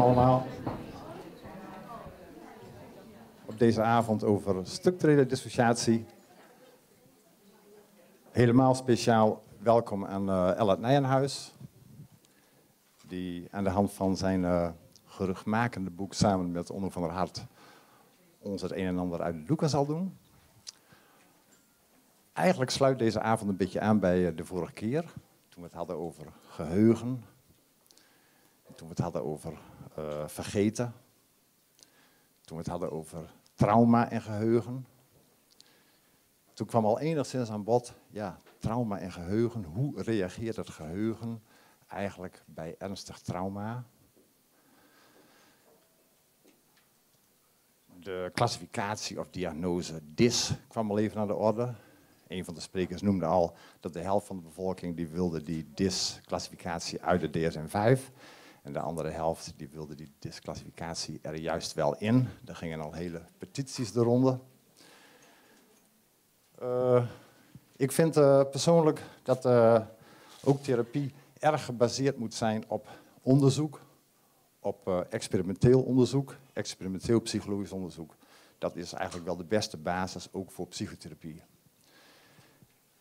allemaal. Op deze avond over structurele dissociatie. Helemaal speciaal welkom aan uh, Ellet Nijenhuis, die aan de hand van zijn uh, geruchtmakende boek samen met Onno van der Hart ons het een en ander uit de doeken zal doen. Eigenlijk sluit deze avond een beetje aan bij uh, de vorige keer, toen we het hadden over geheugen, toen we het hadden over uh, vergeten. Toen we het hadden over trauma en geheugen. Toen kwam al enigszins aan bod, ja, trauma en geheugen. Hoe reageert het geheugen eigenlijk bij ernstig trauma? De klassificatie of diagnose DIS kwam al even naar de orde. Een van de sprekers noemde al dat de helft van de bevolking die wilde die DIS-klassificatie uit de DSM-5. En de andere helft die wilde die disclassificatie er juist wel in. Er gingen al hele petities de ronde. Uh, ik vind uh, persoonlijk dat uh, ook therapie erg gebaseerd moet zijn op onderzoek, op experimenteel onderzoek, experimenteel psychologisch onderzoek. Dat is eigenlijk wel de beste basis ook voor psychotherapie.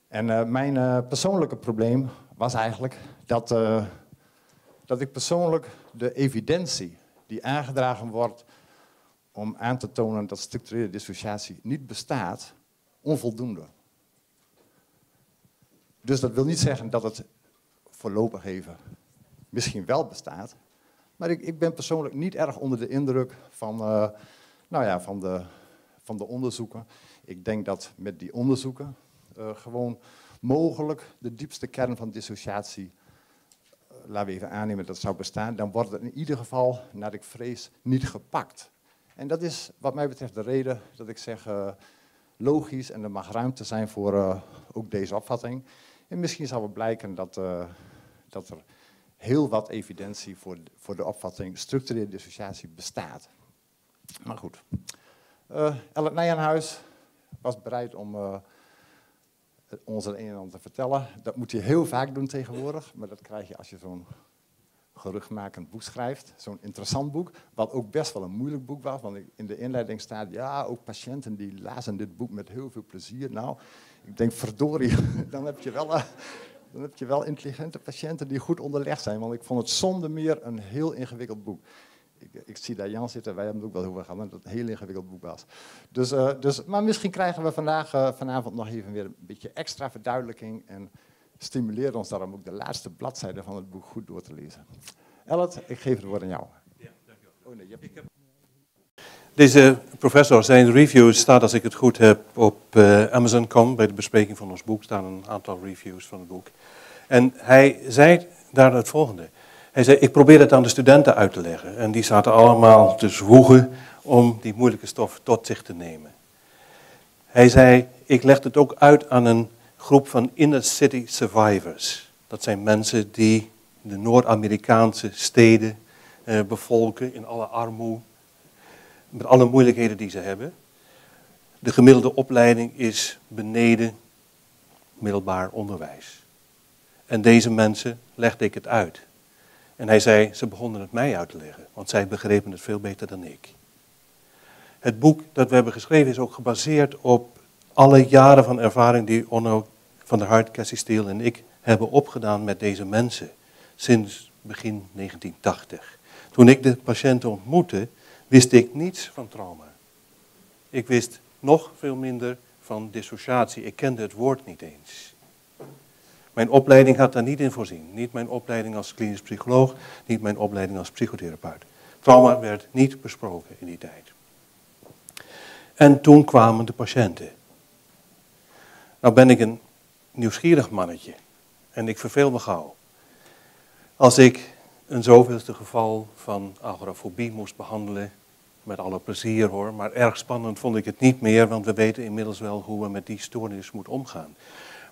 En mijn persoonlijke probleem was eigenlijk dat dat ik persoonlijk de evidentie die aangedragen wordt om aan te tonen dat structurele dissociatie niet bestaat, onvoldoende. Dus dat wil niet zeggen dat het voorlopig even misschien wel bestaat. Maar ik, ik ben persoonlijk niet erg onder de indruk van, uh, nou ja, van, de, van de onderzoeken. Ik denk dat met die onderzoeken uh, gewoon mogelijk de diepste kern van dissociatie laten we even aannemen dat zou bestaan, dan wordt het in ieder geval, naar ik vrees, niet gepakt. En dat is wat mij betreft de reden dat ik zeg uh, logisch en er mag ruimte zijn voor uh, ook deze opvatting. En misschien zal het blijken dat, uh, dat er heel wat evidentie voor, voor de opvatting structurele dissociatie bestaat. Maar goed. Uh, Ellen Nijenhuis was bereid om ons een en ander te vertellen. Dat moet je heel vaak doen tegenwoordig, maar dat krijg je als je zo'n geruchtmakend boek schrijft. Zo'n interessant boek, wat ook best wel een moeilijk boek was. Want in de inleiding staat, ja, ook patiënten die lazen dit boek met heel veel plezier. Nou, ik denk, verdorie, dan heb je wel, uh, dan heb je wel intelligente patiënten die goed onderlegd zijn. Want ik vond het zonder meer een heel ingewikkeld boek ik, ik, zie daar Jan zitten, wij hebben het ook wel over gehad, dat het een heel ingewikkeld boek was. Dus, uh, dus, maar misschien krijgen we vandaag, uh, vanavond nog even weer een beetje extra verduidelijking en stimuleren ons daarom ook de laatste bladzijde van het boek goed door te lezen. Ellet, ik geef het woord aan jou. Ja, dankjewel. Oh, nee, je hebt... Deze professor, zijn review staat, als ik het goed heb, op uh, Amazon.com. Bij de bespreking van ons boek staan een aantal reviews van het boek. En hij zei daar het volgende. Hij zei, ik probeer het aan de studenten uit te leggen. En die zaten allemaal te zwoegen om die moeilijke stof tot zich te nemen. Hij zei, ik leg het ook uit aan een groep van inner city survivors. Dat zijn mensen die de Noord-Amerikaanse steden eh, bevolken in alle armoede, met alle moeilijkheden die ze hebben. De gemiddelde opleiding is beneden middelbaar onderwijs. En deze mensen legde ik het uit. En hij zei, ze begonnen het mij uit te leggen, want zij begrepen het veel beter dan ik. Het boek dat we hebben geschreven is ook gebaseerd op alle jaren van ervaring die Onno van der Hart, Cassie Steele en ik hebben opgedaan met deze mensen sinds begin 1980. Toen ik de patiënten ontmoette, wist ik niets van trauma. Ik wist nog veel minder van dissociatie. Ik kende het woord niet eens. Mijn opleiding had daar niet in voorzien. Niet mijn opleiding als klinisch psycholoog, niet mijn opleiding als psychotherapeut. Trauma werd niet besproken in die tijd. En toen kwamen de patiënten. Nou ben ik een nieuwsgierig mannetje en ik verveel me gauw. Als ik een zoveelste geval van agorafobie moest behandelen, met alle plezier hoor, maar erg spannend vond ik het niet meer, want we weten inmiddels wel hoe we met die stoornis moeten omgaan.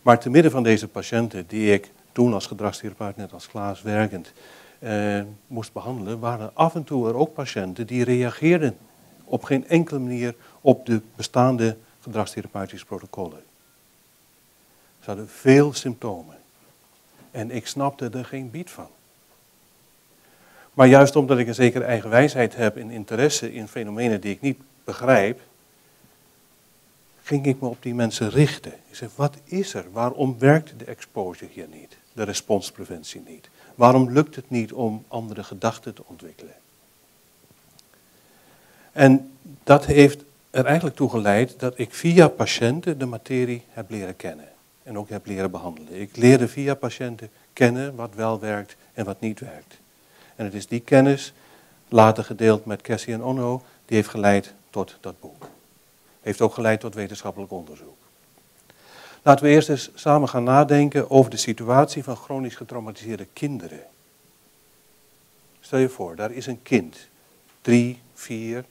Maar te midden van deze patiënten, die ik toen als gedragstherapeut, net als Klaas werkend, eh, moest behandelen, waren af en toe er ook patiënten die reageerden op geen enkele manier op de bestaande gedragstherapeutische protocollen. Ze hadden veel symptomen. En ik snapte er geen bied van. Maar juist omdat ik een zekere eigen wijsheid heb en interesse in fenomenen die ik niet begrijp, ging ik me op die mensen richten. Ik zei, wat is er? Waarom werkt de exposure hier niet? De responspreventie niet? Waarom lukt het niet om andere gedachten te ontwikkelen? En dat heeft er eigenlijk toe geleid dat ik via patiënten de materie heb leren kennen. En ook heb leren behandelen. Ik leerde via patiënten kennen wat wel werkt en wat niet werkt. En het is die kennis, later gedeeld met Cassie en Onno, die heeft geleid tot dat boek. Heeft ook geleid tot wetenschappelijk onderzoek. Laten we eerst eens samen gaan nadenken over de situatie van chronisch getraumatiseerde kinderen. Stel je voor, daar is een kind, drie, vier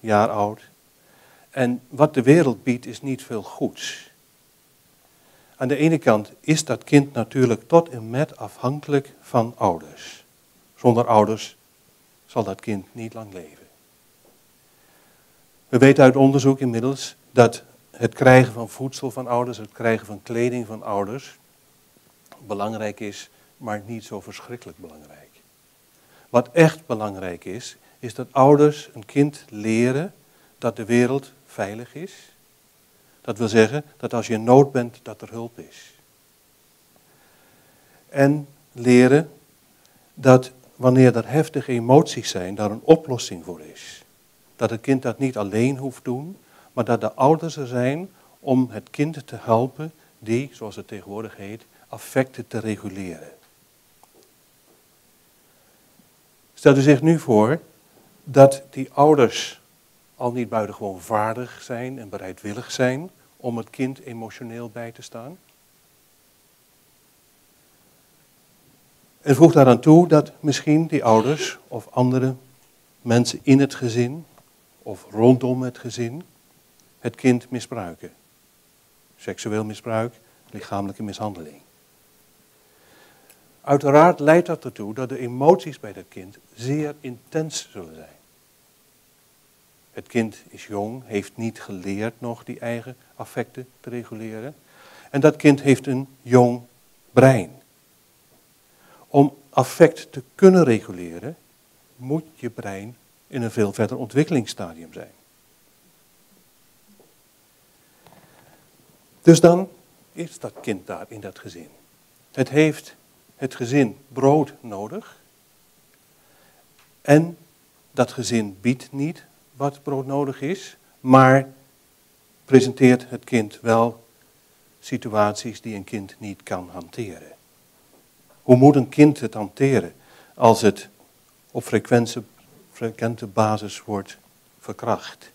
jaar oud. En wat de wereld biedt is niet veel goeds. Aan de ene kant is dat kind natuurlijk tot en met afhankelijk van ouders. Zonder ouders zal dat kind niet lang leven. We weten uit onderzoek inmiddels dat het krijgen van voedsel van ouders, het krijgen van kleding van ouders belangrijk is, maar niet zo verschrikkelijk belangrijk. Wat echt belangrijk is, is dat ouders een kind leren dat de wereld veilig is. Dat wil zeggen dat als je in nood bent, dat er hulp is. En leren dat wanneer er heftige emoties zijn, daar een oplossing voor is. Dat het kind dat niet alleen hoeft doen, maar dat de ouders er zijn om het kind te helpen die, zoals het tegenwoordig heet, affecten te reguleren. Stel u zich nu voor dat die ouders al niet buitengewoon vaardig zijn en bereidwillig zijn om het kind emotioneel bij te staan. En voeg daaraan toe dat misschien die ouders of andere mensen in het gezin of rondom het gezin het kind misbruiken. Seksueel misbruik, lichamelijke mishandeling. Uiteraard leidt dat ertoe dat de emoties bij dat kind zeer intens zullen zijn. Het kind is jong, heeft niet geleerd nog die eigen affecten te reguleren. En dat kind heeft een jong brein. Om affect te kunnen reguleren, moet je brein in een veel verder ontwikkelingsstadium zijn. Dus dan is dat kind daar in dat gezin. Het heeft het gezin brood nodig. En dat gezin biedt niet wat brood nodig is, maar presenteert het kind wel situaties die een kind niet kan hanteren. Hoe moet een kind het hanteren als het op frequente basis wordt verkracht,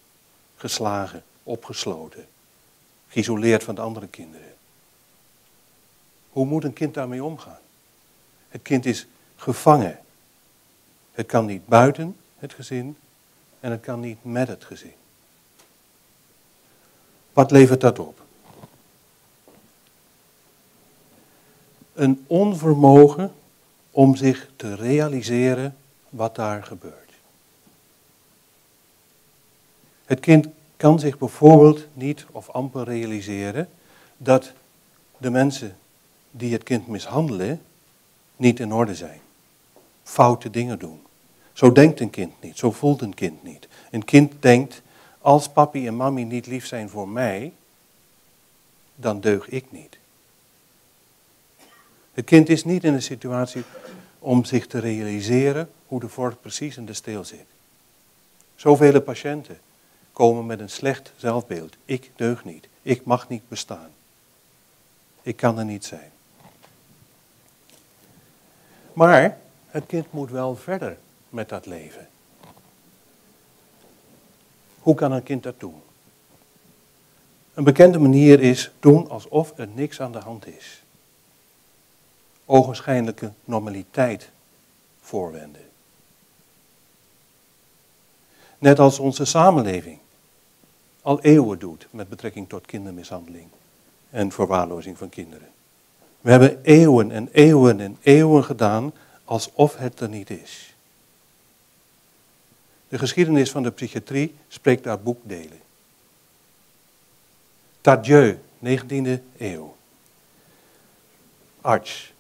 geslagen, opgesloten, geïsoleerd van de andere kinderen? Hoe moet een kind daarmee omgaan? Het kind is gevangen. Het kan niet buiten het gezin en het kan niet met het gezin. Wat levert dat op? Een onvermogen om zich te realiseren wat daar gebeurt. Het kind kan zich bijvoorbeeld niet of amper realiseren dat de mensen die het kind mishandelen niet in orde zijn. Foute dingen doen. Zo denkt een kind niet, zo voelt een kind niet. Een kind denkt, als papi en mami niet lief zijn voor mij, dan deug ik niet. Het kind is niet in een situatie om zich te realiseren hoe de vork precies in de steel zit. Zoveel patiënten komen met een slecht zelfbeeld. Ik deug niet. Ik mag niet bestaan. Ik kan er niet zijn. Maar het kind moet wel verder met dat leven. Hoe kan een kind dat doen? Een bekende manier is doen alsof er niks aan de hand is. Ogenschijnlijke normaliteit voorwenden. Net als onze samenleving al eeuwen doet met betrekking tot kindermishandeling en verwaarlozing van kinderen. We hebben eeuwen en eeuwen en eeuwen gedaan alsof het er niet is. De geschiedenis van de psychiatrie spreekt daar boekdelen. Tardieu, 19e eeuw. Arts.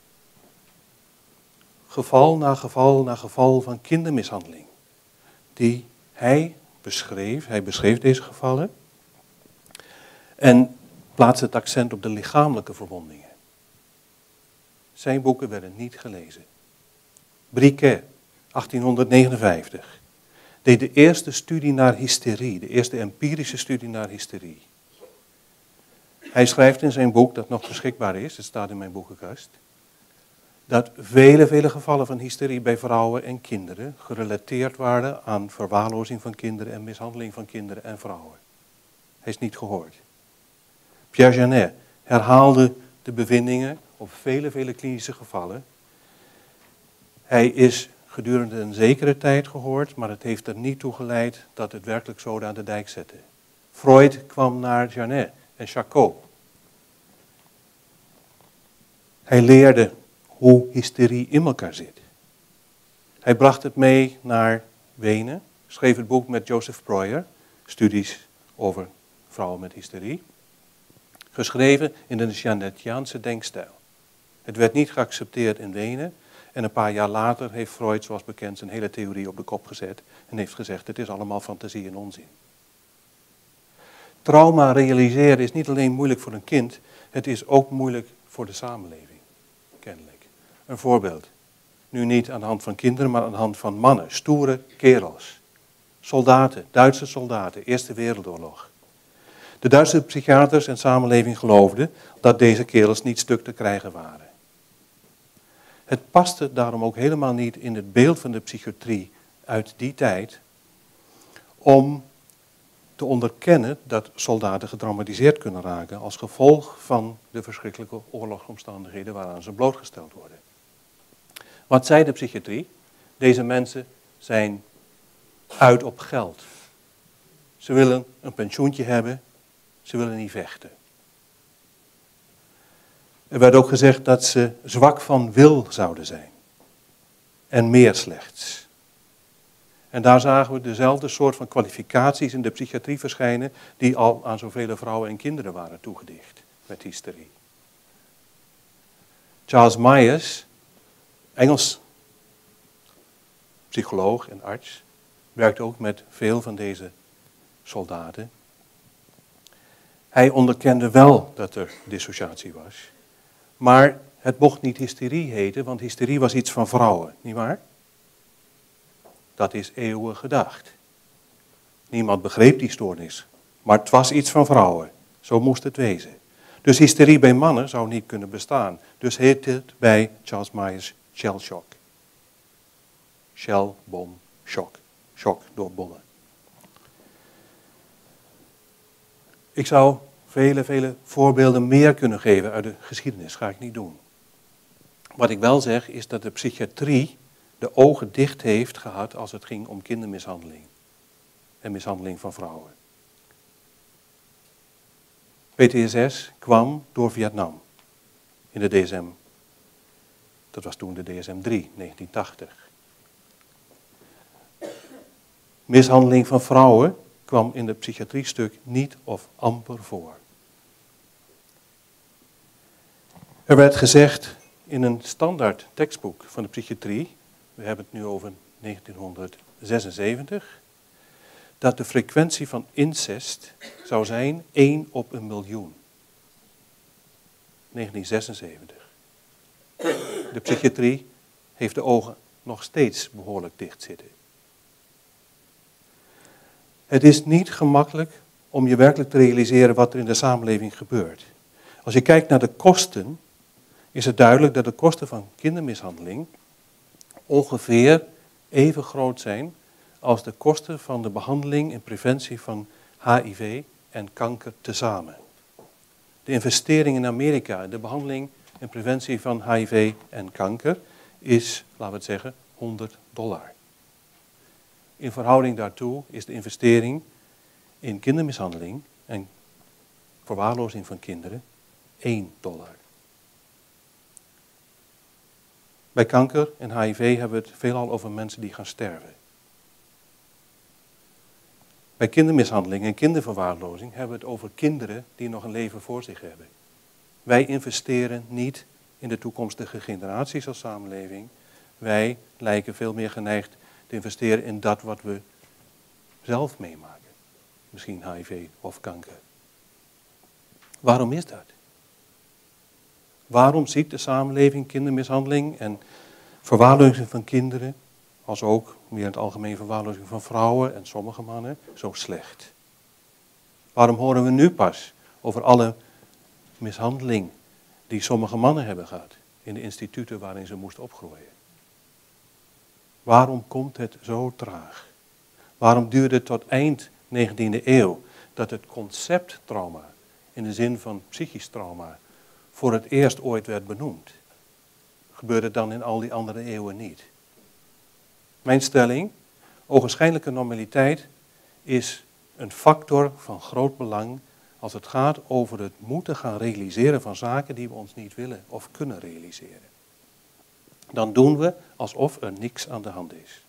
geval na geval na geval van kindermishandeling. Die hij beschreef, hij beschreef deze gevallen. En plaatste het accent op de lichamelijke verwondingen. Zijn boeken werden niet gelezen. Briquet, 1859, deed de eerste studie naar hysterie, de eerste empirische studie naar hysterie. Hij schrijft in zijn boek, dat nog beschikbaar is, het staat in mijn boekenkast, dat vele, vele gevallen van hysterie bij vrouwen en kinderen gerelateerd waren aan verwaarlozing van kinderen en mishandeling van kinderen en vrouwen. Hij is niet gehoord. Pierre Janet herhaalde de bevindingen op vele, vele klinische gevallen. Hij is gedurende een zekere tijd gehoord, maar het heeft er niet toe geleid dat het werkelijk zoden aan de dijk zette. Freud kwam naar Janet en Charcot. Hij leerde hoe hysterie in elkaar zit. Hij bracht het mee naar Wenen, schreef het boek met Joseph Breuer, studies over vrouwen met hysterie, geschreven in de Janetiaanse denkstijl. Het werd niet geaccepteerd in Wenen en een paar jaar later heeft Freud, zoals bekend, zijn hele theorie op de kop gezet en heeft gezegd: het is allemaal fantasie en onzin. Trauma realiseren is niet alleen moeilijk voor een kind, het is ook moeilijk voor de samenleving, kennelijk. Een voorbeeld. Nu niet aan de hand van kinderen, maar aan de hand van mannen, stoere kerels. Soldaten, Duitse soldaten, Eerste Wereldoorlog. De Duitse psychiaters en samenleving geloofden dat deze kerels niet stuk te krijgen waren. Het paste daarom ook helemaal niet in het beeld van de psychiatrie uit die tijd om te onderkennen dat soldaten getraumatiseerd kunnen raken als gevolg van de verschrikkelijke oorlogsomstandigheden waaraan ze blootgesteld worden. Wat zei de psychiatrie? Deze mensen zijn uit op geld. Ze willen een pensioentje hebben, ze willen niet vechten. Er werd ook gezegd dat ze zwak van wil zouden zijn. En meer slechts. En daar zagen we dezelfde soort van kwalificaties in de psychiatrie verschijnen die al aan zoveel vrouwen en kinderen waren toegedicht met hysterie. Charles Myers, Engels psycholoog en arts, werkte ook met veel van deze soldaten. Hij onderkende wel dat er dissociatie was. Maar het mocht niet hysterie heten, want hysterie was iets van vrouwen, nietwaar? Dat is eeuwen gedacht. Niemand begreep die stoornis, maar het was iets van vrouwen. Zo moest het wezen. Dus hysterie bij mannen zou niet kunnen bestaan. Dus heet het bij Charles Myers shell shock. Shell, bom, shock. Shock door bommen. Ik zou vele, vele voorbeelden meer kunnen geven uit de geschiedenis. Ga ik niet doen. Wat ik wel zeg is dat de psychiatrie de ogen dicht heeft gehad als het ging om kindermishandeling en mishandeling van vrouwen. PTSS kwam door Vietnam in de DSM. Dat was toen de DSM 3, 1980. Mishandeling van vrouwen kwam in het psychiatriestuk niet of amper voor. Er werd gezegd in een standaard tekstboek van de psychiatrie, we hebben het nu over 1976, dat de frequentie van incest zou zijn 1 op een miljoen. 1976. De psychiatrie heeft de ogen nog steeds behoorlijk dicht zitten. Het is niet gemakkelijk om je werkelijk te realiseren wat er in de samenleving gebeurt. Als je kijkt naar de kosten, is het duidelijk dat de kosten van kindermishandeling ongeveer even groot zijn als de kosten van de behandeling en preventie van HIV en kanker tezamen. De investering in Amerika de behandeling en preventie van HIV en kanker is, laten we het zeggen, 100 dollar. In verhouding daartoe is de investering in kindermishandeling en verwaarlozing van kinderen 1 dollar. Bij kanker en HIV hebben we het veelal over mensen die gaan sterven. Bij kindermishandeling en kinderverwaarlozing hebben we het over kinderen die nog een leven voor zich hebben. Wij investeren niet in de toekomstige generaties als samenleving, Wij lijken veel meer geneigd te investeren in dat wat we zelf meemaken. Misschien HIV of kanker. Waarom is dat? Waarom ziet de samenleving kindermishandeling en verwaarlozing van kinderen, als ook meer in het algemeen verwaarlozing van vrouwen en sommige mannen, zo slecht? Waarom horen we nu pas over alle mishandeling die sommige mannen hebben gehad in de instituten waarin ze moesten opgroeien? Waarom komt het zo traag? Waarom duurde het tot eind 19e eeuw dat het concept trauma, in de zin van psychisch trauma, voor het eerst ooit werd benoemd? Gebeurde het dan in al die andere eeuwen niet? Mijn stelling, ogenschijnlijke normaliteit is een factor van groot belang als het gaat over het moeten gaan realiseren van zaken die we ons niet willen of kunnen realiseren. Dan doen we alsof er niks aan de hand is.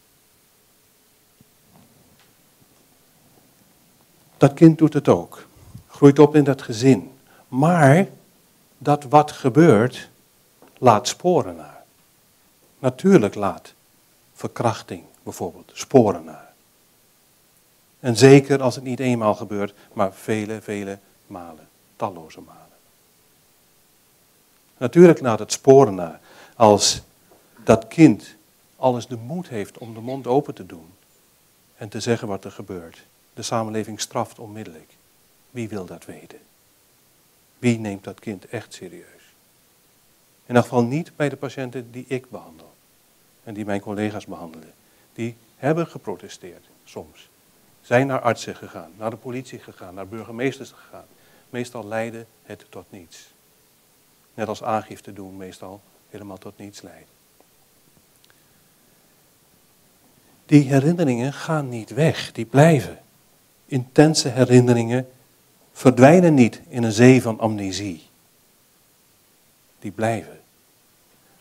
Dat kind doet het ook. Groeit op in dat gezin. Maar dat wat gebeurt, laat sporen na. Natuurlijk laat verkrachting bijvoorbeeld sporen na. En zeker als het niet eenmaal gebeurt, maar vele, vele malen, talloze malen. Natuurlijk laat het sporen na als dat kind alles de moed heeft om de mond open te doen en te zeggen wat er gebeurt. De samenleving straft onmiddellijk. Wie wil dat weten? Wie neemt dat kind echt serieus? In ieder geval niet bij de patiënten die ik behandel en die mijn collega's behandelen. Die hebben geprotesteerd soms. Zijn naar artsen gegaan, naar de politie gegaan, naar burgemeesters gegaan. Meestal leidde het tot niets. Net als aangifte doen meestal helemaal tot niets leidt. Die herinneringen gaan niet weg, die blijven. Intense herinneringen verdwijnen niet in een zee van amnesie. Die blijven.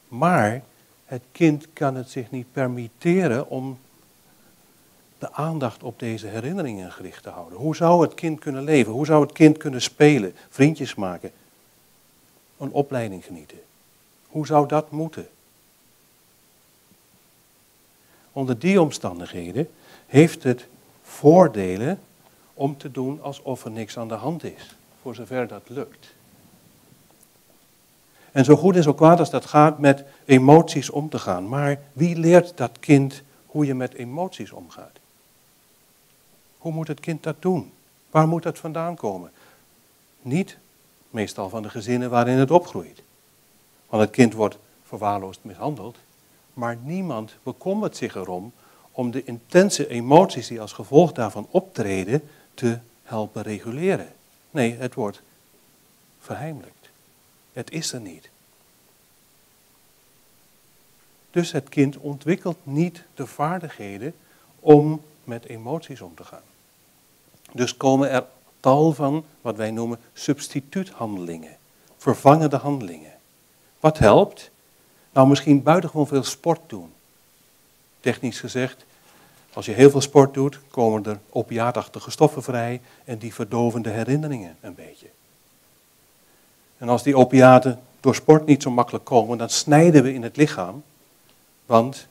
Maar het kind kan het zich niet permitteren om de aandacht op deze herinneringen gericht te houden. Hoe zou het kind kunnen leven? Hoe zou het kind kunnen spelen, vriendjes maken, een opleiding genieten? Hoe zou dat moeten? Onder die omstandigheden heeft het voordelen om te doen alsof er niks aan de hand is, voor zover dat lukt. En zo goed en zo kwaad als dat gaat met emoties om te gaan. Maar wie leert dat kind hoe je met emoties omgaat? Hoe moet het kind dat doen? Waar moet dat vandaan komen? Niet meestal van de gezinnen waarin het opgroeit. Want het kind wordt verwaarloosd mishandeld. Maar niemand bekommert zich erom om de intense emoties die als gevolg daarvan optreden te helpen reguleren. Nee, het wordt verheimelijkt. Het is er niet. Dus het kind ontwikkelt niet de vaardigheden om met emoties om te gaan. Dus komen er tal van wat wij noemen substituuthandelingen, vervangende handelingen. Wat helpt? Nou, misschien buitengewoon veel sport doen. Technisch gezegd, als je heel veel sport doet, komen er opiaatachtige stoffen vrij en die verdoven de herinneringen een beetje. En als die opiaten door sport niet zo makkelijk komen, dan snijden we in het lichaam. Want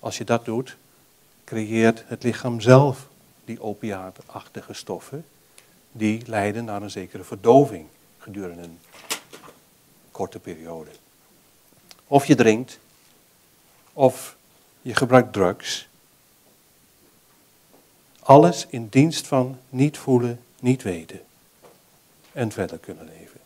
als je dat doet, creëert het lichaam zelf die opiaatachtige stoffen. Die leiden naar een zekere verdoving gedurende een korte periode. Of je drinkt, of je gebruikt drugs. Alles in dienst van niet voelen, niet weten en verder kunnen leven.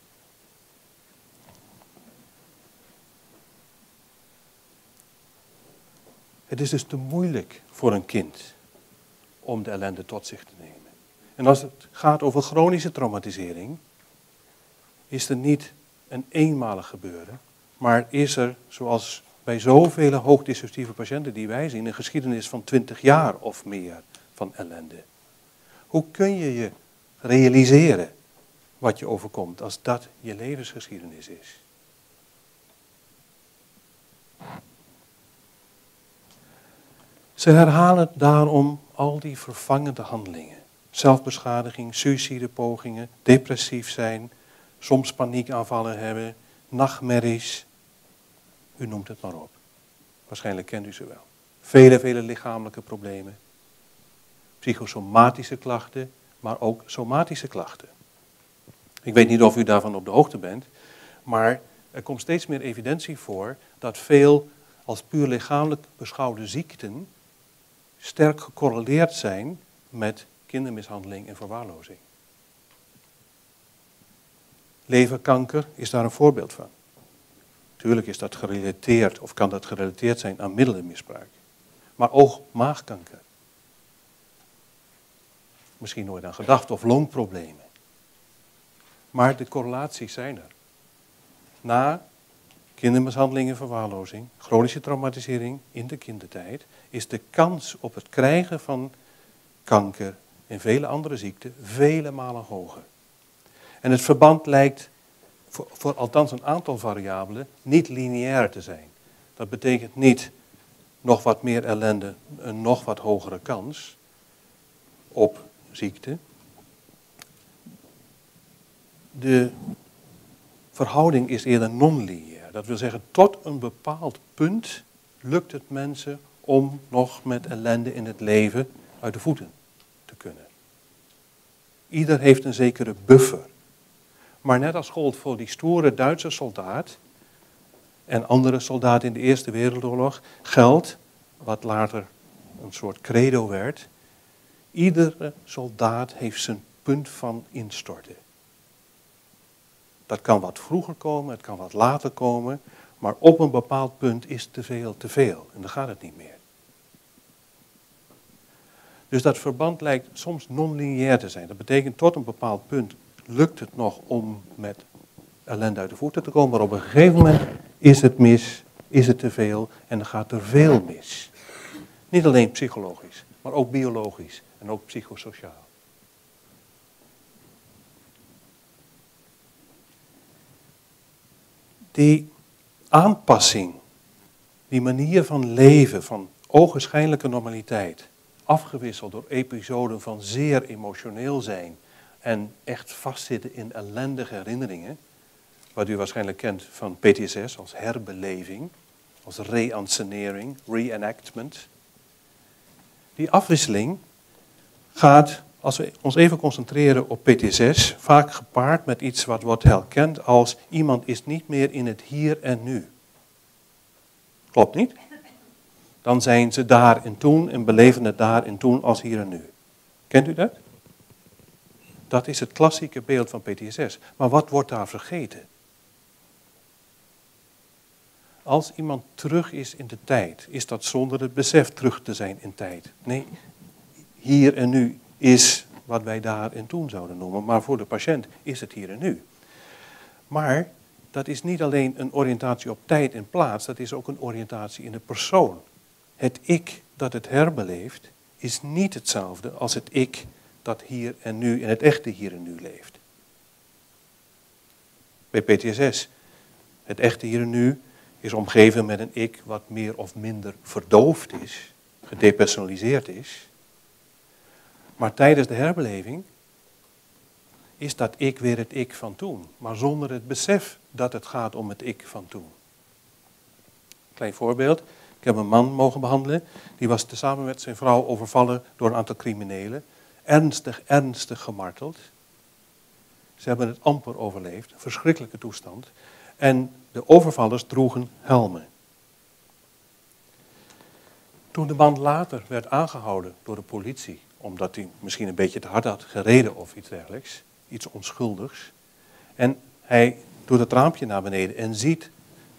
Het is dus te moeilijk voor een kind om de ellende tot zich te nemen. En als het gaat over chronische traumatisering, is er niet een eenmalig gebeuren, maar is er, zoals bij zoveel hoogdissociatieve patiënten die wij zien, een geschiedenis van twintig jaar of meer van ellende. Hoe kun je je realiseren wat je overkomt als dat je levensgeschiedenis is? Ze herhalen daarom al die vervangende handelingen. Zelfbeschadiging, suïcidepogingen, depressief zijn, soms paniekaanvallen hebben, nachtmerries. U noemt het maar op. Waarschijnlijk kent u ze wel. Vele, vele lichamelijke problemen. Psychosomatische klachten, maar ook somatische klachten. Ik weet niet of u daarvan op de hoogte bent, maar er komt steeds meer evidentie voor dat veel als puur lichamelijk beschouwde ziekten sterk gecorreleerd zijn met kindermishandeling en verwaarlozing. Leverkanker is daar een voorbeeld van. Tuurlijk is dat gerelateerd of kan dat gerelateerd zijn aan middelenmisbruik. Maar ook maagkanker. Misschien nooit aan gedacht of longproblemen. Maar de correlaties zijn er. Na kindermishandeling en verwaarlozing, chronische traumatisering in de kindertijd, is de kans op het krijgen van kanker en vele andere ziekten vele malen hoger. En het verband lijkt voor, althans een aantal variabelen niet lineair te zijn. Dat betekent niet nog wat meer ellende, een nog wat hogere kans op ziekte. De verhouding is eerder non-lineair. Dat wil zeggen, tot een bepaald punt lukt het mensen om nog met ellende in het leven uit de voeten te kunnen. Ieder heeft een zekere buffer. Maar net als gold voor die stoere Duitse soldaat en andere soldaten in de Eerste Wereldoorlog, geldt, wat later een soort credo werd, iedere soldaat heeft zijn punt van instorten. Dat kan wat vroeger komen, het kan wat later komen, maar op een bepaald punt is te veel te veel en dan gaat het niet meer. Dus dat verband lijkt soms non-lineair te zijn. Dat betekent tot een bepaald punt lukt het nog om met ellende uit de voeten te komen, maar op een gegeven moment is het mis, is het te veel en dan gaat er veel mis. Niet alleen psychologisch, maar ook biologisch en ook psychosociaal. Die aanpassing, die manier van leven, van ogenschijnlijke normaliteit, afgewisseld door episoden van zeer emotioneel zijn en echt vastzitten in ellendige herinneringen, wat u waarschijnlijk kent van PTSS als herbeleving, als reenactment. Die afwisseling gaat, als we ons even concentreren op PTSS, vaak gepaard met iets wat wordt herkend als iemand is niet meer in het hier en nu. Klopt niet? Dan zijn ze daar en toen en beleven het daar en toen als hier en nu. Kent u dat? Dat is het klassieke beeld van PTSS. Maar wat wordt daar vergeten? Als iemand terug is in de tijd, is dat zonder het besef terug te zijn in tijd. Nee, hier en nu is wat wij daar en toen zouden noemen, maar voor de patiënt is het hier en nu. Maar dat is niet alleen een oriëntatie op tijd en plaats, dat is ook een oriëntatie in de persoon. Het ik dat het herbeleeft is niet hetzelfde als het ik dat hier en nu in het echte hier en nu leeft. Bij PTSS, het echte hier en nu is omgeven met een ik wat meer of minder verdoofd is, gedepersonaliseerd is. Maar tijdens de herbeleving is dat ik weer het ik van toen, maar zonder het besef dat het gaat om het ik van toen. Klein voorbeeld. Ik heb een man mogen behandelen. Die was samen met zijn vrouw overvallen door een aantal criminelen ernstig, ernstig gemarteld. Ze hebben het amper overleefd, verschrikkelijke toestand. En de overvallers droegen helmen. Toen de man later werd aangehouden door de politie, omdat hij misschien een beetje te hard had gereden of iets dergelijks, iets onschuldigs, en hij doet het raampje naar beneden en ziet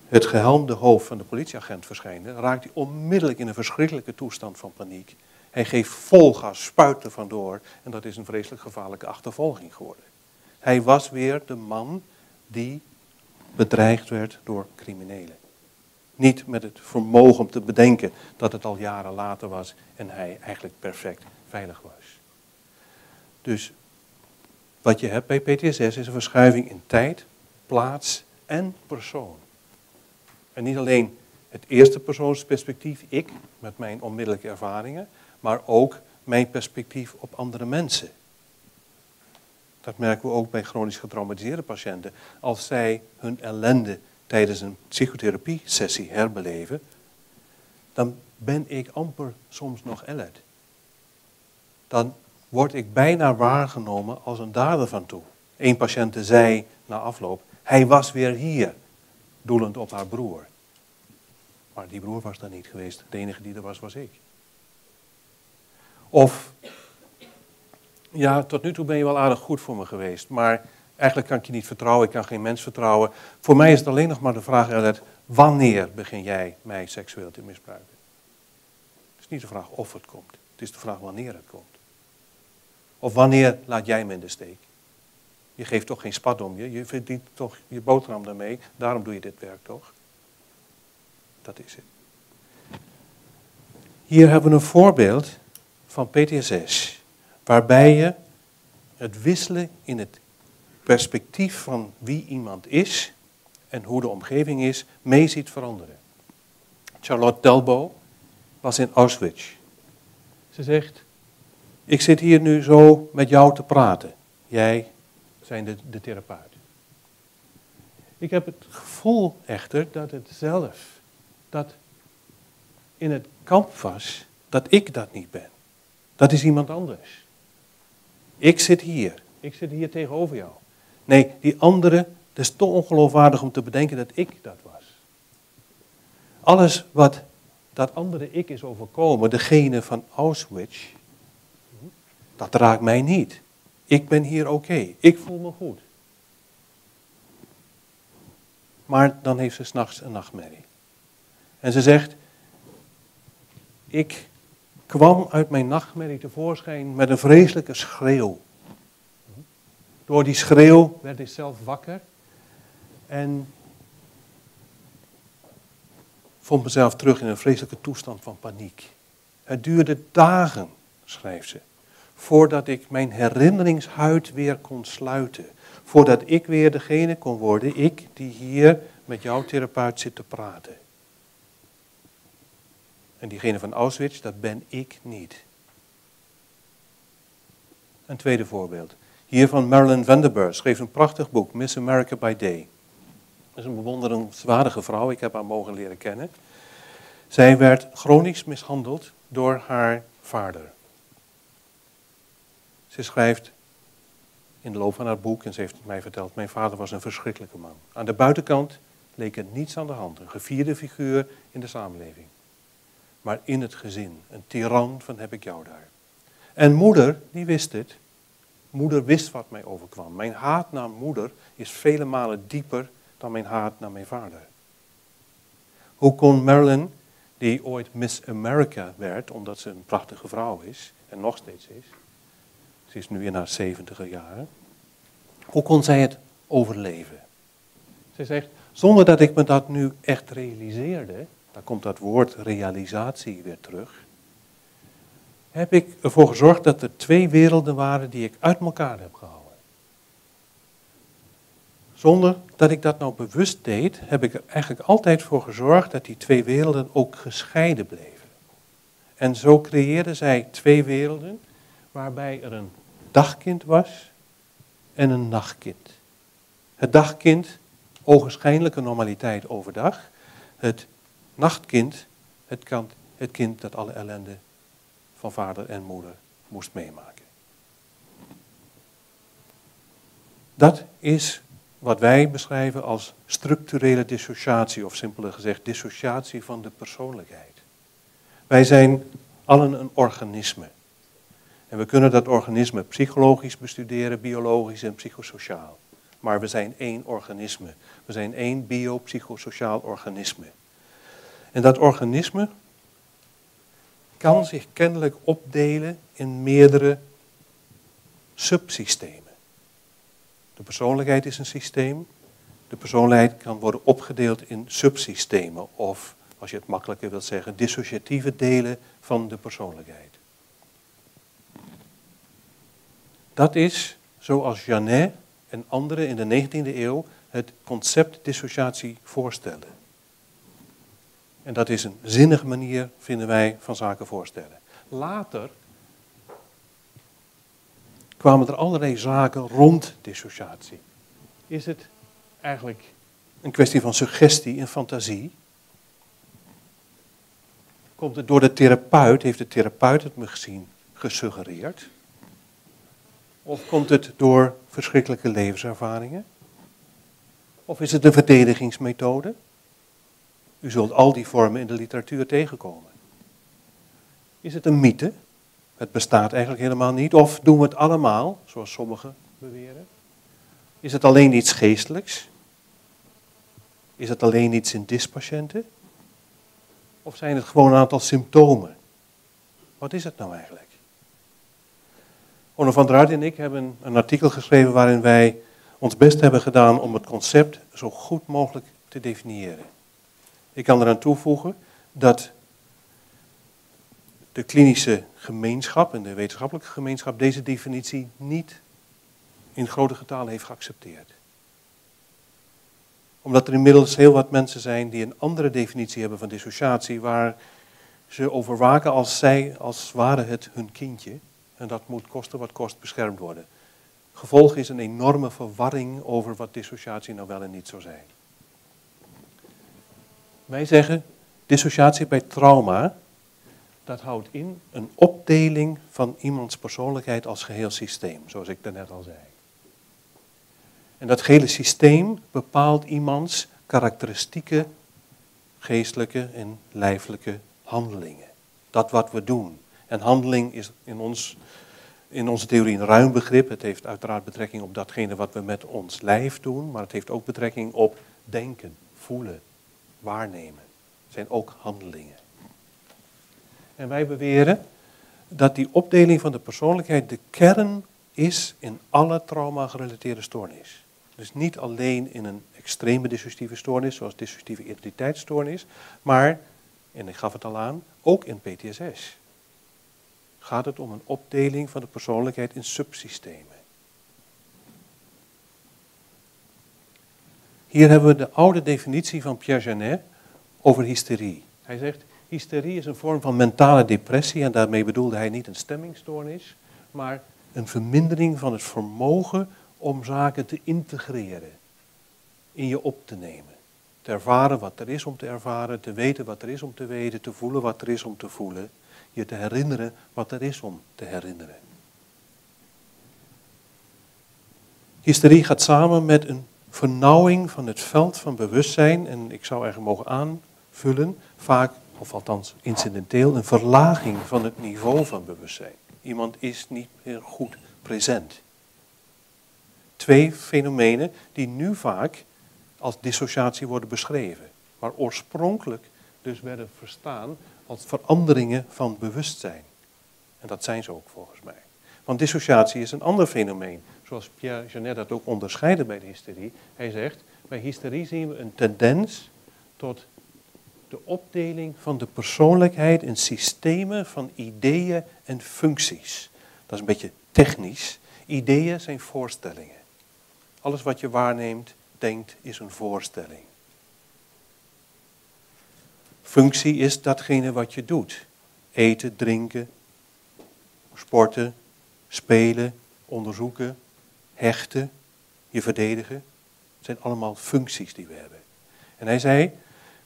het gehelmde hoofd van de politieagent verschijnen, raakt hij onmiddellijk in een verschrikkelijke toestand van paniek. Hij geeft vol gas, spuit er vandoor en dat is een vreselijk gevaarlijke achtervolging geworden. Hij was weer de man die bedreigd werd door criminelen. Niet met het vermogen om te bedenken dat het al jaren later was en hij eigenlijk perfect veilig was. Dus wat je hebt bij PTSS is een verschuiving in tijd, plaats en persoon. En niet alleen het eerste persoonsperspectief, ik, met mijn onmiddellijke ervaringen, maar ook mijn perspectief op andere mensen. Dat merken we ook bij chronisch getraumatiseerde patiënten. Als zij hun ellende tijdens een psychotherapie-sessie herbeleven, dan ben ik amper soms nog Ellet. Dan word ik bijna waargenomen als een dader van toe. Eén patiënt zei na afloop, hij was weer hier, doelend op haar broer. Maar die broer was daar niet geweest, de enige die er was, was ik. Of, ja, tot nu toe ben je wel aardig goed voor me geweest, maar eigenlijk kan ik je niet vertrouwen, ik kan geen mens vertrouwen. Voor mij is het alleen nog maar de vraag, wanneer begin jij mij seksueel te misbruiken? Het is niet de vraag of het komt, het is de vraag wanneer het komt. Of wanneer laat jij me in de steek? Je geeft toch geen spat om je, je verdient toch je boterham daarmee, daarom doe je dit werk toch? Dat is het. Hier hebben we een voorbeeld van PTSS, waarbij je het wisselen in het perspectief van wie iemand is en hoe de omgeving is, mee ziet veranderen. Charlotte Delbo was in Auschwitz. Ze zegt, ik zit hier nu zo met jou te praten. Jij zijn de, de therapeut. Ik heb het gevoel echter dat het zelf, dat in het kamp was, dat ik dat niet ben. Dat is iemand anders. Ik zit hier. Ik zit hier tegenover jou. Nee, die andere, het is te ongeloofwaardig om te bedenken dat ik dat was. Alles wat dat andere ik is overkomen, degene van Auschwitz, dat raakt mij niet. Ik ben hier oké. Ik voel me goed. Maar dan heeft ze s'nachts een nachtmerrie. En ze zegt, ik kwam uit mijn nachtmerrie tevoorschijn met een vreselijke schreeuw. Door die schreeuw werd ik zelf wakker en vond mezelf terug in een vreselijke toestand van paniek. Het duurde dagen, schrijft ze, voordat ik mijn herinneringshuid weer kon sluiten. Voordat ik weer degene kon worden, ik die hier met jouw therapeut zit te praten. En diegene van Auschwitz, dat ben ik niet. Een tweede voorbeeld. Hier van Marilyn Vanderburg schreef een prachtig boek, Miss America by Day. Dat is een bewonderenswaardige vrouw, ik heb haar mogen leren kennen. Zij werd chronisch mishandeld door haar vader. Ze schrijft in de loop van haar boek, en ze heeft het mij verteld, mijn vader was een verschrikkelijke man. Aan de buitenkant leek er niets aan de hand, een gevierde figuur in de samenleving. Maar in het gezin, een tiran van heb ik jou daar. En moeder, die wist het. Moeder wist wat mij overkwam. Mijn haat naar moeder is vele malen dieper dan mijn haat naar mijn vader. Hoe kon Marilyn, die ooit Miss America werd, omdat ze een prachtige vrouw is en nog steeds is, ze is nu in haar zeventiger jaren. Hoe kon zij het overleven? Ze zegt, zonder dat ik me dat nu echt realiseerde, daar komt dat woord realisatie weer terug, heb ik ervoor gezorgd dat er twee werelden waren die ik uit elkaar heb gehouden. Zonder dat ik dat nou bewust deed, heb ik er eigenlijk altijd voor gezorgd dat die twee werelden ook gescheiden bleven. En zo creëerden zij twee werelden waarbij er een dagkind was en een nachtkind. Het dagkind, ogenschijnlijke normaliteit overdag. Het nachtkind, het, het kind dat alle ellende van vader en moeder moest meemaken. Dat is wat wij beschrijven als structurele dissociatie, of simpeler gezegd dissociatie van de persoonlijkheid. Wij zijn allen een organisme. En we kunnen dat organisme psychologisch bestuderen, biologisch en psychosociaal. Maar we zijn één organisme. We zijn één biopsychosociaal organisme. En dat organisme kan zich kennelijk opdelen in meerdere subsystemen. De persoonlijkheid is een systeem. De persoonlijkheid kan worden opgedeeld in subsystemen of, als je het makkelijker wilt zeggen, dissociatieve delen van de persoonlijkheid. Dat is zoals Janet en anderen in de 19e eeuw het concept dissociatie voorstellen. En dat is een zinnige manier, vinden wij, van zaken voorstellen. Later kwamen er allerlei zaken rond dissociatie. Is het eigenlijk een kwestie van suggestie en fantasie? Komt het door de therapeut, heeft de therapeut het me gezien, gesuggereerd? Of komt het door verschrikkelijke levenservaringen? Of is het een verdedigingsmethode? U zult al die vormen in de literatuur tegenkomen. Is het een mythe? Het bestaat eigenlijk helemaal niet. Of doen we het allemaal, zoals sommigen beweren? Is het alleen iets geestelijks? Is het alleen iets in dispatiënten? Of zijn het gewoon een aantal symptomen? Wat is het nou eigenlijk? Onno van der Hart en ik hebben een artikel geschreven waarin wij ons best hebben gedaan om het concept zo goed mogelijk te definiëren. Ik kan eraan toevoegen dat de klinische gemeenschap en de wetenschappelijke gemeenschap deze definitie niet in grote getalen heeft geaccepteerd. Omdat er inmiddels heel wat mensen zijn die een andere definitie hebben van dissociatie, waar ze overwaken als zij als ware het hun kindje. En dat moet kosten wat kost beschermd worden. Gevolg is een enorme verwarring over wat dissociatie nou wel en niet zou zijn. Wij zeggen, dissociatie bij trauma, dat houdt in een opdeling van iemands persoonlijkheid als geheel systeem, zoals ik daarnet al zei. En dat gehele systeem bepaalt iemands karakteristieke, geestelijke en lijfelijke handelingen. Dat wat we doen. En handeling is in, ons, in onze theorie een ruim begrip. Het heeft uiteraard betrekking op datgene wat we met ons lijf doen, maar het heeft ook betrekking op denken, voelen, waarnemen. Het zijn ook handelingen. En wij beweren dat die opdeling van de persoonlijkheid de kern is in alle trauma-gerelateerde stoornis. Dus niet alleen in een extreme dissociatieve stoornis, zoals dissociatieve identiteitsstoornis, maar, en ik gaf het al aan, ook in PTSS. Gaat het om een opdeling van de persoonlijkheid in subsystemen. Hier hebben we de oude definitie van Pierre Janet over hysterie. Hij zegt, hysterie is een vorm van mentale depressie en daarmee bedoelde hij niet een stemmingstoornis, maar een vermindering van het vermogen om zaken te integreren, in je op te nemen. Te ervaren wat er is om te ervaren, te weten wat er is om te weten, te voelen wat er is om te voelen, je te herinneren wat er is om te herinneren. Hysterie gaat samen met een vernauwing van het veld van bewustzijn, en ik zou er mogen aanvullen, vaak, of althans incidenteel, een verlaging van het niveau van bewustzijn. Iemand is niet meer goed present. Twee fenomenen die nu vaak als dissociatie worden beschreven, maar oorspronkelijk dus werden verstaan als veranderingen van bewustzijn. En dat zijn ze ook volgens mij. Want dissociatie is een ander fenomeen, zoals Pierre Janet dat ook onderscheidde bij de hysterie. Hij zegt, bij hysterie zien we een tendens tot de opdeling van de persoonlijkheid in systemen van ideeën en functies. Dat is een beetje technisch. Ideeën zijn voorstellingen. Alles wat je waarneemt, denkt, is een voorstelling. Functie is datgene wat je doet. Eten, drinken, sporten, spelen, onderzoeken, hechten, je verdedigen. Het zijn allemaal functies die we hebben. En hij zei,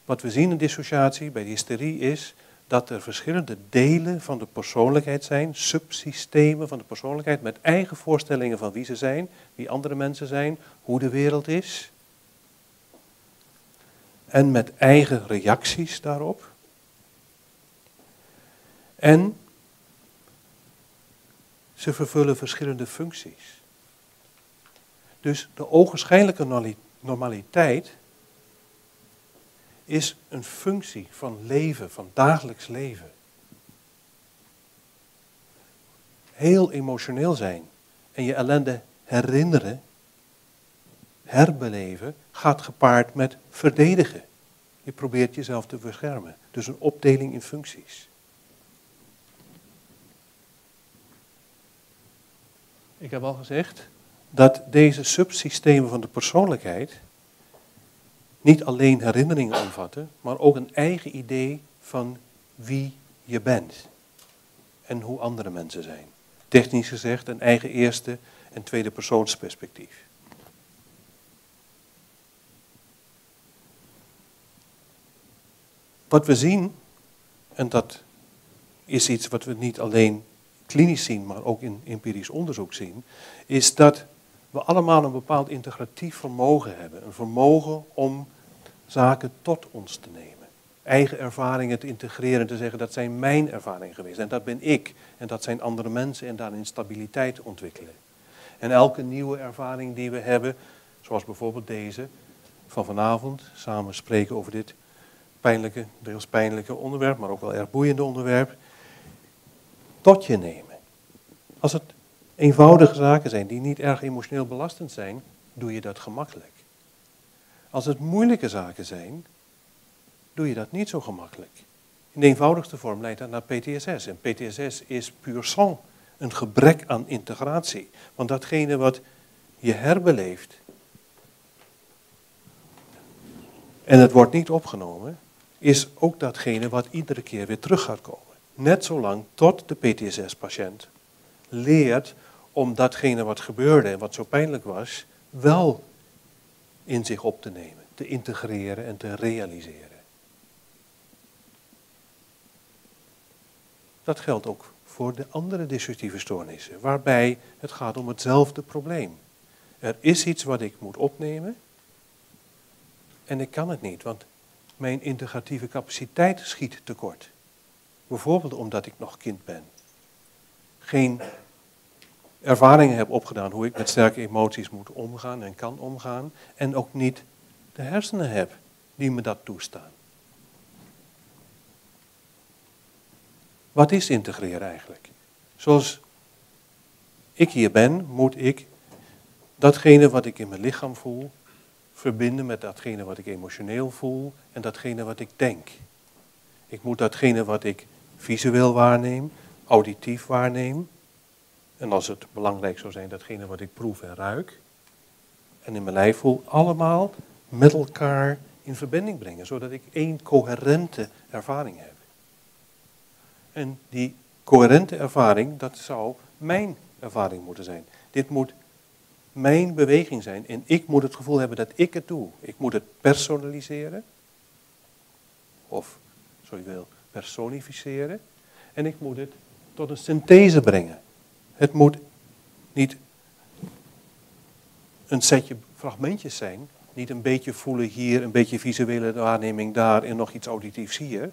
wat we zien in dissociatie bij de hysterie is dat er verschillende delen van de persoonlijkheid zijn, subsystemen van de persoonlijkheid, met eigen voorstellingen van wie ze zijn, wie andere mensen zijn, hoe de wereld is. En met eigen reacties daarop. En ze vervullen verschillende functies. Dus de ogenschijnlijke normaliteit is een functie van leven, van dagelijks leven. Heel emotioneel zijn en je ellende herinneren, herbeleven, gaat gepaard met verdedigen. Je probeert jezelf te beschermen. Dus een opdeling in functies. Ik heb al gezegd dat deze subsystemen van de persoonlijkheid niet alleen herinneringen omvatten, maar ook een eigen idee van wie je bent en hoe andere mensen zijn. Technisch gezegd een eigen eerste en tweede persoonsperspectief. Wat we zien en dat is iets wat we niet alleen klinisch zien, maar ook in empirisch onderzoek zien, is dat we allemaal een bepaald integratief vermogen hebben. Een vermogen om zaken tot ons te nemen. Eigen ervaringen te integreren, te zeggen dat zijn mijn ervaringen geweest. En dat ben ik. En dat zijn andere mensen en daarin stabiliteit ontwikkelen. En elke nieuwe ervaring die we hebben, zoals bijvoorbeeld deze van vanavond, samen spreken over dit pijnlijke, deels pijnlijke onderwerp, maar ook wel erg boeiende onderwerp, tot je nemen. Als het eenvoudige zaken zijn die niet erg emotioneel belastend zijn, doe je dat gemakkelijk. Als het moeilijke zaken zijn, doe je dat niet zo gemakkelijk. In de eenvoudigste vorm leidt dat naar PTSS. En PTSS is puur sang een gebrek aan integratie. Want datgene wat je herbeleeft en het wordt niet opgenomen, is ook datgene wat iedere keer weer terug gaat komen. Net zolang tot de PTSS-patiënt leert om datgene wat gebeurde en wat zo pijnlijk was, wel in zich op te nemen, te integreren en te realiseren. Dat geldt ook voor de andere dissociatieve stoornissen, waarbij het gaat om hetzelfde probleem. Er is iets wat ik moet opnemen en ik kan het niet, want mijn integratieve capaciteit schiet tekort. Bijvoorbeeld omdat ik nog kind ben. Geen ervaringen heb opgedaan hoe ik met sterke emoties moet omgaan en kan omgaan. En ook niet de hersenen heb die me dat toestaan. Wat is integreren eigenlijk? Zoals ik hier ben, moet ik datgene wat ik in mijn lichaam voel, verbinden met datgene wat ik emotioneel voel en datgene wat ik denk. Ik moet datgene wat ik visueel waarneem, auditief waarneem. En als het belangrijk zou zijn, datgene wat ik proef en ruik. En in mijn lijf voel, allemaal met elkaar in verbinding brengen, zodat ik één coherente ervaring heb. En die coherente ervaring, dat zou mijn ervaring moeten zijn. Dit moet mijn beweging zijn en ik moet het gevoel hebben dat ik het doe. Ik moet het personaliseren, of zo je wil, personificeren. En ik moet het tot een synthese brengen. Het moet niet een setje fragmentjes zijn, niet een beetje voelen hier, een beetje visuele waarneming daar en nog iets auditiefs hier.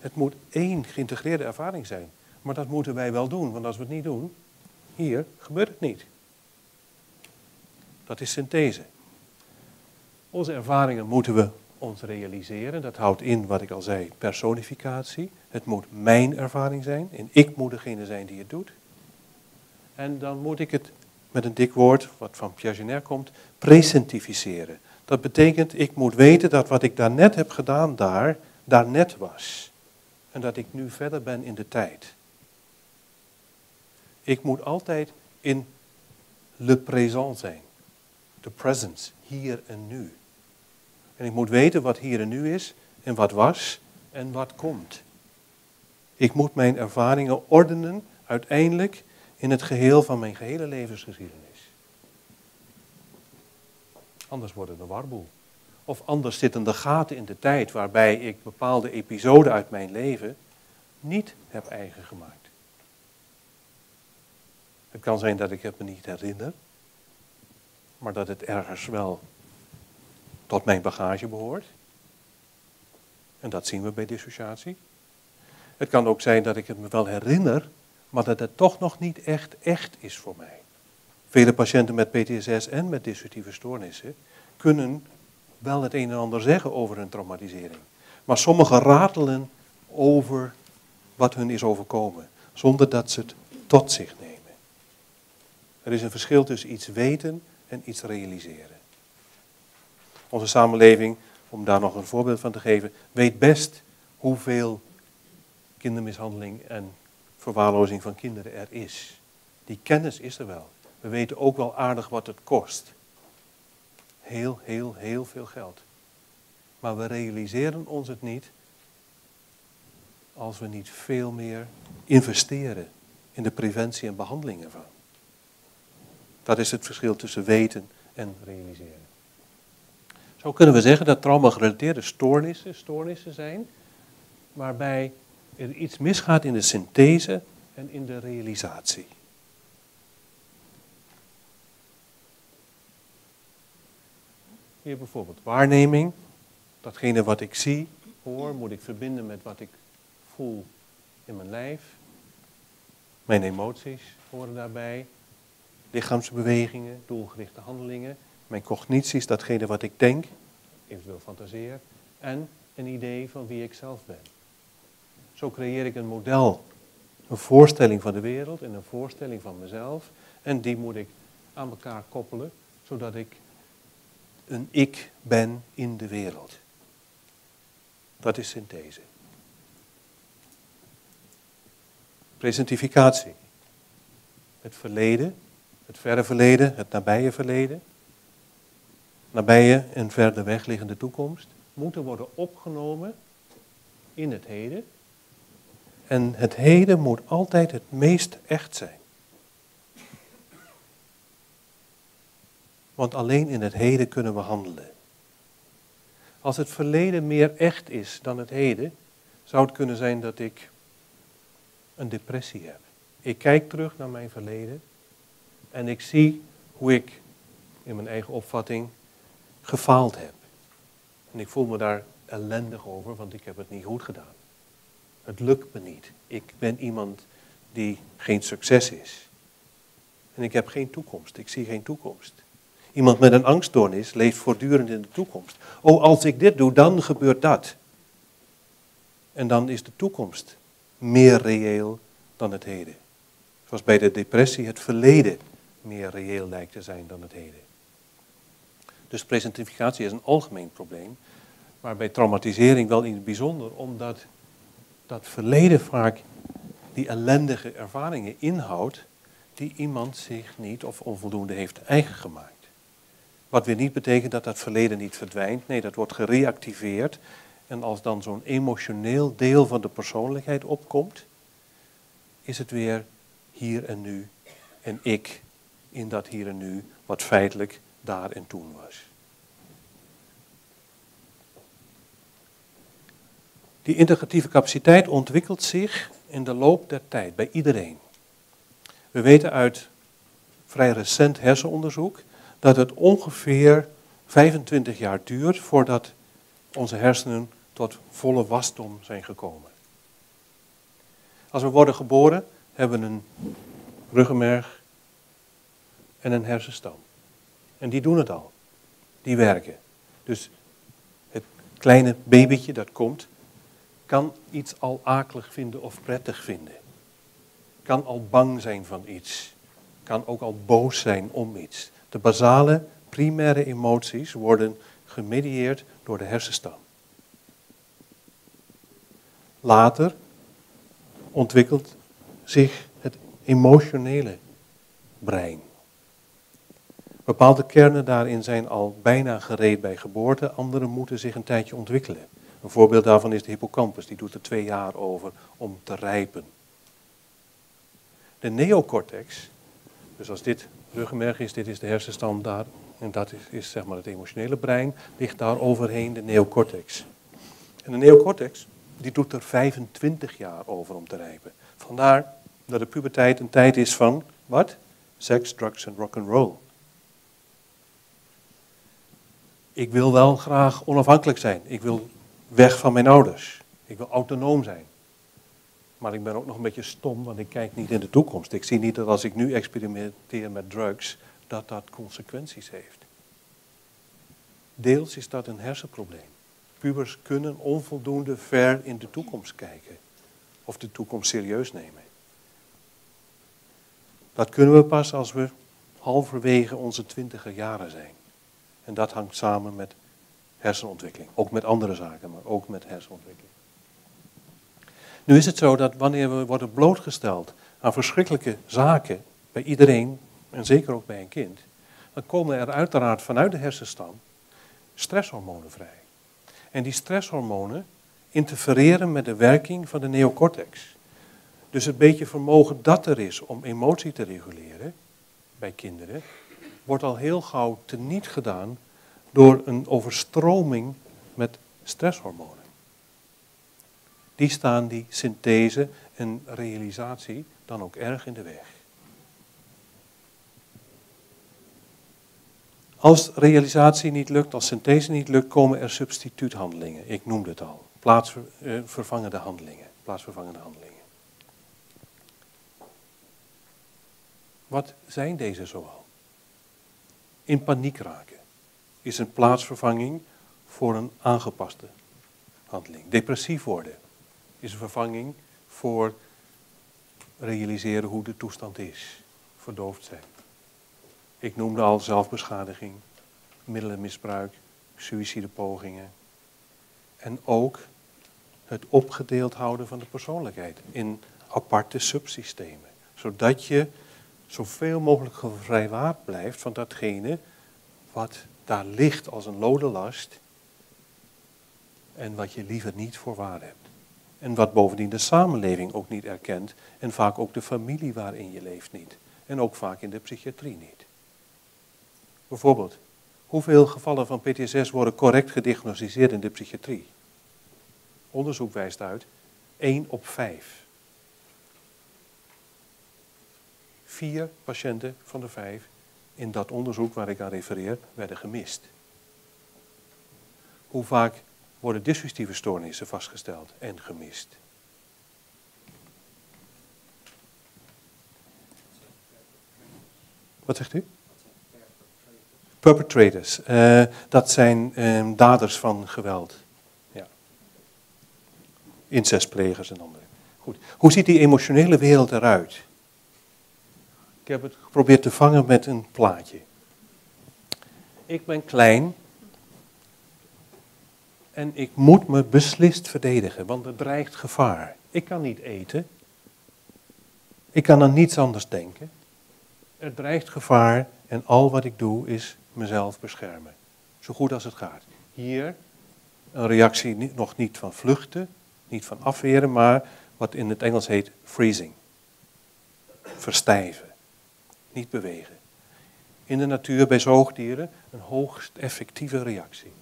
Het moet één geïntegreerde ervaring zijn. Maar dat moeten wij wel doen, want als we het niet doen, hier gebeurt het niet. Dat is synthese. Onze ervaringen moeten we ons realiseren. Dat houdt in wat ik al zei, personificatie. Het moet mijn ervaring zijn en ik moet degene zijn die het doet. En dan moet ik het met een dik woord, wat van Piaget komt, presentificeren. Dat betekent, ik moet weten dat wat ik daarnet heb gedaan daar, daarnet was. En dat ik nu verder ben in de tijd. Ik moet altijd in le présent zijn. De presence, hier en nu. En ik moet weten wat hier en nu is en wat was en wat komt. Ik moet mijn ervaringen ordenen uiteindelijk in het geheel van mijn gehele levensgeschiedenis. Anders wordt het een warboel. Of anders zitten de gaten in de tijd waarbij ik bepaalde episoden uit mijn leven niet heb eigen gemaakt. Het kan zijn dat ik het me niet herinner, maar dat het ergens wel tot mijn bagage behoort. En dat zien we bij dissociatie. Het kan ook zijn dat ik het me wel herinner, maar dat het toch nog niet echt echt is voor mij. Vele patiënten met PTSS en met dissociatieve stoornissen kunnen wel het een en ander zeggen over hun traumatisering. Maar sommigen ratelen over wat hun is overkomen, zonder dat ze het tot zich nemen. Er is een verschil tussen iets weten en iets realiseren. Onze samenleving, om daar nog een voorbeeld van te geven, weet best hoeveel kindermishandeling en verwaarlozing van kinderen er is. Die kennis is er wel. We weten ook wel aardig wat het kost. Heel, heel, heel veel geld. Maar we realiseren ons het niet als we niet veel meer investeren in de preventie en behandeling ervan. Dat is het verschil tussen weten en realiseren. Zo kunnen we zeggen dat trauma-gerelateerde stoornissen stoornissen zijn waarbij er iets misgaat in de synthese en in de realisatie. Hier bijvoorbeeld waarneming. Datgene wat ik zie, hoor, moet ik verbinden met wat ik voel in mijn lijf. Mijn emoties horen daarbij. Lichaamsbewegingen, doelgerichte handelingen. Mijn cognities, datgene wat ik denk, eventueel fantaseer. En een idee van wie ik zelf ben. Zo creëer ik een model, een voorstelling van de wereld en een voorstelling van mezelf. En die moet ik aan elkaar koppelen, zodat ik een ik ben in de wereld. Dat is synthese. Presentificatie. Het verleden, het verre verleden, het nabije verleden, nabije en verder wegliggende toekomst, moeten worden opgenomen in het heden. En het heden moet altijd het meest echt zijn. Want alleen in het heden kunnen we handelen. Als het verleden meer echt is dan het heden, zou het kunnen zijn dat ik een depressie heb. Ik kijk terug naar mijn verleden en ik zie hoe ik in mijn eigen opvatting gefaald heb. En ik voel me daar ellendig over, want ik heb het niet goed gedaan. Het lukt me niet. Ik ben iemand die geen succes is. En ik heb geen toekomst. Ik zie geen toekomst. Iemand met een angststoornis leeft voortdurend in de toekomst. Oh, als ik dit doe, dan gebeurt dat. En dan is de toekomst meer reëel dan het heden. Zoals bij de depressie het verleden meer reëel lijkt te zijn dan het heden. Dus presentificatie is een algemeen probleem, maar bij traumatisering wel in het bijzonder, omdat dat verleden vaak die ellendige ervaringen inhoudt die iemand zich niet of onvoldoende heeft eigen gemaakt. Wat weer niet betekent dat dat verleden niet verdwijnt. Nee, dat wordt gereactiveerd. En als dan zo'n emotioneel deel van de persoonlijkheid opkomt, is het weer hier en nu. En ik in dat hier en nu, wat feitelijk daar en toen was. Die integratieve capaciteit ontwikkelt zich in de loop der tijd bij iedereen. We weten uit vrij recent hersenonderzoek dat het ongeveer 25 jaar duurt voordat onze hersenen tot volle wasdom zijn gekomen. Als we worden geboren, hebben we een ruggenmerg en een hersenstam. En die doen het al. Die werken. Dus het kleine babytje dat komt, kan iets al akelig vinden of prettig vinden. Kan al bang zijn van iets. Kan ook al boos zijn om iets. De basale, primaire emoties worden gemedieerd door de hersenstam. Later ontwikkelt zich het emotionele brein. Bepaalde kernen daarin zijn al bijna gereed bij geboorte, andere moeten zich een tijdje ontwikkelen. Een voorbeeld daarvan is de hippocampus, die doet er twee jaar over om te rijpen. De neocortex, dus als dit ruggenmerg is, dit is de hersenstam daar, en dat is, is zeg maar het emotionele brein, ligt daar overheen de neocortex. En de neocortex, die doet er 25 jaar over om te rijpen. Vandaar dat de puberteit een tijd is van, wat? Sex, drugs en rock Ik wil wel graag onafhankelijk zijn. Ik wil weg van mijn ouders. Ik wil autonoom zijn. Maar ik ben ook nog een beetje stom, want ik kijk niet in de toekomst. Ik zie niet dat als ik nu experimenteer met drugs, dat dat consequenties heeft. Deels is dat een hersenprobleem. Pubers kunnen onvoldoende ver in de toekomst kijken. Of de toekomst serieus nemen. Dat kunnen we pas als we halverwege onze twintiger jaren zijn. En dat hangt samen met hersenontwikkeling. Ook met andere zaken, maar ook met hersenontwikkeling. Nu is het zo dat wanneer we worden blootgesteld aan verschrikkelijke zaken bij iedereen, en zeker ook bij een kind, dan komen er uiteraard vanuit de hersenstam stresshormonen vrij. En die stresshormonen interfereren met de werking van de neocortex. Dus het beetje vermogen dat er is om emotie te reguleren bij kinderen, wordt al heel gauw teniet gedaan door een overstroming met stresshormonen. die staan die synthese en realisatie dan ook erg in de weg. Als realisatie niet lukt, als synthese niet lukt, komen er substituuthandelingen. Ik noemde het al. Handelingen. Plaatsvervangende handelingen. Wat zijn deze zoal? In paniek raken is een plaatsvervanging voor een aangepaste handeling. Depressief worden is een vervanging voor realiseren hoe de toestand is. Verdoofd zijn. Ik noemde al zelfbeschadiging, middelenmisbruik, suïcidepogingen. En ook het opgedeeld houden van de persoonlijkheid in aparte subsystemen. Zodat je zoveel mogelijk gevrijwaard blijft van datgene wat daar ligt als een lode last en wat je liever niet voor waar hebt. En wat bovendien de samenleving ook niet erkent en vaak ook de familie waarin je leeft niet. En ook vaak in de psychiatrie niet. Bijvoorbeeld, hoeveel gevallen van PTSS worden correct gediagnosticeerd in de psychiatrie? Onderzoek wijst uit 1 op 5. Vier patiënten van de vijf in dat onderzoek waar ik aan refereer werden gemist. Hoe vaak worden dissociatieve stoornissen vastgesteld en gemist? Wat zegt u? Perpetrators. Uh, dat zijn um, daders van geweld. Ja. Incestplegers en anderen. Goed. Hoe ziet die emotionele wereld eruit? Ik heb het geprobeerd te vangen met een plaatje. Ik ben klein en ik moet me beslist verdedigen, want er dreigt gevaar. Ik kan niet eten. Ik kan aan niets anders denken. Er dreigt gevaar en al wat ik doe is mezelf beschermen. Zo goed als het gaat. Hier een reactie nog niet van vluchten, niet van afweren, maar wat in het Engels heet freezing. Verstijven niet bewegen. In de natuur bij zoogdieren een hoogst effectieve reactie.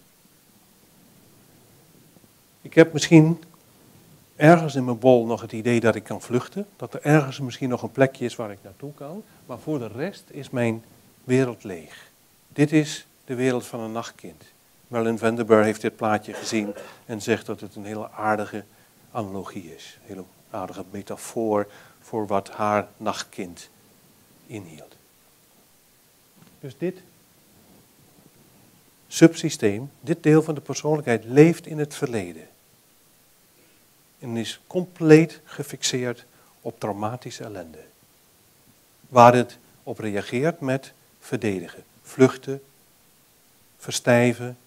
Ik heb misschien ergens in mijn bol nog het idee dat ik kan vluchten, dat er ergens misschien nog een plekje is waar ik naartoe kan, maar voor de rest is mijn wereld leeg. Dit is de wereld van een nachtkind. Merlin Vandenberg heeft dit plaatje gezien en zegt dat het een hele aardige analogie is. Een hele aardige metafoor voor wat haar nachtkind inhield. Dus dit subsysteem, dit deel van de persoonlijkheid, leeft in het verleden. En is compleet gefixeerd op traumatische ellende. Waar het op reageert met verdedigen, vluchten, verstijven,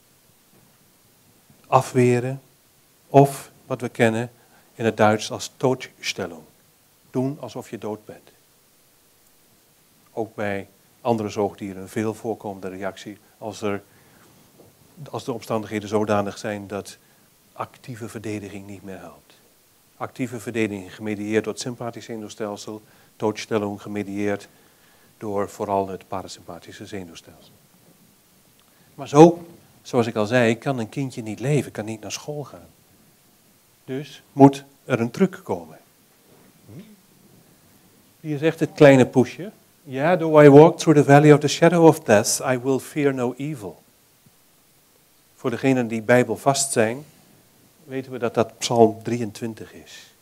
afweren of wat we kennen in het Duits als Todstellung. Doen alsof je dood bent ook bij andere zoogdieren een veel voorkomende reactie als, er, als de omstandigheden zodanig zijn dat actieve verdediging niet meer helpt. Actieve verdediging gemedieerd door het sympathische zenuwstelsel, doodstelling gemedieerd door vooral het parasympathische zenuwstelsel. Maar zo, zoals ik al zei, kan een kindje niet leven, kan niet naar school gaan. Dus moet er een truc komen. Hier zegt het kleine poesje, Yeah, though I walk through the valley of the shadow of death, I will fear no evil. Voor degenen die Bijbel vast zijn, weten we dat dat Psalm 23 is.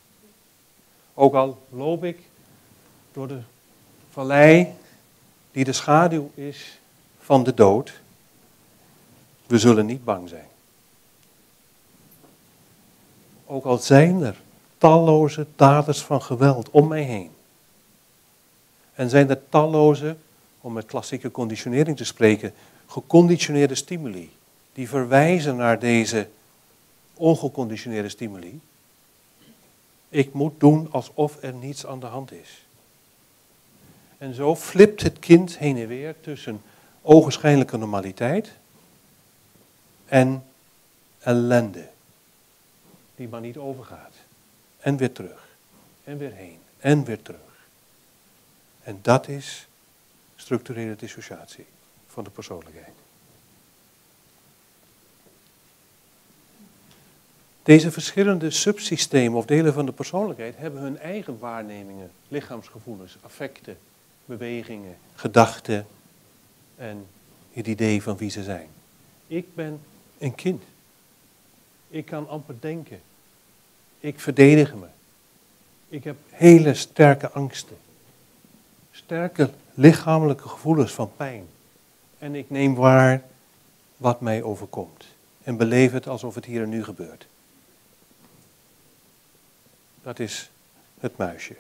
Ook al loop ik door de vallei die de schaduw is van de dood, we zullen niet bang zijn. Ook al zijn er talloze daders van geweld om mij heen. En zijn er talloze, om met klassieke conditionering te spreken, geconditioneerde stimuli. Die verwijzen naar deze ongeconditioneerde stimuli. Ik moet doen alsof er niets aan de hand is. En zo flipt het kind heen en weer tussen ogenschijnlijke normaliteit en ellende. Die maar niet overgaat. En weer terug. En weer heen. En weer terug. En dat is structurele dissociatie van de persoonlijkheid. Deze verschillende subsystemen of delen van de persoonlijkheid hebben hun eigen waarnemingen, lichaamsgevoelens, affecten, bewegingen, gedachten en het idee van wie ze zijn. Ik ben een kind. Ik kan amper denken. Ik verdedig me. Ik heb hele sterke angsten. Sterke lichamelijke gevoelens van pijn. En ik neem waar wat mij overkomt. En beleef het alsof het hier en nu gebeurt. Dat is het muisje.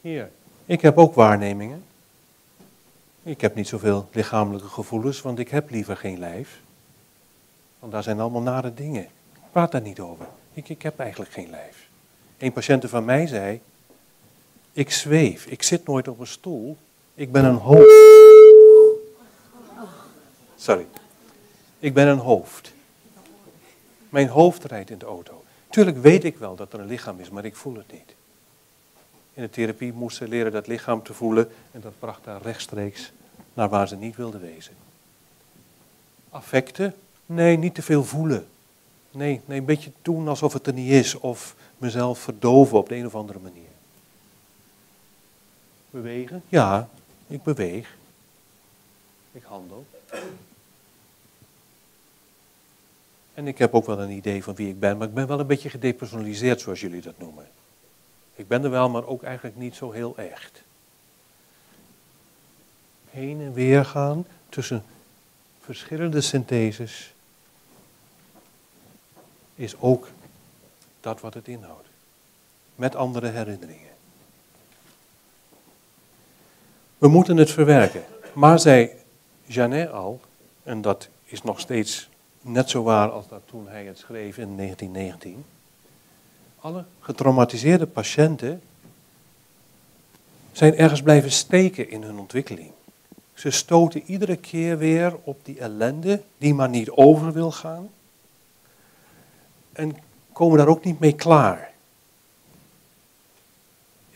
Hier, ik heb ook waarnemingen. Ik heb niet zoveel lichamelijke gevoelens, want ik heb liever geen lijf. Want daar zijn allemaal nare dingen. Praat daar niet over. Ik, ik heb eigenlijk geen lijf. Een patiënt van mij zei, ik zweef, ik zit nooit op een stoel, ik ben een hoofd. Sorry. Ik ben een hoofd. Mijn hoofd rijdt in de auto. Tuurlijk weet ik wel dat er een lichaam is, maar ik voel het niet. In de therapie moest ze leren dat lichaam te voelen en dat bracht haar rechtstreeks naar waar ze niet wilde wezen. Affecten? Nee, niet te veel voelen. Nee, nee, een beetje doen alsof het er niet is of mezelf verdoven op de een of andere manier. Bewegen? Ja, ik beweeg. Ik handel. En ik heb ook wel een idee van wie ik ben, maar ik ben wel een beetje gedepersonaliseerd, zoals jullie dat noemen. Ik ben er wel, maar ook eigenlijk niet zo heel echt. Heen en weer gaan tussen verschillende syntheses is ook dat wat het inhoudt. Met andere herinneringen. We moeten het verwerken. Maar zei Janet al, en dat is nog steeds net zo waar als dat toen hij het schreef in 1919. Alle getraumatiseerde patiënten zijn ergens blijven steken in hun ontwikkeling. Ze stoten iedere keer weer op die ellende die maar niet over wil gaan. En komen daar ook niet mee klaar.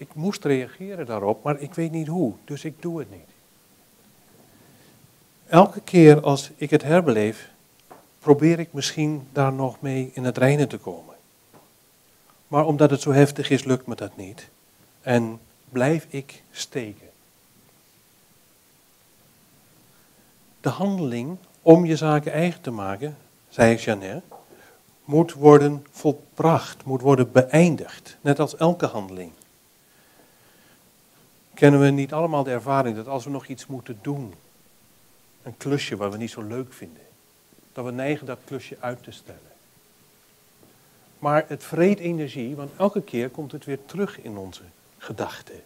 Ik moest reageren daarop, maar ik weet niet hoe, dus ik doe het niet. Elke keer als ik het herbeleef, probeer ik misschien daar nog mee in het reinen te komen. Maar omdat het zo heftig is, lukt me dat niet. En blijf ik steken. De handeling om je zaken eigen te maken, zei Janet, moet worden volbracht, moet worden beëindigd. Net als elke handeling. Kennen we niet allemaal de ervaring dat als we nog iets moeten doen, een klusje wat we niet zo leuk vinden, dat we neigen dat klusje uit te stellen. Maar het vreet energie, want elke keer komt het weer terug in onze gedachten.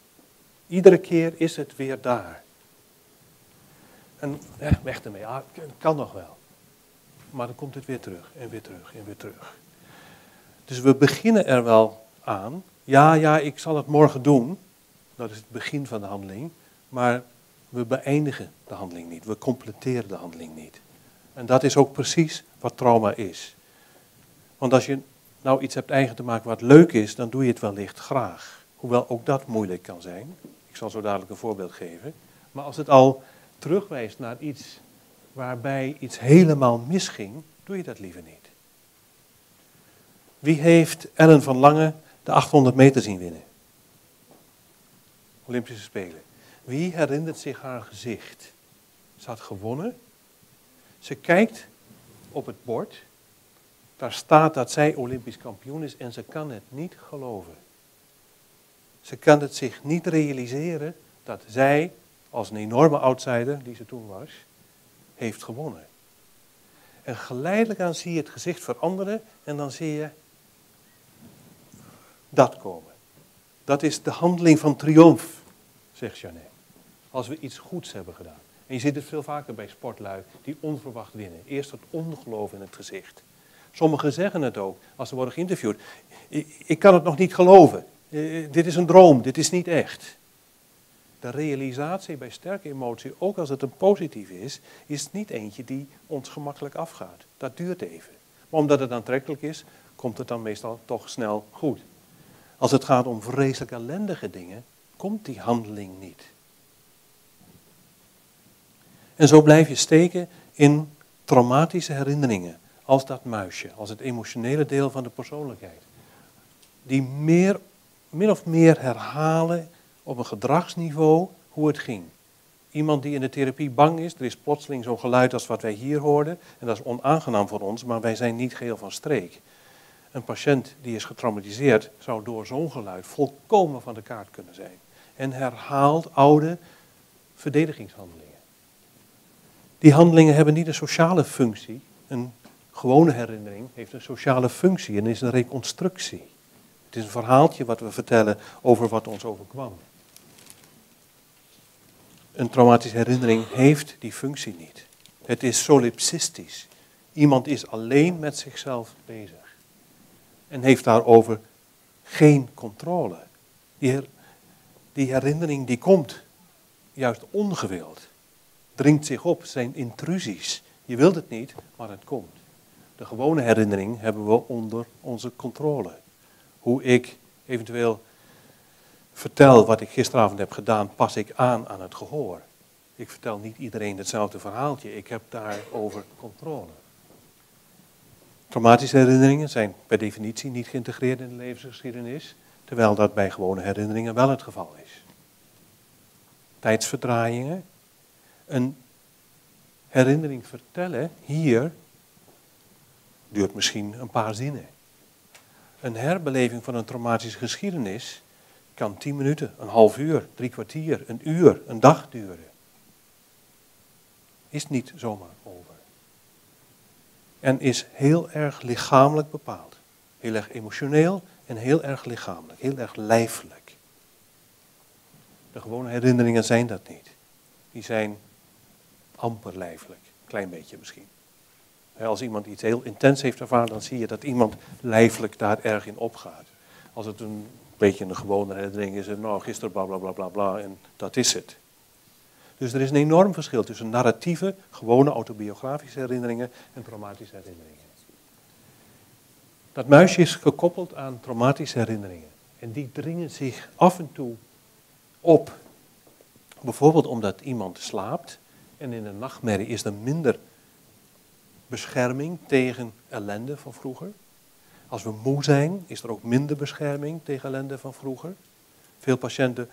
Iedere keer is het weer daar. En weg ermee, ah, kan nog wel. Maar dan komt het weer terug en weer terug en weer terug. Dus we beginnen er wel aan. Ja, ja, ik zal het morgen doen. Dat is het begin van de handeling. Maar we beëindigen de handeling niet. We completeren de handeling niet. En dat is ook precies wat trauma is. Want als je nou iets hebt eigen te maken wat leuk is, dan doe je het wellicht graag. Hoewel ook dat moeilijk kan zijn. Ik zal zo dadelijk een voorbeeld geven. Maar als het al terugwijst naar iets waarbij iets helemaal misging, doe je dat liever niet. Wie heeft Ellen van Lange de 800 meter zien winnen? Olympische Spelen. Wie herinnert zich haar gezicht? Ze had gewonnen. Ze kijkt op het bord. Daar staat dat zij Olympisch kampioen is en ze kan het niet geloven. Ze kan het zich niet realiseren dat zij, als een enorme outsider die ze toen was, heeft gewonnen. En geleidelijk aan zie je het gezicht veranderen en dan zie je dat komen. Dat is de handeling van triomf, zegt Janet. Als we iets goeds hebben gedaan. En je ziet het veel vaker bij sportlui die onverwacht winnen. Eerst het ongeloof in het gezicht. Sommigen zeggen het ook als ze worden geïnterviewd. Ik, kan het nog niet geloven. Dit is een droom, dit is niet echt. De realisatie bij sterke emotie, ook als het een positief is, is niet eentje die ons gemakkelijk afgaat. Dat duurt even. Maar omdat het aantrekkelijk is, komt het dan meestal toch snel goed. Als het gaat om vreselijk ellendige dingen, komt die handeling niet. En zo blijf je steken in traumatische herinneringen. als dat muisje, als het emotionele deel van de persoonlijkheid. Die meer, min of meer herhalen op een gedragsniveau hoe het ging. Iemand die in de therapie bang is, er is plotseling zo'n geluid als wat wij hier hoorden, en dat is onaangenaam voor ons, maar wij zijn niet geheel van streek. Een patiënt die is getraumatiseerd zou door zo'n geluid volkomen van de kaart kunnen zijn. En herhaalt oude verdedigingshandelingen. Die handelingen hebben niet een sociale functie. Een gewone herinnering heeft een sociale functie en is een reconstructie. Het is een verhaaltje wat we vertellen over wat ons overkwam. Een traumatische herinnering heeft die functie niet. Het is solipsistisch. Iemand is alleen met zichzelf bezig en heeft daarover geen controle. Die, die herinnering die komt juist ongewild, dringt zich op, zijn intrusies. Je wilt het niet, maar het komt. De gewone herinnering hebben we onder onze controle. Hoe ik eventueel vertel wat ik gisteravond heb gedaan, pas ik aan aan het gehoor. Ik vertel niet iedereen hetzelfde verhaaltje. Ik heb daarover controle. Traumatische herinneringen zijn per definitie niet geïntegreerd in de levensgeschiedenis, terwijl dat bij gewone herinneringen wel het geval is. Tijdsverdraaiingen. Een herinnering vertellen hier duurt misschien een paar zinnen. Een herbeleving van een traumatische geschiedenis kan tien minuten, een half uur, drie kwartier, een uur, een dag duren. Is niet zomaar over. En is heel erg lichamelijk bepaald. Heel erg emotioneel en heel erg lichamelijk, heel erg lijfelijk. De gewone herinneringen zijn dat niet. Die zijn amper lijfelijk, klein beetje misschien. Als iemand iets heel intens heeft ervaren, dan zie je dat iemand lijfelijk daar erg in opgaat. Als het een beetje een gewone herinnering is, nou gisteren bla bla bla bla bla en dat is het. Dus er is een enorm verschil tussen narratieve, gewone autobiografische herinneringen en traumatische herinneringen. Dat muisje is gekoppeld aan traumatische herinneringen. En die dringen zich af en toe op. Bijvoorbeeld omdat iemand slaapt en in een nachtmerrie is er minder bescherming tegen ellende van vroeger. Als we moe zijn, is er ook minder bescherming tegen ellende van vroeger. Veel patiënten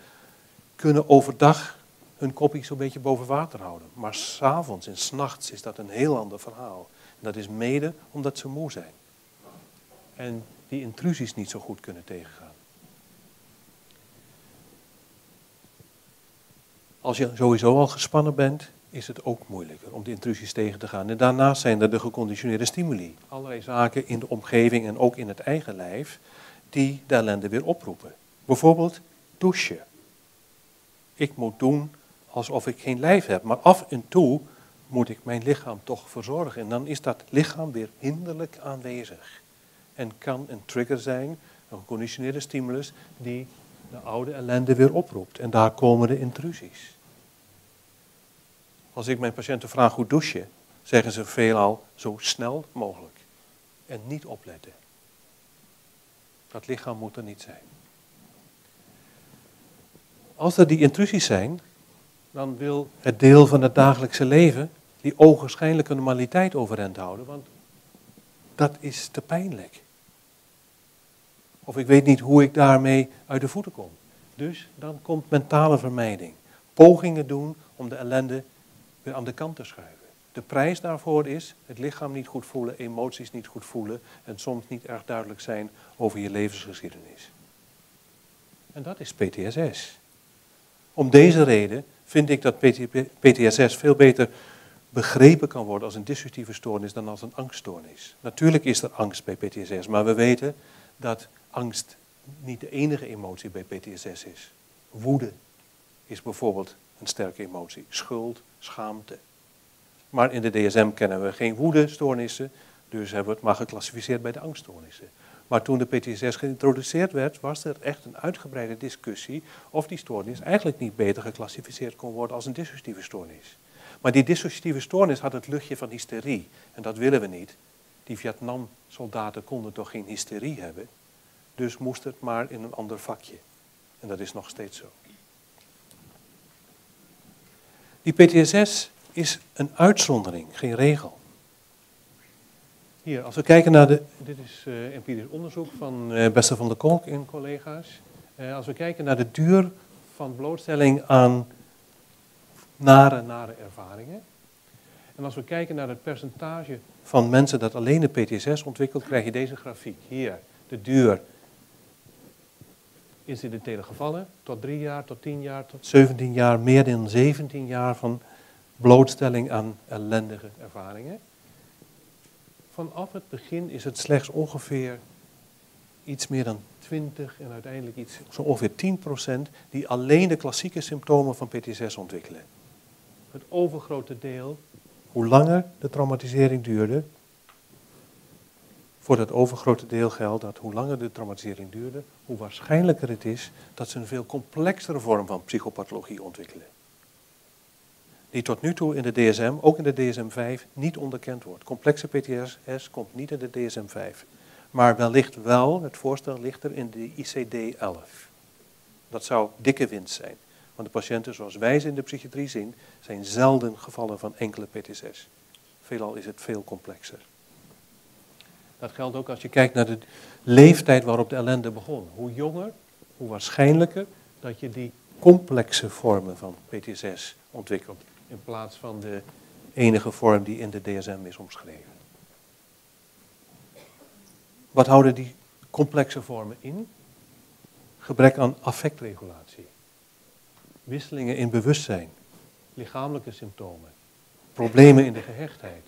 kunnen overdag hun kopje zo'n beetje boven water houden. Maar s'avonds en s'nachts is dat een heel ander verhaal. Dat is mede omdat ze moe zijn. En die intrusies niet zo goed kunnen tegengaan. Als je sowieso al gespannen bent, is het ook moeilijker om de intrusies tegen te gaan. En daarnaast zijn er de geconditioneerde stimuli. Allerlei zaken in de omgeving en ook in het eigen lijf die de ellende weer oproepen. Bijvoorbeeld douchen. Ik moet doen alsof ik geen lijf heb, maar af en toe moet ik mijn lichaam toch verzorgen. En dan is dat lichaam weer hinderlijk aanwezig. En kan een trigger zijn, een geconditioneerde stimulus, die de oude ellende weer oproept. En daar komen de intrusies. Als ik mijn patiënten vraag hoe douchen, zeggen ze veelal zo snel mogelijk. En niet opletten. Dat lichaam moet er niet zijn. Als er die intrusies zijn, dan wil het deel van het dagelijkse leven die ogenschijnlijke normaliteit overeind houden, want dat is te pijnlijk. Of ik weet niet hoe ik daarmee uit de voeten kom. Dus dan komt mentale vermijding. Pogingen doen om de ellende weer aan de kant te schuiven. De prijs daarvoor is het lichaam niet goed voelen, emoties niet goed voelen en soms niet erg duidelijk zijn over je levensgeschiedenis. En dat is PTSS. Om deze reden vind ik dat PTSS veel beter begrepen kan worden als een dissociatieve stoornis dan als een angststoornis. Natuurlijk is er angst bij PTSS, maar we weten dat angst niet de enige emotie bij PTSS is. Woede is bijvoorbeeld een sterke emotie. Schuld, schaamte. Maar in de DSM kennen we geen woedestoornissen, dus hebben we het maar geclassificeerd bij de angststoornissen. Maar toen de PTSS geïntroduceerd werd, was er echt een uitgebreide discussie of die stoornis eigenlijk niet beter geclassificeerd kon worden als een dissociatieve stoornis. Maar die dissociatieve stoornis had het luchtje van hysterie. En dat willen we niet. Die Vietnam-soldaten konden toch geen hysterie hebben. Dus moest het maar in een ander vakje. En dat is nog steeds zo. Die PTSS is een uitzondering, geen regel. Hier, als we kijken naar de. Dit is uh, empirisch onderzoek van uh, Beste van der Kolk en collega's. Uh, als we kijken naar de duur van blootstelling aan nare, nare ervaringen. En als we kijken naar het percentage van mensen dat alleen de PTSS ontwikkelt, krijg je deze grafiek. Hier, de duur incidentele gevallen, tot drie jaar, tot tien jaar, tot 17 jaar, meer dan 17 jaar van blootstelling aan ellendige ervaringen. Vanaf het begin is het slechts ongeveer iets meer dan 20 en uiteindelijk iets, zo ongeveer 10% die alleen de klassieke symptomen van PTSS ontwikkelen. Het overgrote deel, hoe langer de traumatisering duurde, voor dat overgrote deel geldt dat hoe langer de traumatisering duurde, hoe waarschijnlijker het is dat ze een veel complexere vorm van psychopathologie ontwikkelen. Die tot nu toe in de DSM, ook in de DSM-5, niet onderkend wordt. Complexe PTSS komt niet in de DSM-5. Maar wellicht wel, het voorstel ligt er in de ICD-11. Dat zou dikke winst zijn. Want de patiënten zoals wij ze in de psychiatrie zien, zijn zelden gevallen van enkele PTSS. Veelal is het veel complexer. Dat geldt ook als je kijkt naar de leeftijd waarop de ellende begon. Hoe jonger, hoe waarschijnlijker dat je die complexe vormen van PTSS ontwikkelt. In plaats van de enige vorm die in de DSM is omschreven. Wat houden die complexe vormen in? Gebrek aan affectregulatie. Wisselingen in bewustzijn. Lichamelijke symptomen. Problemen in de gehechtheid.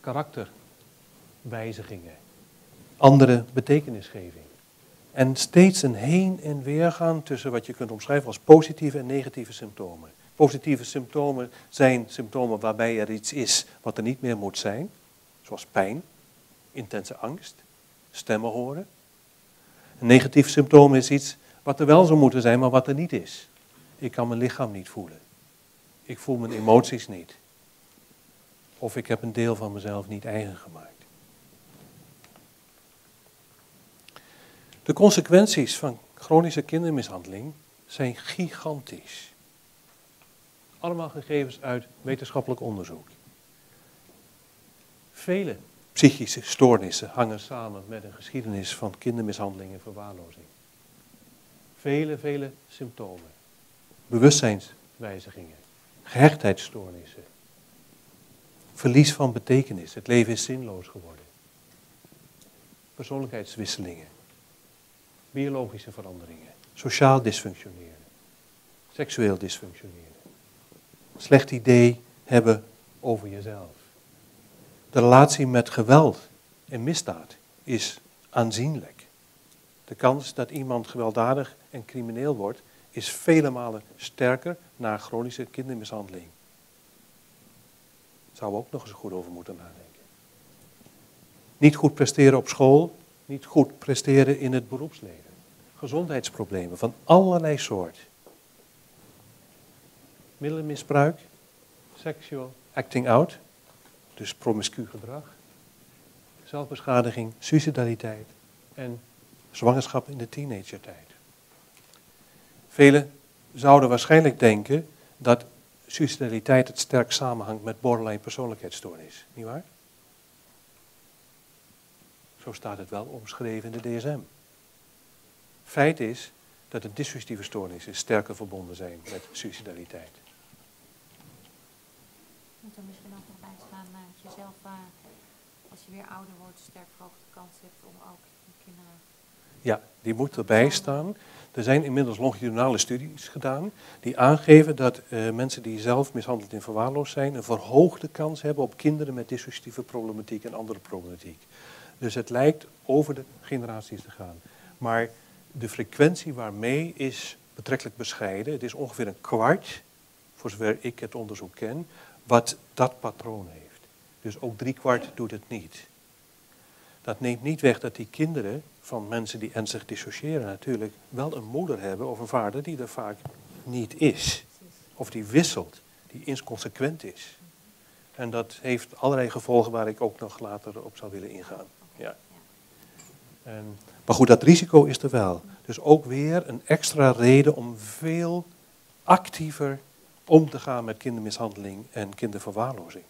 Karakter wijzigingen, andere betekenisgeving. En steeds een heen en weer gaan tussen wat je kunt omschrijven als positieve en negatieve symptomen. Positieve symptomen zijn symptomen waarbij er iets is wat er niet meer moet zijn, zoals pijn, intense angst, stemmen horen. Een negatief symptoom is iets wat er wel zou moeten zijn, maar wat er niet is. Ik kan mijn lichaam niet voelen. Ik voel mijn emoties niet. Of ik heb een deel van mezelf niet eigen gemaakt. De consequenties van chronische kindermishandeling zijn gigantisch. Allemaal gegevens uit wetenschappelijk onderzoek. Vele psychische stoornissen hangen samen met een geschiedenis van kindermishandeling en verwaarlozing. Vele, vele symptomen. Bewustzijnswijzigingen, gehechtheidsstoornissen, verlies van betekenis, het leven is zinloos geworden, persoonlijkheidswisselingen biologische veranderingen, sociaal dysfunctioneren, seksueel dysfunctioneren, slecht idee hebben over jezelf. De relatie met geweld en misdaad is aanzienlijk. De kans dat iemand gewelddadig en crimineel wordt is vele malen sterker na chronische kindermishandeling. Daar zouden we ook nog eens goed over moeten nadenken. Niet goed presteren op school niet goed presteren in het beroepsleven. Gezondheidsproblemen van allerlei soort. Middelenmisbruik, sexual acting out, dus promiscu gedrag, zelfbeschadiging, suicidaliteit en zwangerschap in de teenagertijd. Velen zouden waarschijnlijk denken dat suicidaliteit het sterk samenhangt met borderline persoonlijkheidsstoornis, niet waar? Zo staat het wel omschreven in de DSM. Feit is dat de dissociatieve stoornissen sterker verbonden zijn met suicidaliteit. Moet er misschien ook nog bij staan uh, dat je zelf, uh, als je weer ouder wordt, sterk verhoogde kans hebt om ook je kinderen... Ja, die moet erbij staan. Er zijn inmiddels longitudinale studies gedaan die aangeven dat uh, mensen die zelf mishandeld en verwaarloosd zijn een verhoogde kans hebben op kinderen met dissociatieve problematiek en andere problematiek. Dus het lijkt over de generaties te gaan. Maar de frequentie waarmee is betrekkelijk bescheiden. Het is ongeveer een kwart, voor zover ik het onderzoek ken, wat dat patroon heeft. Dus ook drie kwart doet het niet. Dat neemt niet weg dat die kinderen van mensen die ernstig dissociëren natuurlijk wel een moeder hebben of een vader die er vaak niet is. Of die wisselt, die inconsequent is. En dat heeft allerlei gevolgen waar ik ook nog later op zou willen ingaan. Ja. En, maar goed, dat risico is er wel. Dus ook weer een extra reden om veel actiever om te gaan met kindermishandeling en kinderverwaarlozing.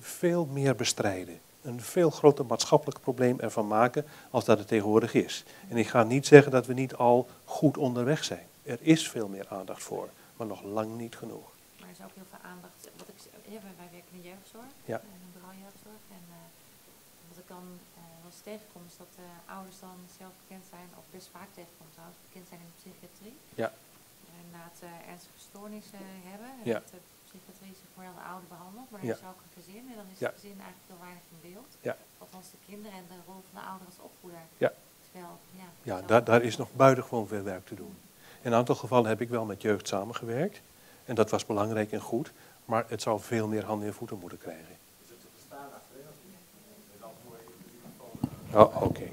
Veel meer bestrijden. een veel groter maatschappelijk probleem ervan maken als dat het tegenwoordig is. En ik ga niet zeggen dat we niet al goed onderweg zijn. Er is veel meer aandacht voor, maar nog lang niet genoeg. Maar er is ook heel veel aandacht. Wat ik, ja, wij, werken in de jeugdzorg, Ja. in een bureau jeugdzorg. En eh, wat ik dan eh, wel eens tegenkom is dat eh, ouders dan zelf bekend zijn, of best vaak tegenkom trouwens, bekend zijn in de psychiatrie. Ja. En inderdaad eh, ernstige stoornissen hebben. En Ja. dat de psychiatrie zich vooral de ouder behandelt, maar Ja. dan is er ook een gezin. En dan is Ja. het gezin eigenlijk heel weinig in beeld. Ja. Althans de kinderen en de rol van de ouder als opvoeder. Ja. Terwijl, ja, Ja, daar, daar is nog buitengewoon veel werk te doen. In een aantal gevallen heb ik wel met jeugd samengewerkt. En dat was belangrijk en goed. Maar het zou veel meer handen en voeten moeten krijgen. Oh, oké.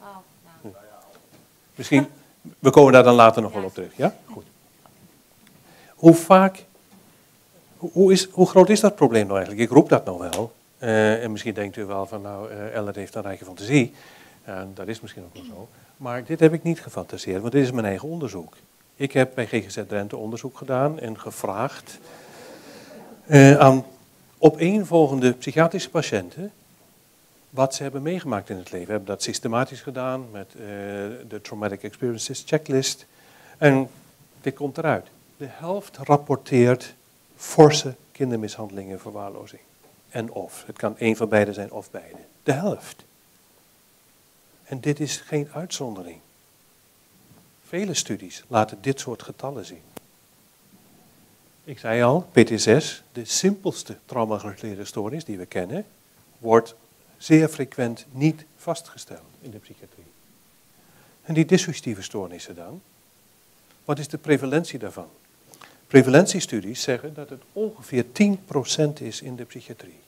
Oh, nou. Misschien, we komen daar dan later nog wel op terug. Ja? Goed. Hoe vaak, hoe, is, hoe groot is dat probleem nou eigenlijk? Ik roep dat nou wel. Eh, en misschien denkt u wel van, nou, eh Ellen heeft een rijke fantasie. En dat is misschien ook wel zo. Maar dit heb ik niet gefantaseerd, want dit is mijn eigen onderzoek. Ik heb bij GGZ Drenthe onderzoek gedaan en gevraagd eh, aan opeenvolgende psychiatrische patiënten wat ze hebben meegemaakt in het leven. We hebben dat systematisch gedaan met eh, de Traumatic Experiences Checklist. En dit komt eruit. De helft rapporteert forse kindermishandeling en verwaarlozing. En of. Het kan één van beide zijn of beide. De helft. En dit is geen uitzondering. Vele studies laten dit soort getallen zien. Ik zei al, PTSS, de simpelste traumagerelateerde stoornis die we kennen, wordt zeer frequent niet vastgesteld in de psychiatrie. En die dissociatieve stoornissen dan? Wat is de prevalentie daarvan? Prevalentiestudies zeggen dat het ongeveer 10% is in de psychiatrie.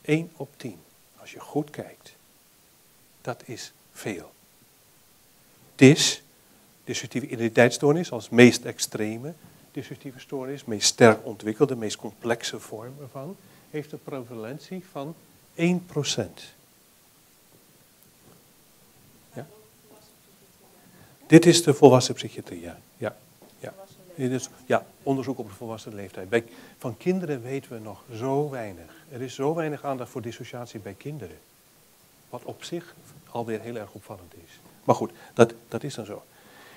1 op 10, als je goed kijkt. Dat is veel. DIS, dissociatieve identiteitsstoornis, als meest extreme dissociatieve stoornis, meest sterk ontwikkelde, meest complexe vorm ervan, heeft een prevalentie van 1 Ja? Dit is de volwassen psychiatrie, ja. Ja. onderzoek op de volwassen leeftijd. Bij, van kinderen weten we nog zo weinig. Er is zo weinig aandacht voor dissociatie bij kinderen. Wat op zich alweer heel erg opvallend is. Maar goed, dat, dat is dan zo.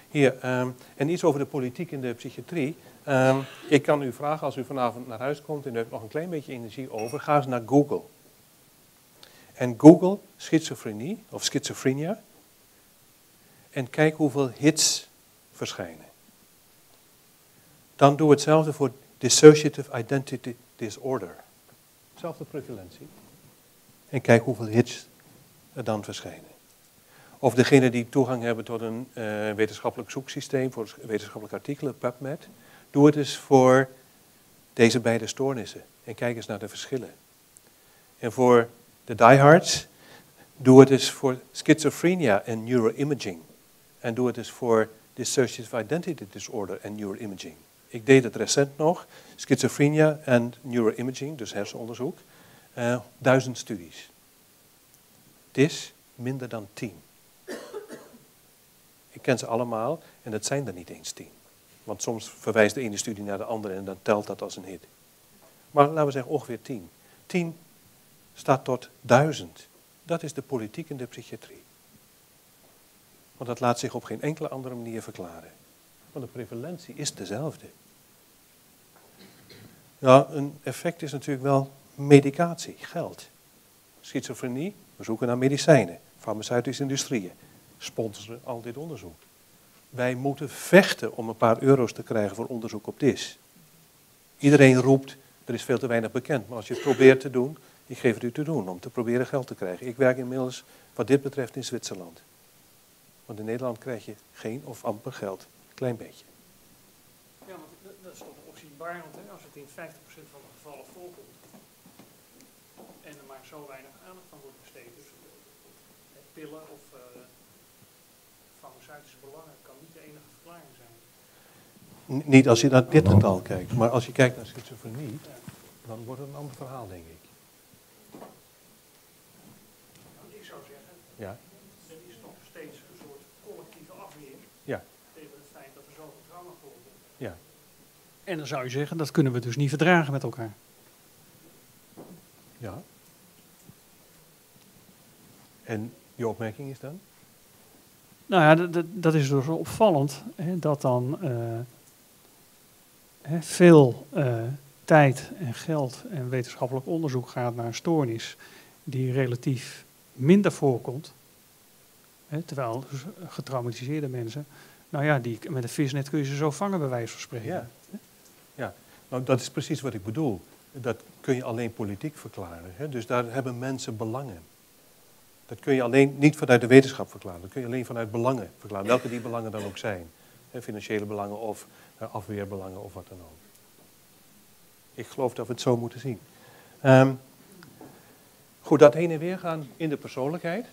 Hier, ehm, en iets over de politiek in de psychiatrie. Ehm, ik kan u vragen, als u vanavond naar huis komt en u hebt nog een klein beetje energie over, ga eens naar Google. En Google schizofrenie of schizofrenia. En kijk hoeveel hits verschijnen. Dan doe hetzelfde voor dissociative identity disorder. Zelfde prevalentie. En kijk hoeveel hits er dan verschijnen. Of degenen die toegang hebben tot een eh, wetenschappelijk zoeksysteem voor wetenschappelijke artikelen, PubMed. Doe het eens voor deze beide stoornissen. En kijk eens naar de verschillen. En voor de diehards, doe het eens voor schizophrenia en neuroimaging. En doe het eens voor dissociative identity disorder en neuroimaging. Ik deed het recent nog, schizofrenia en neuroimaging, dus hersenonderzoek, eh, duizend studies. DIS minder dan tien. Ik ken ze allemaal en het zijn er niet eens tien. Want soms verwijst de ene studie naar de andere en dan telt dat als een hit. Maar laten we zeggen ongeveer tien. Tien staat tot duizend. Dat is de politiek in de psychiatrie. Want dat laat zich op geen enkele andere manier verklaren. De prevalentie is dezelfde. Ja, een effect is natuurlijk wel medicatie, geld. Schizofrenie, we zoeken naar medicijnen. Farmaceutische industrieën sponsoren al dit onderzoek. Wij moeten vechten om een paar euro's te krijgen voor onderzoek op DIS. Iedereen roept, er is veel te weinig bekend. Maar als je het probeert te doen, ik geef het u te doen om te proberen geld te krijgen. Ik werk inmiddels wat dit betreft in Zwitserland. Want in Nederland krijg je geen of amper geld. Klein beetje. Ja, want dat- is toch opzienbarend, hè, als het in 50% van de gevallen voorkomt. En er maar zo weinig aandacht aan wordt besteed. Dus eh, pillen of eh, farmaceutische belangen kan niet de enige verklaring zijn. N- niet als je naar dit getal kijkt, maar als je kijkt naar schizofrenie, dan wordt het een ander verhaal, denk ik. Nou, ik zou zeggen, Ja, er is nog steeds een soort collectieve afweer ja, tegen het feit dat er zoveel trauma voorkomt. Ja. En dan zou je zeggen, dat kunnen we dus niet verdragen met elkaar. ja. En je opmerking is dan? Nou ja, dat- dat- dat is dus opvallend hè, dat dan eh, hè, veel eh, tijd en geld en wetenschappelijk onderzoek gaat naar een stoornis die relatief minder voorkomt. Hè, terwijl dus getraumatiseerde mensen, nou ja, die, met een visnet kun je ze zo vangen bij wijze van spreken. Ja. ja, nou dat is precies wat ik bedoel. Dat kun je alleen politiek verklaren. Hè? Dus daar hebben mensen belangen. Dat kun je alleen niet vanuit de wetenschap verklaren. Dat kun je alleen vanuit belangen verklaren. Welke die belangen dan ook zijn. Hè, financiële belangen of eh, afweerbelangen of wat dan ook. Ik geloof dat we het zo moeten zien. Ehm, goed, dat heen en weer gaan in de persoonlijkheid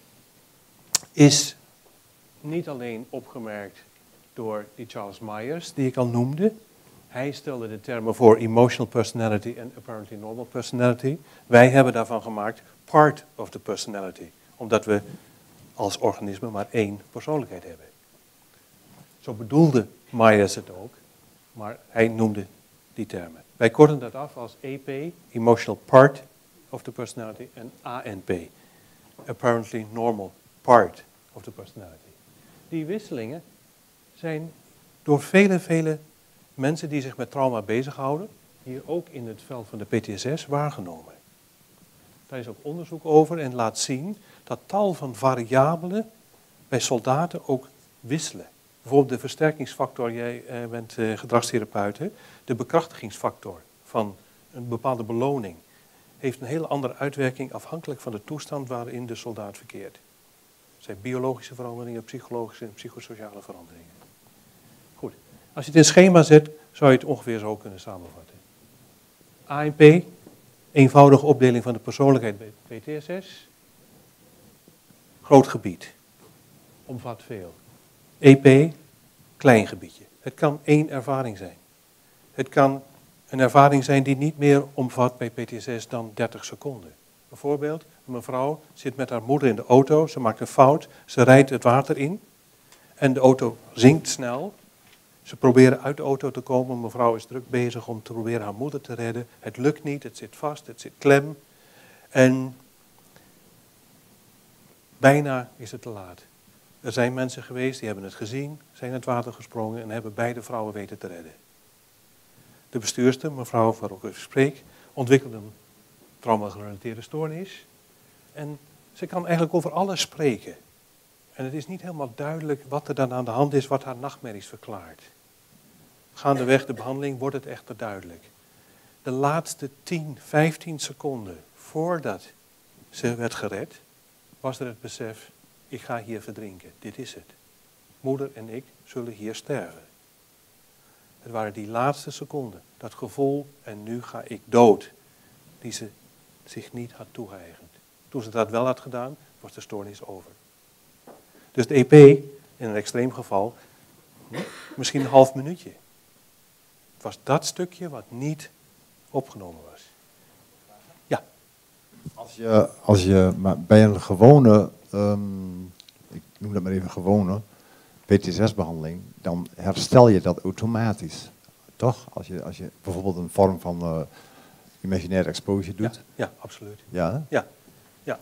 is niet alleen opgemerkt door die Charles Myers, die ik al noemde. Hij stelde de termen voor emotional personality en apparently normal personality. Wij hebben daarvan gemaakt part of the personality, omdat we als organisme maar één persoonlijkheid hebben. Zo bedoelde Myers het ook, maar hij noemde die termen. Wij korten dat af als EP, emotional part of the personality, en ANP, apparently normal part of the personality. Die wisselingen zijn door vele, vele mensen die zich met trauma bezighouden, hier ook in het veld van de PTSS, waargenomen. Daar is ook onderzoek over en laat zien dat tal van variabelen bij soldaten ook wisselen. Bijvoorbeeld de versterkingsfactor, jij eh, bent eh, gedragstherapeut, hè? de bekrachtigingsfactor van een bepaalde beloning heeft een hele andere uitwerking afhankelijk van de toestand waarin de soldaat verkeert. Het zijn biologische veranderingen, psychologische en psychosociale veranderingen. Als je het in schema zet, zou je het ongeveer zo kunnen samenvatten. ANP, eenvoudige opdeling van de persoonlijkheid bij PTSS. Groot gebied, omvat veel. EP, klein gebiedje. Het kan één ervaring zijn. Het kan een ervaring zijn die niet meer omvat bij PTSS dan 30 seconden. Bijvoorbeeld, een mevrouw zit met haar moeder in de auto, ze maakt een fout, ze rijdt het water in en de auto zinkt snel. Ze proberen uit de auto te komen, mevrouw is druk bezig om te proberen haar moeder te redden. Het lukt niet, het zit vast, het zit klem en bijna is het te laat. Er zijn mensen geweest die hebben het gezien, zijn het water gesprongen en hebben beide vrouwen weten te redden. De bestuurster, mevrouw waarover ik spreek, ontwikkelde een trauma-gerelateerde stoornis. En ze kan eigenlijk over alles spreken. En het is niet helemaal duidelijk wat er dan aan de hand is, wat haar nachtmerries verklaart. Gaandeweg de behandeling wordt het echter duidelijk. De laatste 10, 15 seconden voordat ze werd gered, was er het besef, ik ga hier verdrinken, dit is het. Moeder en ik zullen hier sterven. Het waren die laatste seconden, dat gevoel, en nu ga ik dood, die ze zich niet had toegeëigend. Toen ze dat wel had gedaan, was de stoornis over. Dus de EP, in een extreem geval, hm, misschien een half minuutje. Het was dat stukje wat niet opgenomen was. Ja, Als je, als je maar bij een gewone, ehm, ik noem dat maar even gewone, PTSS-behandeling, dan herstel je dat automatisch. Toch? Als je, als je bijvoorbeeld een vorm van eh imaginaire exposure ja, doet. ja absoluut. Ja. Ja, ja.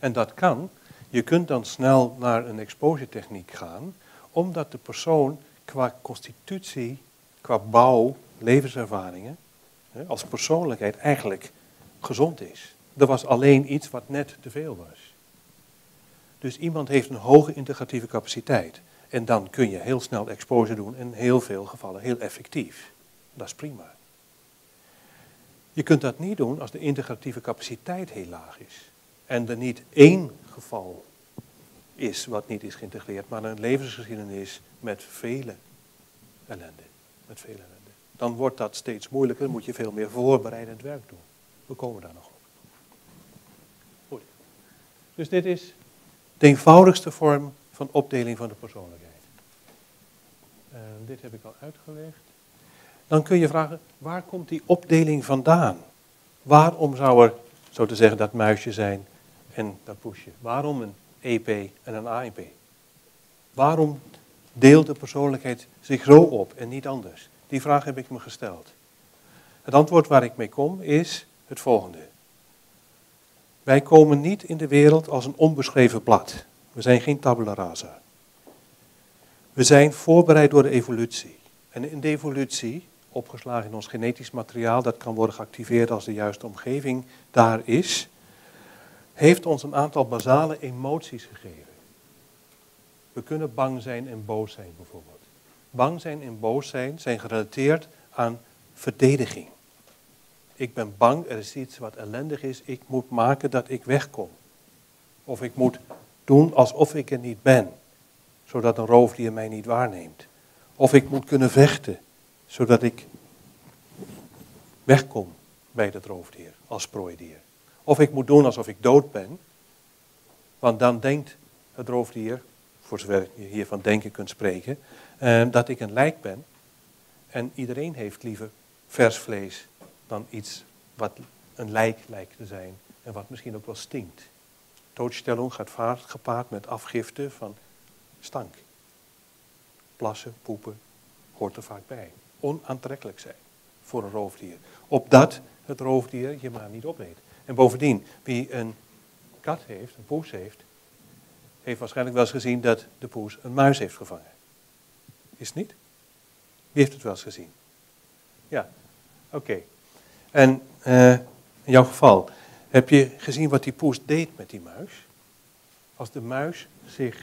En dat kan. Je kunt dan snel naar een exposure techniek gaan, omdat de persoon qua constitutie, qua bouw, levenservaringen, als persoonlijkheid eigenlijk gezond is. Er was alleen iets wat net te veel was. Dus iemand heeft een hoge integratieve capaciteit. En dan kun je heel snel exposure doen in heel veel gevallen heel effectief. Dat is prima. Je kunt dat niet doen als de integratieve capaciteit heel laag is. En er niet één geval is wat niet is geïntegreerd, maar een levensgeschiedenis met vele ellende. Met vele ellende. Dan wordt dat steeds moeilijker, moet je veel meer voorbereidend werk doen. We komen daar nog op. Goed. Dus dit is de eenvoudigste vorm van opdeling van de persoonlijkheid. Eh, dit heb ik al uitgelegd. Dan kun je vragen, waar komt die opdeling vandaan? Waarom zou er, zo te zeggen, dat muisje zijn en dat poesje? Waarom een EP en een ANP? Waarom deelt de persoonlijkheid zich zo op en niet anders? Die vraag heb ik me gesteld. Het antwoord waar ik mee kom is het volgende. Wij komen niet in de wereld als een onbeschreven blad. We zijn geen tabula rasa. We zijn voorbereid door de evolutie. En in de evolutie, opgeslagen in ons genetisch materiaal, dat kan worden geactiveerd als de juiste omgeving daar is, heeft ons een aantal basale emoties gegeven. We kunnen bang zijn en boos zijn bijvoorbeeld. Bang zijn en boos zijn zijn gerelateerd aan verdediging. Ik ben bang, er is iets wat ellendig is, ik moet maken dat ik wegkom. Of ik moet doen alsof ik er niet ben, zodat een roofdier mij niet waarneemt. Of ik moet kunnen vechten, zodat ik wegkom bij dat roofdier als prooidier. Of ik moet doen alsof ik dood ben, want dan denkt het roofdier, voor zover je hier van denken kunt spreken, eh, dat ik een lijk ben. En iedereen heeft liever vers vlees dan iets wat een lijk lijkt te zijn en wat misschien ook wel stinkt. Doodstelling gaat vaak gepaard met afgifte van stank. Plassen, poepen, hoort er vaak bij. Onaantrekkelijk zijn voor een roofdier. Opdat het roofdier je maar niet opeet. En bovendien, wie een kat heeft, een poes heeft, heeft waarschijnlijk wel eens gezien dat de poes een muis heeft gevangen. Is het niet? Wie heeft het wel eens gezien? Ja, oké. En uh, in jouw geval, heb je gezien wat die poes deed met die muis? Als de muis zich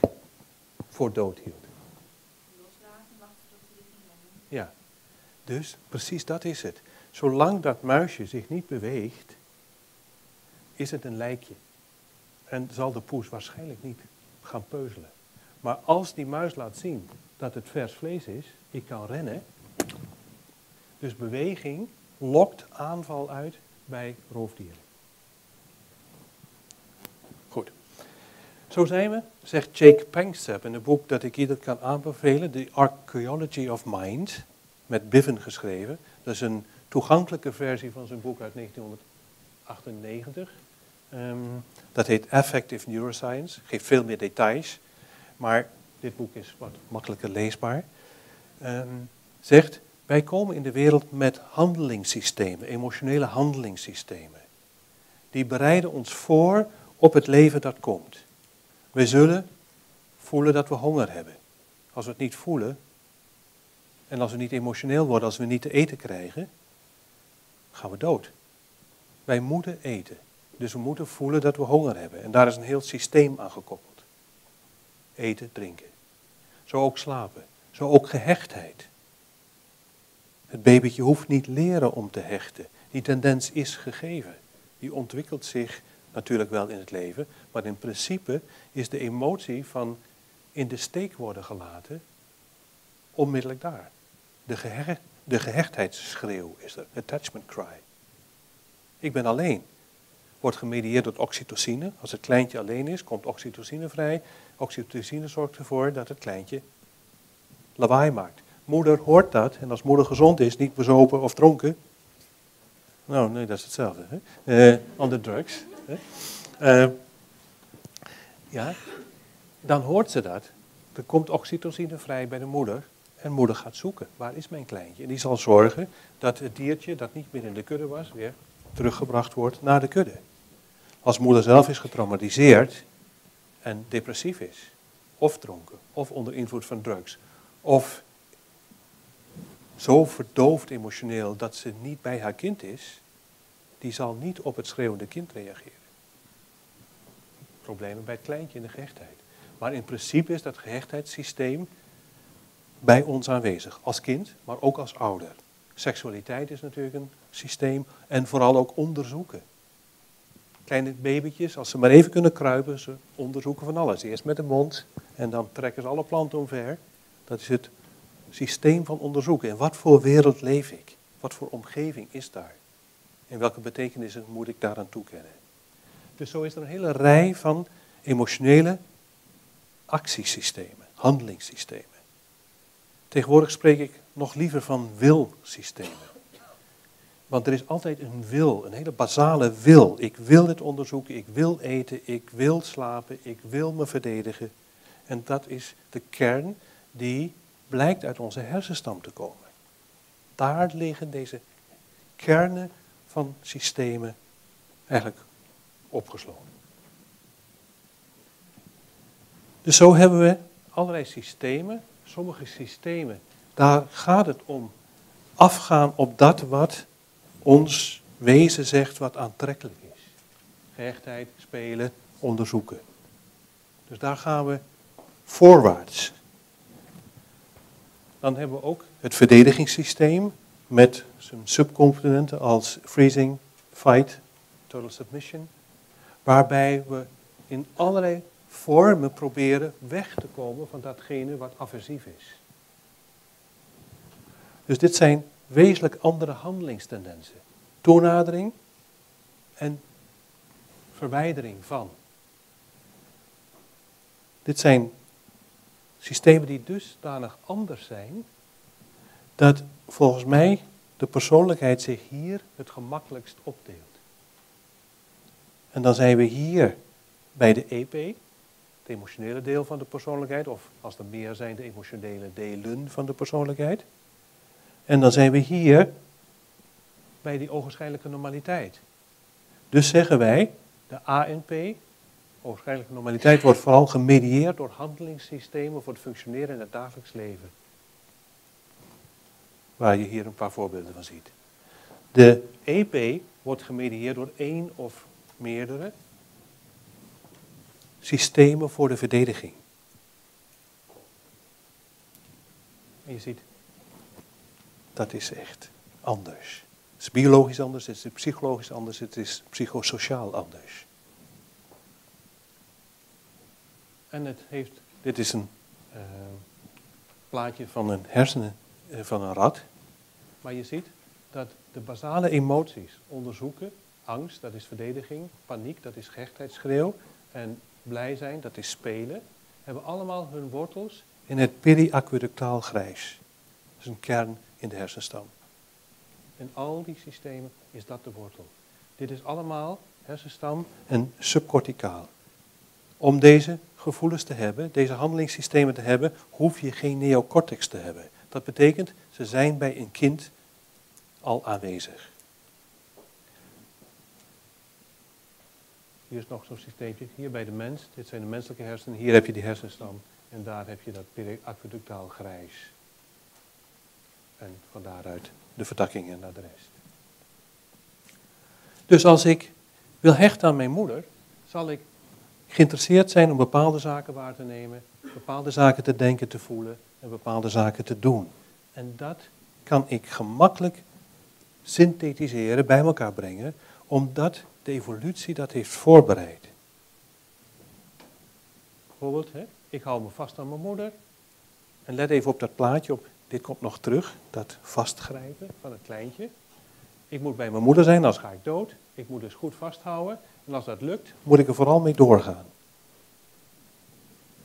voor dood hield. Ja, dus precies dat is het. Zolang dat muisje zich niet beweegt, is het een lijkje. En zal de poes waarschijnlijk niet gaan peuzelen. Maar als die muis laat zien dat het vers vlees is, ik kan rennen. Dus beweging lokt aanval uit bij roofdieren. Goed. Zo zijn we, zegt Jake Panksepp in een boek dat ik ieder kan aanbevelen, The Archaeology of Mind, met Biven geschreven. Dat is een toegankelijke versie van zijn boek uit 1998. Ehm, dat heet Affective Neuroscience, geeft veel meer details, maar dit boek is wat makkelijker leesbaar. Um, zegt, wij komen in de wereld met handelingssystemen, emotionele handelingssystemen. Die bereiden ons voor op het leven dat komt. We zullen voelen dat we honger hebben. Als we het niet voelen en als we niet emotioneel worden, als we niet te eten krijgen, gaan we dood. Wij moeten eten. Dus we moeten voelen dat we honger hebben. En daar is een heel systeem aan gekoppeld. Eten, drinken. Zo ook slapen. Zo ook gehechtheid. Het babytje hoeft niet leren om te hechten. Die tendens is gegeven. Die ontwikkelt zich natuurlijk wel in het leven, maar in principe is de emotie van in de steek worden gelaten onmiddellijk daar. De, de gehechtheidsschreeuw is er, attachment cry. Ik ben alleen. Wordt gemedieerd door oxytocine. Als het kleintje alleen is, komt oxytocine vrij. Oxytocine zorgt ervoor dat het kleintje lawaai maakt. Moeder hoort dat en als moeder gezond is, niet bezopen of dronken. Nou, nee, dat is hetzelfde. Hè? Uh, on the drugs. Hè? Uh, ja, dan hoort ze dat. Er komt oxytocine vrij bij de moeder. En moeder gaat zoeken. Waar is mijn kleintje? En die zal zorgen dat het diertje dat niet meer in de kudde was, weer teruggebracht wordt naar de kudde. Als moeder zelf is getraumatiseerd en depressief is, of dronken, of onder invloed van drugs, of zo verdoofd emotioneel dat ze niet bij haar kind is, die zal niet op het schreeuwende kind reageren. Problemen bij het kleintje in de gehechtheid. Maar in principe is dat gehechtheidssysteem bij ons aanwezig. Als kind, maar ook als ouder. Seksualiteit is natuurlijk een systeem en vooral ook onderzoeken. Kleine babytjes, als ze maar even kunnen kruipen, ze onderzoeken van alles. Eerst met de mond en dan trekken ze alle planten omver. Dat is het systeem van onderzoeken. In wat voor wereld leef ik? Wat voor omgeving is daar? En welke betekenissen moet ik daaraan toekennen? Dus zo is er een hele rij van emotionele actiesystemen, handelingssystemen. Tegenwoordig spreek ik nog liever van wilsystemen. Want er is altijd een wil, een hele basale wil. Ik wil dit onderzoeken, ik wil eten, ik wil slapen, ik wil me verdedigen. En dat is de kern die blijkt uit onze hersenstam te komen. Daar liggen deze kernen van systemen eigenlijk opgesloten. Dus zo hebben we allerlei systemen. Sommige systemen, daar gaat het om afgaan op dat wat ons wezen zegt wat aantrekkelijk is. Gehechtheid, spelen, onderzoeken. Dus daar gaan we voorwaarts. Dan hebben we ook het verdedigingssysteem met zijn subcomponenten als freezing, fight, total submission, waarbij we in allerlei vormen proberen weg te komen van datgene wat aversief is. Dus dit zijn wezenlijk andere handelingstendensen. Toenadering en verwijdering van. Dit zijn systemen die dusdanig anders zijn, dat volgens mij de persoonlijkheid zich hier het gemakkelijkst opdeelt. En dan zijn we hier bij de EP, het emotionele deel van de persoonlijkheid, of als er meer zijn, de emotionele delen van de persoonlijkheid. En dan zijn we hier bij die ogenschijnlijke normaliteit. Dus zeggen wij, de ANP, ogenschijnlijke normaliteit, wordt vooral gemedieerd door handelingssystemen voor het functioneren in het dagelijks leven. Waar je hier een paar voorbeelden van ziet. De EP wordt gemedieerd door één of meerdere systemen voor de verdediging. En je ziet, dat is echt anders. Het is biologisch anders, het is psychologisch anders, het is psychosociaal anders. En het heeft, dit is een uh, plaatje van een hersenen uh, van een rat. Maar je ziet dat de basale emoties onderzoeken, angst, dat is verdediging, paniek, dat is gehechtheidsschreeuw, en blij zijn, dat is spelen, hebben allemaal hun wortels in het periaqueductaal grijs. Dat is een kern in de hersenstam. In al die systemen is dat de wortel. Dit is allemaal hersenstam en subcorticaal. Om deze gevoelens te hebben, deze handelingssystemen te hebben, hoef je geen neocortex te hebben. Dat betekent, ze zijn bij een kind al aanwezig. Hier is nog zo'n systeempje, hier bij de mens, dit zijn de menselijke hersenen, hier heb je die hersenstam en daar heb je dat aqueductaal grijs. En van daaruit de vertakkingen naar de rest. Dus als ik wil hechten aan mijn moeder, zal ik geïnteresseerd zijn om bepaalde zaken waar te nemen, bepaalde zaken te denken, te voelen en bepaalde zaken te doen. En dat kan ik gemakkelijk synthetiseren, bij elkaar brengen, omdat de evolutie dat heeft voorbereid. Bijvoorbeeld, hè, ik hou me vast aan mijn moeder. En let even op dat plaatje, op, dit komt nog terug, dat vastgrijpen van het kleintje. Ik moet bij mijn moeder zijn, anders ga ik dood. Ik moet dus goed vasthouden. En als dat lukt, moet ik er vooral mee doorgaan.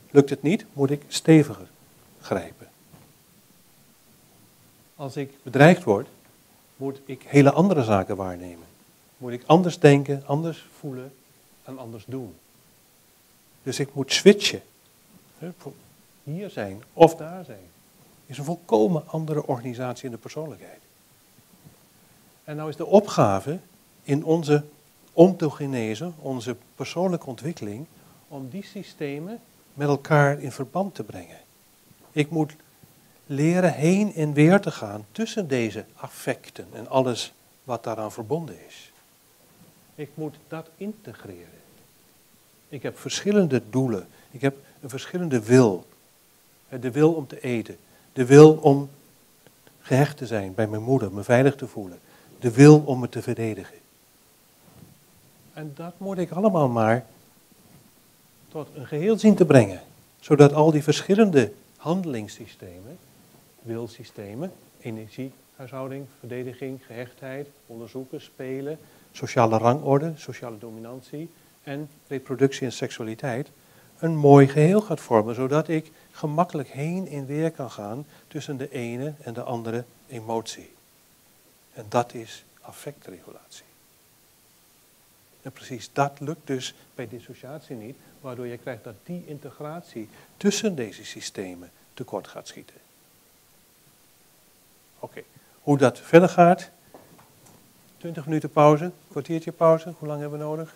Lukt het niet, moet ik steviger grijpen. Als ik bedreigd word, moet ik hele andere zaken waarnemen. Moet ik anders denken, anders voelen en anders doen. Dus ik moet switchen. Hier zijn of daar zijn. Is een volkomen andere organisatie in de persoonlijkheid. En nou is de opgave in onze ontogenese, onze persoonlijke ontwikkeling, om die systemen met elkaar in verband te brengen. Ik moet leren heen en weer te gaan tussen deze affecten en alles wat daaraan verbonden is. Ik moet dat integreren. Ik heb verschillende doelen. Ik heb een verschillende wil. De wil om te eten. De wil om gehecht te zijn bij mijn moeder, me veilig te voelen. De wil om me te verdedigen. En dat moet ik allemaal maar tot een geheel zien te brengen. Zodat al die verschillende handelingssystemen, wilsystemen, energiehuishouding, verdediging, gehechtheid, onderzoeken, spelen, sociale rangorde, sociale dominantie en reproductie en seksualiteit, een mooi geheel gaat vormen, zodat ik gemakkelijk heen en weer kan gaan tussen de ene en de andere emotie. En dat is affectregulatie. En precies dat lukt dus bij dissociatie niet, waardoor je krijgt dat die integratie tussen deze systemen tekort gaat schieten. Oké, hoe dat verder gaat, 20 minuten pauze, kwartiertje pauze, hoe lang hebben we nodig?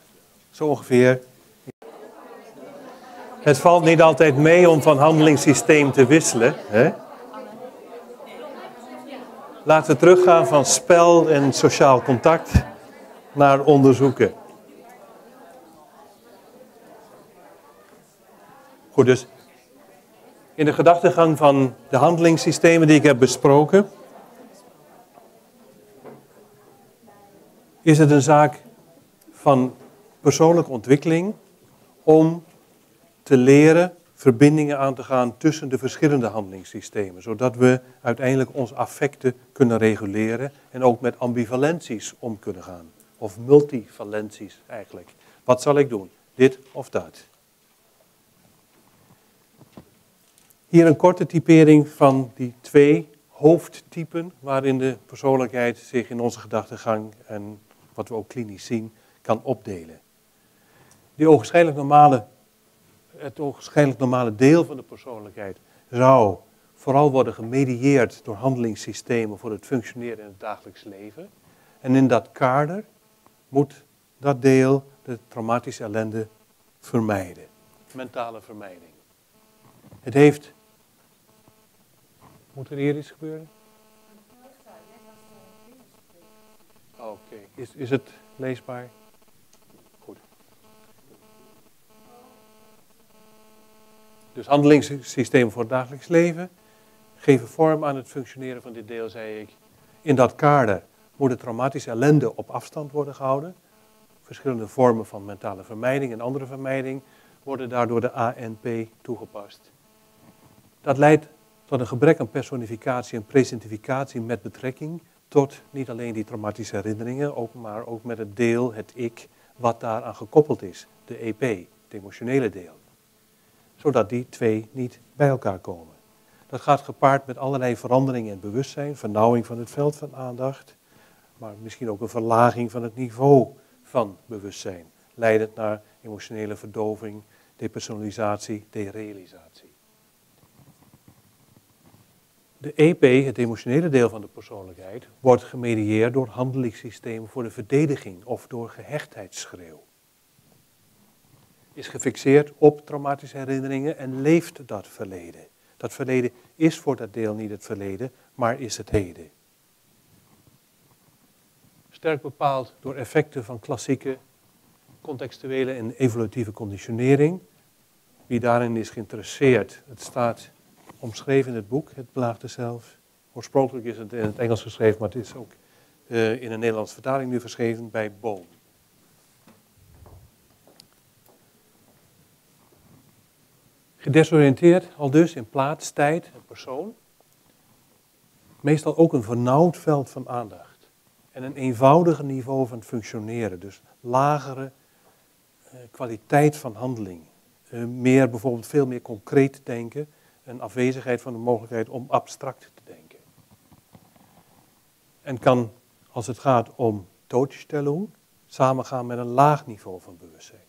Zo ongeveer. Het valt niet altijd mee om van handelingssysteem te wisselen. Hè? Laten we teruggaan van spel en sociaal contact naar onderzoeken. Goed, dus in de gedachtegang van de handelingssystemen die ik heb besproken, is het een zaak van persoonlijke ontwikkeling om te leren verbindingen aan te gaan tussen de verschillende handelingssystemen, zodat we uiteindelijk onze affecten kunnen reguleren en ook met ambivalenties om kunnen gaan. Of multivalenties eigenlijk. Wat zal ik doen? Dit of dat? Hier een korte typering van die twee hoofdtypen waarin de persoonlijkheid zich in onze gedachtegang en wat we ook klinisch zien kan opdelen. Die ogenschijnlijk normale, het ogenschijnlijk normale deel van de persoonlijkheid zou vooral worden gemedieerd door handelingssystemen voor het functioneren in het dagelijks leven. En in dat kader moet dat deel de traumatische ellende vermijden. Mentale vermijding. Het heeft. Moet er hier iets gebeuren? Oké, is, is het leesbaar? Dus handelingssysteem voor het dagelijks leven geven vorm aan het functioneren van dit deel, zei ik. In dat kader moet de traumatische ellende op afstand worden gehouden. Verschillende vormen van mentale vermijding en andere vermijding worden daardoor de ANP toegepast. Dat leidt tot een gebrek aan personificatie en presentificatie met betrekking tot niet alleen die traumatische herinneringen, ook, maar ook met het deel, het ik, wat daaraan gekoppeld is, de EP, het emotionele deel. Zodat die twee niet bij elkaar komen. Dat gaat gepaard met allerlei veranderingen in bewustzijn, vernauwing van het veld van aandacht, maar misschien ook een verlaging van het niveau van bewustzijn, leidend naar emotionele verdoving, depersonalisatie, derealisatie. De EP, het emotionele deel van de persoonlijkheid, wordt gemedieerd door handelingssystemen voor de verdediging of door gehechtheidsschreeuw. Is gefixeerd op traumatische herinneringen en leeft dat verleden. Dat verleden is voor dat deel niet het verleden, maar is het heden. Sterk bepaald door effecten van klassieke contextuele en evolutieve conditionering. Wie daarin is geïnteresseerd, het staat omschreven in het boek, Het Belaagde Zelf. Oorspronkelijk is het in het Engels geschreven, maar het is ook uh, in een Nederlandse vertaling nu verschreven bij Boom. Gedesoriënteerd al dus in plaats, tijd en persoon. Meestal ook een vernauwd veld van aandacht. En een eenvoudiger niveau van functioneren. Dus lagere uh, kwaliteit van handeling. Uh, meer bijvoorbeeld veel meer concreet denken een afwezigheid van de mogelijkheid om abstract te denken. En kan, als het gaat om Totstellung, samengaan met een laag niveau van bewustzijn.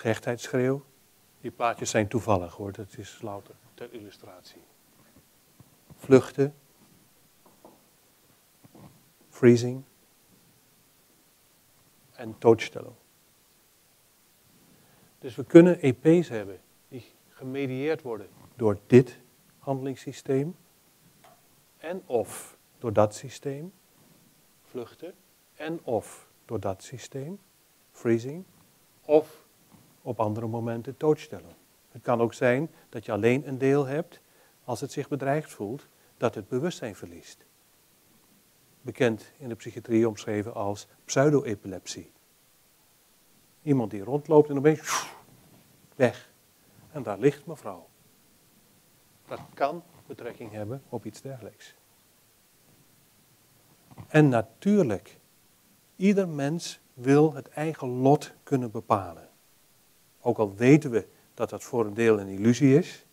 Gechtheidsschreeuw, die plaatjes zijn toevallig hoor, dat is louter. Ter illustratie. Vluchten, freezing. En Totstellung. Dus we kunnen EP's hebben gemedieerd worden door dit handelingssysteem en of door dat systeem, vluchten, en of door dat systeem, freezing, of op andere momenten doodstellen. Het kan ook zijn dat je alleen een deel hebt als het zich bedreigd voelt, dat het bewustzijn verliest. Bekend in de psychiatrie omschreven als pseudo-epilepsie. Iemand die rondloopt en opeens weg. En daar ligt mevrouw. Dat kan betrekking hebben op iets dergelijks. En natuurlijk, ieder mens wil het eigen lot kunnen bepalen. Ook al weten we dat dat voor een deel een illusie is,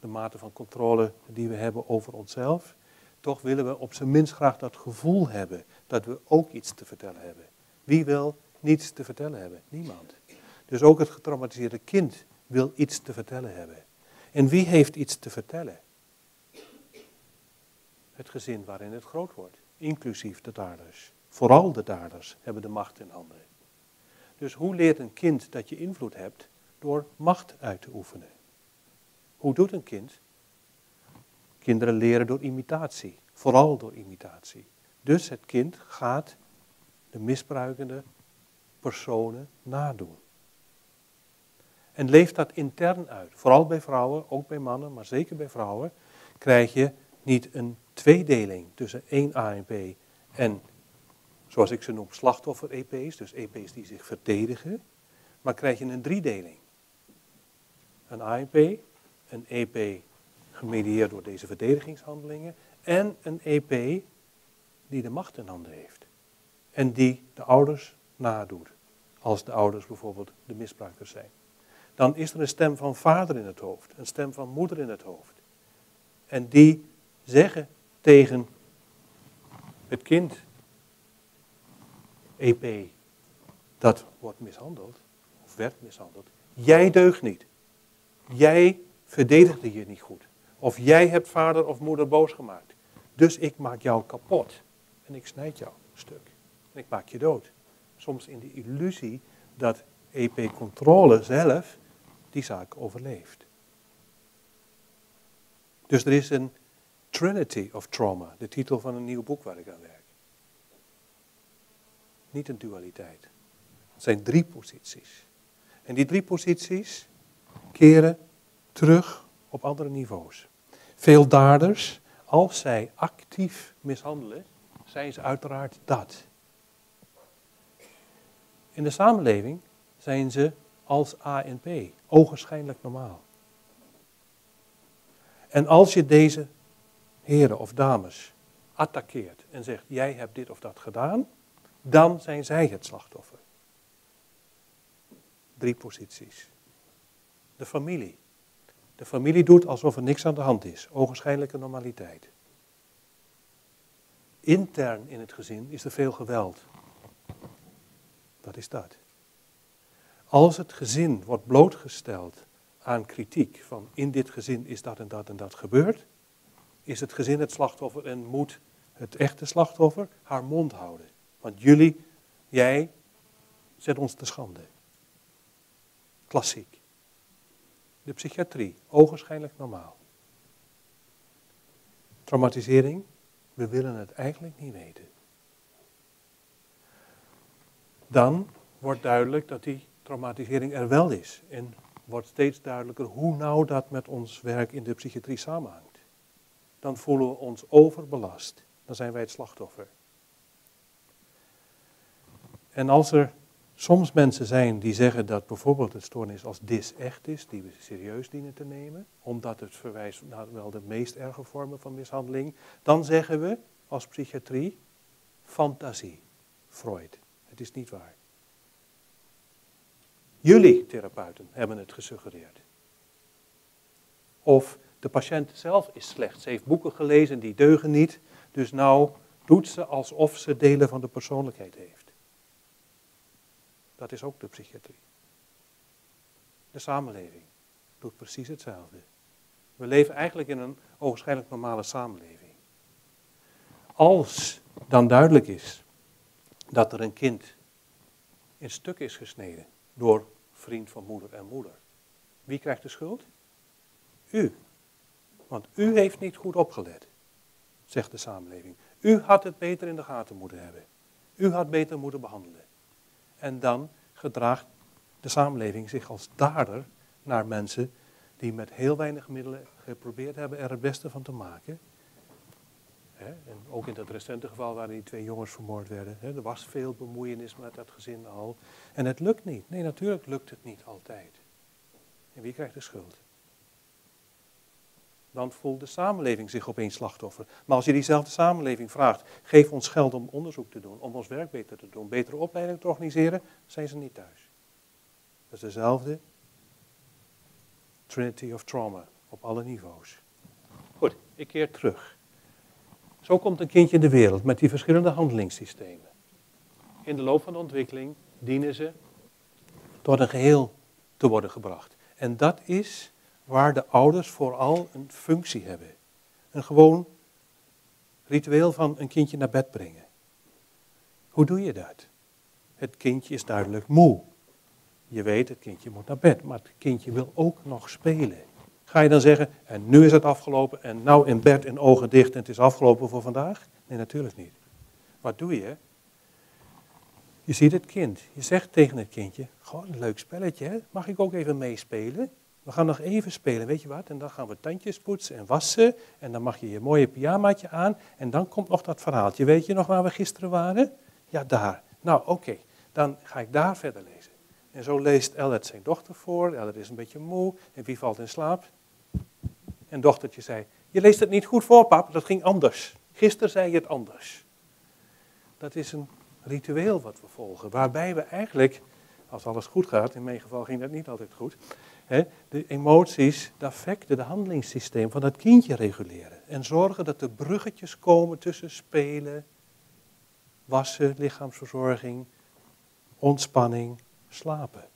de mate van controle die we hebben over onszelf, toch willen we op zijn minst graag dat gevoel hebben dat we ook iets te vertellen hebben. Wie wil niets te vertellen hebben? Niemand. Dus ook het getraumatiseerde kind wil iets te vertellen hebben. En wie heeft iets te vertellen? Het gezin waarin het groot wordt, inclusief de daders. Vooral de daders hebben de macht in handen. Dus hoe leert een kind dat je invloed hebt? Door macht uit te oefenen. Hoe doet een kind? Kinderen leren door imitatie, vooral door imitatie. Dus het kind gaat de misbruikende personen nadoen. En leeft dat intern uit. Vooral bij vrouwen, ook bij mannen, maar zeker bij vrouwen, krijg je niet een tweedeling tussen één ANP en, zoals ik ze noem, slachtoffer-EP's, dus EP's die zich verdedigen, maar krijg je een driedeling. Een ANP, een EP gemedieerd door deze verdedigingshandelingen en een EP die de macht in handen heeft. En die de ouders nadoet, als de ouders bijvoorbeeld de misbruikers zijn. Dan is er een stem van vader in het hoofd, een stem van moeder in het hoofd. En die zeggen tegen het kind, EP, dat wordt mishandeld, of werd mishandeld, jij deugt niet. Jij verdedigde je niet goed. Of jij hebt vader of moeder boos gemaakt. Dus ik maak jou kapot. En ik snijd jou stuk. En ik maak je dood. Soms in de illusie dat EP-controle zelf die zaak overleeft. Dus er is een Trinity of Trauma, de titel van een nieuw boek waar ik aan werk. Niet een dualiteit. Het zijn drie posities. En die drie posities keren terug op andere niveaus. Veel daders, als zij actief mishandelen, zijn ze uiteraard dat. In de samenleving zijn ze als ANP, ogenschijnlijk normaal. En als je deze heren of dames attaqueert en zegt, jij hebt dit of dat gedaan, dan zijn zij het slachtoffer. Drie posities. De familie. De familie doet alsof er niks aan de hand is, ogenschijnlijke normaliteit. Intern in het gezin is er veel geweld. Wat is dat? Als het gezin wordt blootgesteld aan kritiek van in dit gezin is dat en dat en dat gebeurd, is het gezin het slachtoffer en moet het echte slachtoffer haar mond houden. Want jullie, jij, zet ons te schande. Klassiek. De psychiatrie, ogenschijnlijk normaal. Traumatisering, we willen het eigenlijk niet weten. Dan wordt duidelijk dat die traumatisering er wel is. En wordt steeds duidelijker hoe nauw dat met ons werk in de psychiatrie samenhangt. Dan voelen we ons overbelast. Dan zijn wij het slachtoffer. En als er soms mensen zijn die zeggen dat bijvoorbeeld een stoornis als dis echt is, die we serieus dienen te nemen, omdat het verwijst naar wel de meest erge vormen van mishandeling, dan zeggen we als psychiatrie fantasie, Freud. Het is niet waar. Jullie therapeuten hebben het gesuggereerd. Of de patiënt zelf is slecht. Ze heeft boeken gelezen die deugen niet. Dus nou doet ze alsof ze delen van de persoonlijkheid heeft. Dat is ook de psychiatrie. De samenleving doet precies hetzelfde. We leven eigenlijk in een ogenschijnlijk normale samenleving. Als dan duidelijk is dat er een kind in stuk is gesneden door vriend van moeder en moeder. Wie krijgt de schuld? U. Want u heeft niet goed opgelet, zegt de samenleving. U had het beter in de gaten moeten hebben. U had beter moeten behandelen. En dan gedraagt de samenleving zich als dader naar mensen die met heel weinig middelen geprobeerd hebben er het beste van te maken. En ook in dat recente geval waarin die twee jongens vermoord werden. Er was veel bemoeienis met dat gezin al. En het lukt niet. Nee, natuurlijk lukt het niet altijd. En wie krijgt de schuld? Dan voelt de samenleving zich opeens slachtoffer. Maar als je diezelfde samenleving vraagt, geef ons geld om onderzoek te doen, om ons werk beter te doen, betere opleiding te organiseren, zijn ze niet thuis. Dat is dezelfde Trinity of Trauma op alle niveaus. Goed, ik keer terug. Zo komt een kindje in de wereld met die verschillende handelingssystemen. In de loop van de ontwikkeling dienen ze tot een geheel te worden gebracht. En dat is waar de ouders vooral een functie hebben. Een gewoon ritueel van een kindje naar bed brengen. Hoe doe je dat? Het kindje is duidelijk moe. Je weet, het kindje moet naar bed, maar het kindje wil ook nog spelen. Ga je dan zeggen, en nu is het afgelopen, en nou in bed en ogen dicht en het is afgelopen voor vandaag? Nee, natuurlijk niet. Wat doe je? Je ziet het kind. Je zegt tegen het kindje, gewoon een leuk spelletje, hè? mag ik ook even meespelen? We gaan nog even spelen, weet je wat? En dan gaan we tandjes poetsen en wassen. En dan mag je je mooie pyjamaatje aan. En dan komt nog dat verhaaltje. Weet je nog waar we gisteren waren? Ja, daar. Nou, oké. Dan ga ik daar verder lezen. En zo leest Ellet zijn dochter voor. Ellet is een beetje moe. En wie valt in slaap? En dochtertje zei, je leest het niet goed voor, pap. Dat ging anders. Gisteren zei je het anders. Dat is een ritueel wat we volgen. Waarbij we eigenlijk, als alles goed gaat, in mijn geval ging dat niet altijd goed de emoties, de affecten, de handelingssysteem van dat kindje reguleren. En zorgen dat er bruggetjes komen tussen spelen, wassen, lichaamsverzorging, ontspanning, slapen.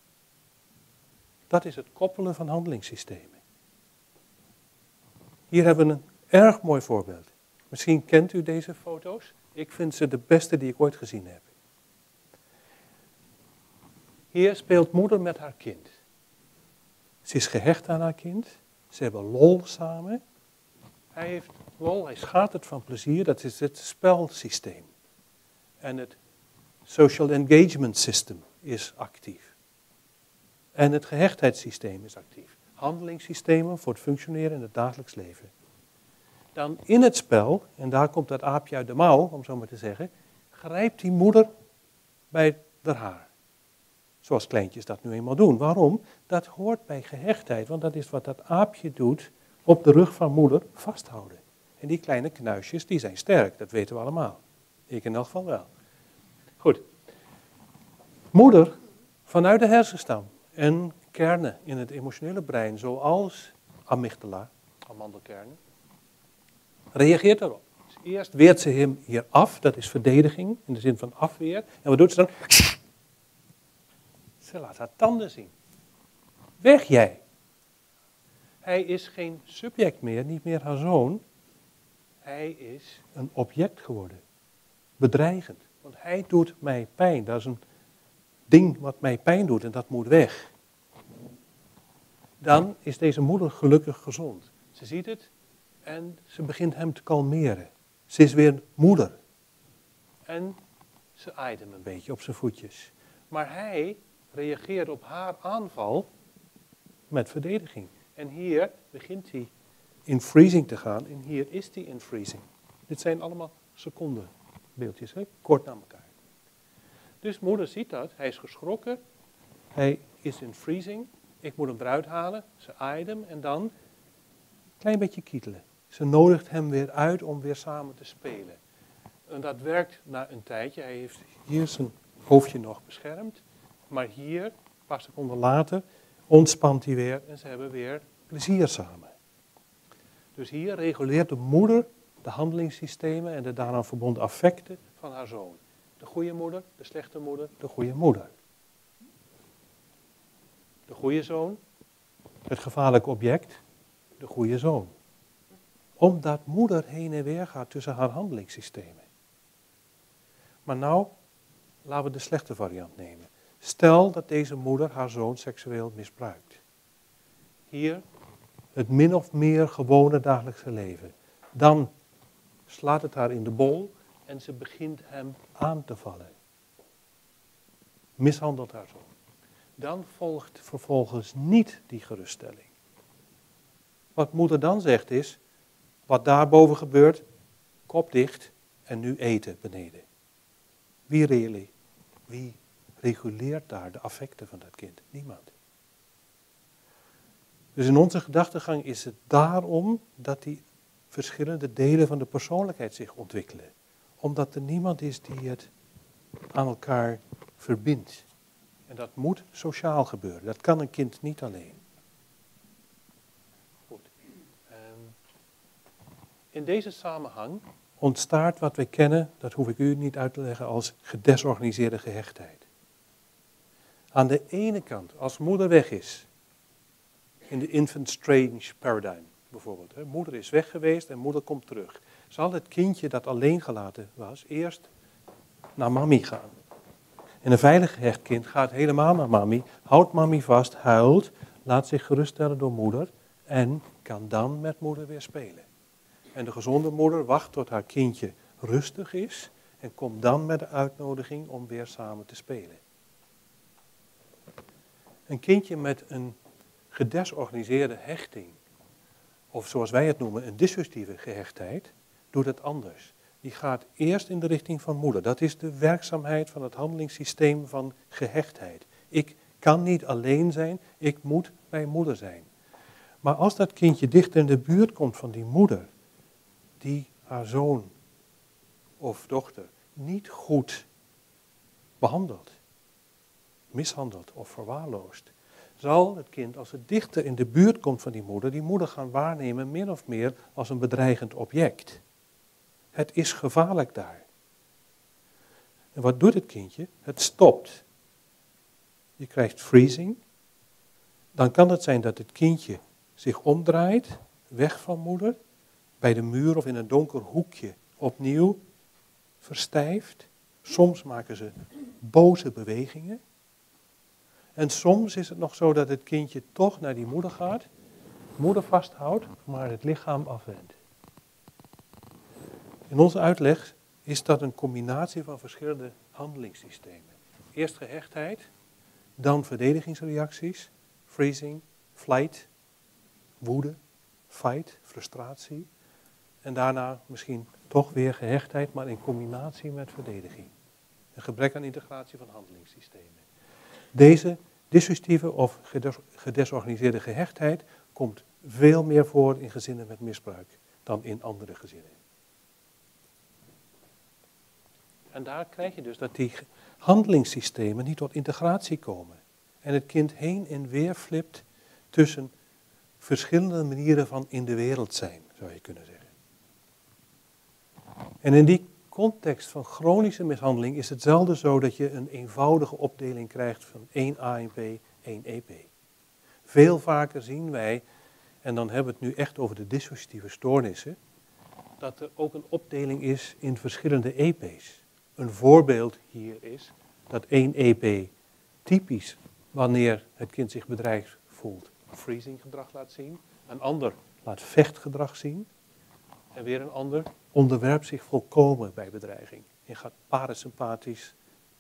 Dat is het koppelen van handelingssystemen. Hier hebben we een erg mooi voorbeeld. Misschien kent u deze foto's. Ik vind ze de beste die ik ooit gezien heb. Hier speelt moeder met haar kind. Ze is gehecht aan haar kind. Ze hebben lol samen. Hij heeft lol, hij schatert van plezier. Dat is het spelsysteem. En het social engagement system is actief. En het gehechtheidssysteem is actief. Handelingssystemen voor het functioneren in het dagelijks leven. Dan in het spel, en daar komt dat aapje uit de mouw, om zo maar te zeggen, grijpt die moeder bij haar. Zoals kleintjes dat nu eenmaal doen. Waarom? Dat hoort bij gehechtheid, want dat is wat dat aapje doet op de rug van moeder vasthouden. En die kleine knuisjes, die zijn sterk, dat weten we allemaal. Ik in elk geval wel. Goed. Moeder, vanuit de hersenstam en kernen in het emotionele brein, zoals amygdala, amandelkernen, reageert. Dus eerst weert ze hem hier af, dat is verdediging, in de zin van afweer. En wat doet ze dan? Ze laat haar tanden zien. Weg jij. Hij is geen subject meer, niet meer haar zoon. Hij is een object geworden. Bedreigend. Want hij doet mij pijn. Dat is een ding wat mij pijn doet en dat moet weg. Dan is deze moeder gelukkig gezond. Ze ziet het en ze begint hem te kalmeren. Ze is weer moeder. En ze aait hem een beetje op zijn voetjes. Maar hij reageert op haar aanval met verdediging. En hier begint hij in freezing te gaan en hier is hij in freezing. Dit zijn allemaal secondenbeeldjes, hè? kort na elkaar. Dus moeder ziet dat, hij is geschrokken, hij is in freezing, ik moet hem eruit halen, ze aait hem en dan een klein beetje kietelen. Ze nodigt hem weer uit om weer samen te spelen. En dat werkt na een tijdje, hij heeft hier zijn hoofdje nog beschermd. Maar hier, een paar seconden later, ontspant hij weer en ze hebben weer plezier samen. Dus hier reguleert de moeder de handelingssystemen en de daaraan verbonden affecten van haar zoon. De goede moeder, de slechte moeder, de goede moeder. De goede zoon, het gevaarlijke object, de goede zoon. Omdat moeder heen en weer gaat tussen haar handelingssystemen. Maar nou, laten we de slechte variant nemen. Stel dat deze moeder haar zoon seksueel misbruikt. Hier het min of meer gewone dagelijkse leven. Dan slaat het haar in de bol en ze begint hem aan te vallen. Mishandelt haar zoon. Dan volgt vervolgens niet die geruststelling. Wat moeder dan zegt is, wat daarboven gebeurt, kop dicht en nu eten beneden. Wie really? Wie reguleert daar de affecten van dat kind? Niemand. Dus in onze gedachtegang is het daarom dat die verschillende delen van de persoonlijkheid zich ontwikkelen. Omdat er niemand is die het aan elkaar verbindt. En dat moet sociaal gebeuren. Dat kan een kind niet alleen. Goed. Ehm, in deze samenhang ontstaat wat wij kennen, dat hoef ik u niet uit te leggen, als gedesorganiseerde gehechtheid. Aan de ene kant, als moeder weg is, in de infant strange paradigm bijvoorbeeld. Hè, moeder is weg geweest en moeder komt terug. Zal het kindje dat alleen gelaten was eerst naar mami gaan. En een veilig gehecht kind gaat helemaal naar mami, houdt mami vast, huilt, laat zich geruststellen door moeder en kan dan met moeder weer spelen. En de gezonde moeder wacht tot haar kindje rustig is en komt dan met de uitnodiging om weer samen te spelen. Een kindje met een gedesorganiseerde hechting, of zoals wij het noemen, een dissociatieve gehechtheid, doet het anders. Die gaat eerst in de richting van moeder. Dat is de werkzaamheid van het handelingssysteem van gehechtheid. Ik kan niet alleen zijn, ik moet bij moeder zijn. Maar als dat kindje dichter in de buurt komt van die moeder, die haar zoon of dochter niet goed behandelt, mishandelt of verwaarloost, zal het kind, als het dichter in de buurt komt van die moeder, die moeder gaan waarnemen min of meer als een bedreigend object. Het is gevaarlijk daar. En wat doet het kindje? Het stopt. Je krijgt freezing. Dan kan het zijn dat het kindje zich omdraait, weg van moeder, bij de muur of in een donker hoekje opnieuw verstijft. Soms maken ze boze bewegingen. En soms is het nog zo dat het kindje toch naar die moeder gaat, moeder vasthoudt, maar het lichaam afwendt. In onze uitleg is dat een combinatie van verschillende handelingssystemen. Eerst gehechtheid, dan verdedigingsreacties, freezing, flight, woede, fight, frustratie. En daarna misschien toch weer gehechtheid, maar in combinatie met verdediging. Een gebrek aan integratie van handelingssystemen. Deze dissociatieve of gedesorganiseerde gehechtheid komt veel meer voor in gezinnen met misbruik dan in andere gezinnen. En daar krijg je dus dat die handelingssystemen niet tot integratie komen. En het kind heen en weer flipt tussen verschillende manieren van in de wereld zijn, zou je kunnen zeggen. En in die context van chronische mishandeling is het zelden zo dat je een eenvoudige opdeling krijgt van 1 ANP, 1 EP. Veel vaker zien wij, en dan hebben we het nu echt over de dissociatieve stoornissen, dat er ook een opdeling is in verschillende EP's. Een voorbeeld hier is dat 1 EP typisch wanneer het kind zich bedreigd voelt, freezing gedrag laat zien. Een ander laat vechtgedrag zien. En weer een ander onderwerpt zich volkomen bij bedreiging. En gaat parasympathisch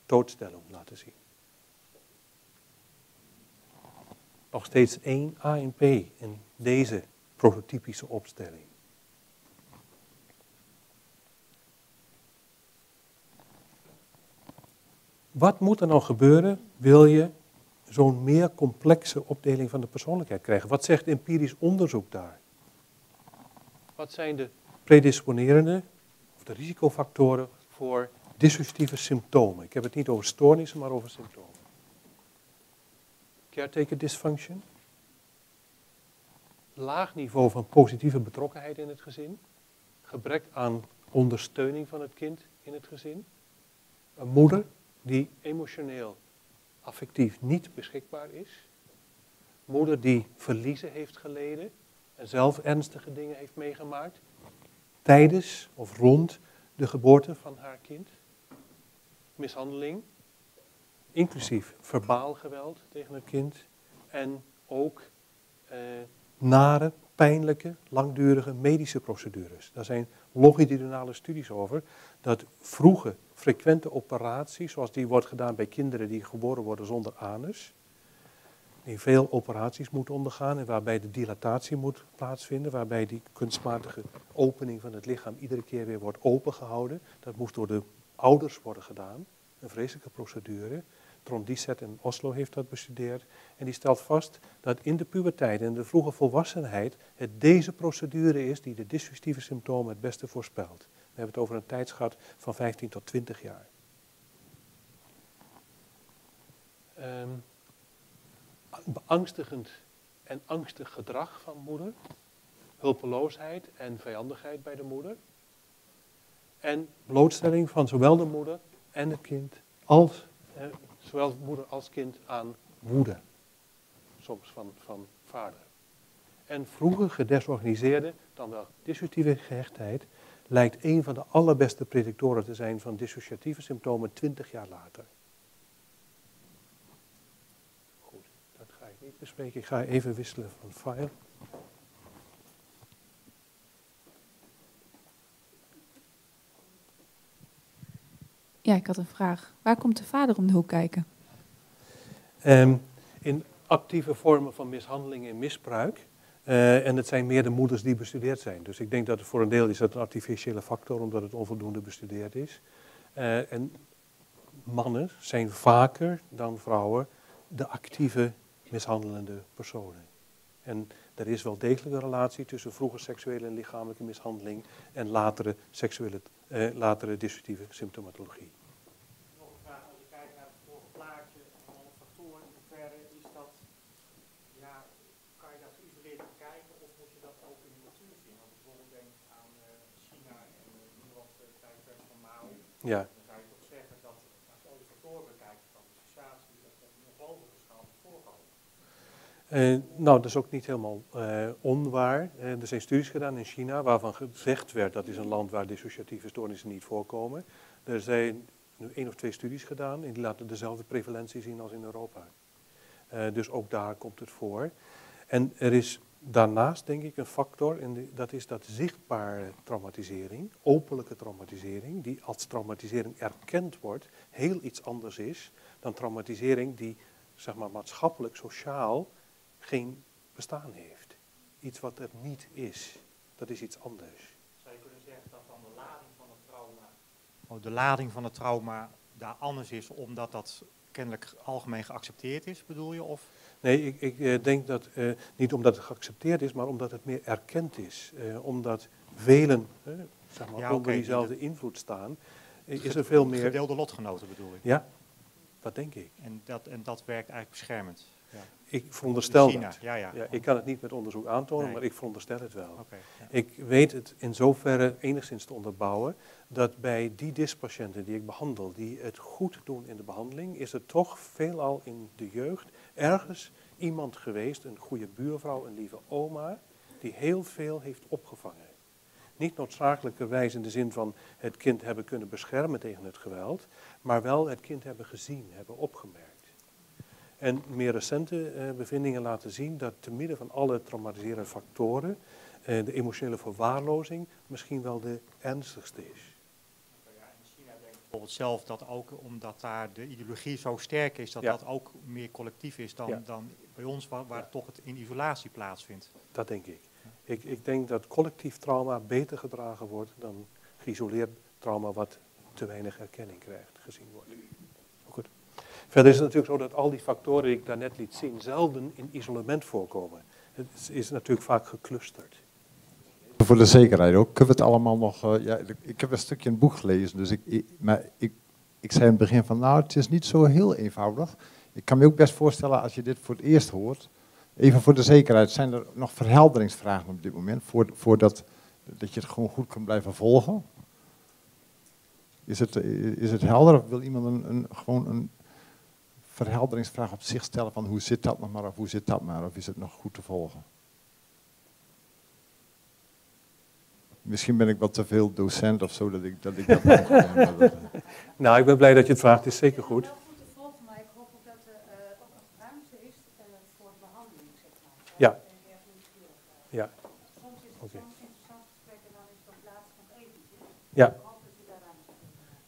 doodstelling laten zien. Nog steeds één ANP in deze prototypische opstelling. Wat moet er nou gebeuren, wil je zo'n meer complexe opdeling van de persoonlijkheid krijgen? Wat zegt empirisch onderzoek daar? Wat zijn de predisponerende of de risicofactoren voor dissociatieve symptomen? Ik heb het niet over stoornissen, maar over symptomen. Caretaker dysfunction. Laag niveau van positieve betrokkenheid in het gezin. Gebrek aan ondersteuning van het kind in het gezin. Een moeder die emotioneel, affectief niet beschikbaar is. Moeder die verliezen heeft geleden en zelf ernstige dingen heeft meegemaakt. Tijdens of rond de geboorte van haar kind. Mishandeling, inclusief verbaal geweld tegen het kind. En ook eh, nare, pijnlijke, langdurige medische procedures. Daar zijn longitudinale studies over. Dat vroege frequente operaties, zoals die wordt gedaan bij kinderen die geboren worden zonder anus, die veel operaties moeten ondergaan en waarbij de dilatatie moet plaatsvinden, waarbij die kunstmatige opening van het lichaam iedere keer weer wordt opengehouden. Dat moest door de ouders worden gedaan, een vreselijke procedure. Tron Disset in Oslo heeft dat bestudeerd. En die stelt vast dat in de puberteit en de vroege volwassenheid het deze procedure is die de dissociatieve symptomen het beste voorspelt. We hebben het over een tijdsgat van 15 tot 20 jaar. Um, beangstigend en angstig gedrag van moeder. Hulpeloosheid en vijandigheid bij de moeder. En blootstelling van zowel de moeder en het kind als, eh, zowel moeder als kind aan woede. Soms van, van vader. En vroeger gedesorganiseerde, dan wel dissociatieve gehechtheid lijkt een van de allerbeste predictoren te zijn van dissociatieve symptomen 20 jaar later. Goed, dat ga ik. Ik ga even wisselen van file. Ja, ik had een vraag. Waar komt de vader om de hoek kijken? Um, in actieve vormen van mishandeling en misbruik. Uh, en het zijn meer de moeders die bestudeerd zijn. Dus ik denk dat voor een deel is dat een artificiële factor, omdat het onvoldoende bestudeerd is. Uh, en mannen zijn vaker dan vrouwen de actieve mishandelende personen. En er is wel degelijk een relatie tussen vroege seksuele en lichamelijke mishandeling en latere, seksuele, uh, latere dissociatieve symptomatologie. Ja. Dan zou je toch zeggen dat als je al die factoren bekijkt van dissociatie, dat dat nog bovengeschaald voorkomen. Uh, nou, dat is ook niet helemaal uh, onwaar. Uh, er zijn studies gedaan in China waarvan gezegd werd dat is een land waar dissociatieve stoornissen niet voorkomen. Er zijn nu één of twee studies gedaan en die laten dezelfde prevalentie zien als in Europa. dus ook daar komt het voor. En er is daarnaast denk ik een factor, en dat is dat zichtbare traumatisering, openlijke traumatisering, die als traumatisering erkend wordt, heel iets anders is dan traumatisering die zeg maar, maatschappelijk, sociaal geen bestaan heeft. Iets wat er niet is, dat is iets anders. Zou je kunnen zeggen dat dan de lading van het trauma, oh, de lading van het trauma daar anders is omdat dat kennelijk algemeen geaccepteerd is, bedoel je? Of? Nee, ik, ik uh, denk dat uh, niet omdat het geaccepteerd is, maar omdat het meer erkend is. Uh, omdat velen zeg maar, ja, onder okay, diezelfde invloed staan, is er veel meer... Gedeelde lotgenoten bedoel ik? Ja, dat denk ik. En dat, en dat werkt eigenlijk beschermend? Ik veronderstel China. dat. Ja, ja. ja, ik kan het niet met onderzoek aantonen, Nee. maar ik veronderstel het wel. Ja. Ik weet het in zoverre enigszins te onderbouwen dat bij die dispatiënten die ik behandel, die het goed doen in de behandeling, is er toch veelal in de jeugd ergens iemand geweest, een goede buurvrouw, een lieve oma, die heel veel heeft opgevangen. Niet noodzakelijkerwijs in de zin van het kind hebben kunnen beschermen tegen het geweld, maar wel het kind hebben gezien, hebben opgemerkt. En meer recente uh, bevindingen laten zien dat te midden van alle traumatiserende factoren uh, de emotionele verwaarlozing misschien wel de ernstigste is. Bijvoorbeeld zelf dat ook omdat daar de ideologie zo sterk is, dat Ja. dat ook meer collectief is dan, Ja. dan bij ons, waar, waar Ja. toch het in isolatie plaatsvindt. Dat denk ik. ik. Ik denk dat collectief trauma beter gedragen wordt dan geïsoleerd trauma wat te weinig erkenning krijgt, gezien wordt. Verder is het natuurlijk zo dat al die factoren die ik daarnet liet zien zelden in isolement voorkomen. Het is, is natuurlijk vaak geclusterd. Voor de zekerheid ook. Kunnen we het allemaal nog... eh, ja, ik heb een stukje het boek gelezen, dus ik, maar ik, ik zei in het begin van, nou, het is niet zo heel eenvoudig. Ik kan me ook best voorstellen, als je dit voor het eerst hoort, even voor de zekerheid, zijn er nog verhelderingsvragen op dit moment, voor, voordat dat je het gewoon goed kunt blijven volgen? Is het, eh, is het helder of wil iemand een, een, gewoon een verhelderingsvraag op zich stellen van hoe zit dat nog maar of hoe zit dat maar, of is het nog goed te volgen? Misschien ben ik wat te veel docent of zo dat ik dat, ik dat nog, eh, dat, Nou, ik ben blij dat je het vraagt, het is zeker goed. wel goed te volgen, maar ik hoop ook dat er eh, ook nog ruimte is eh, voor behandeling, zeg maar. Ja. En. Ja. Soms is het Oké. zo'n interessant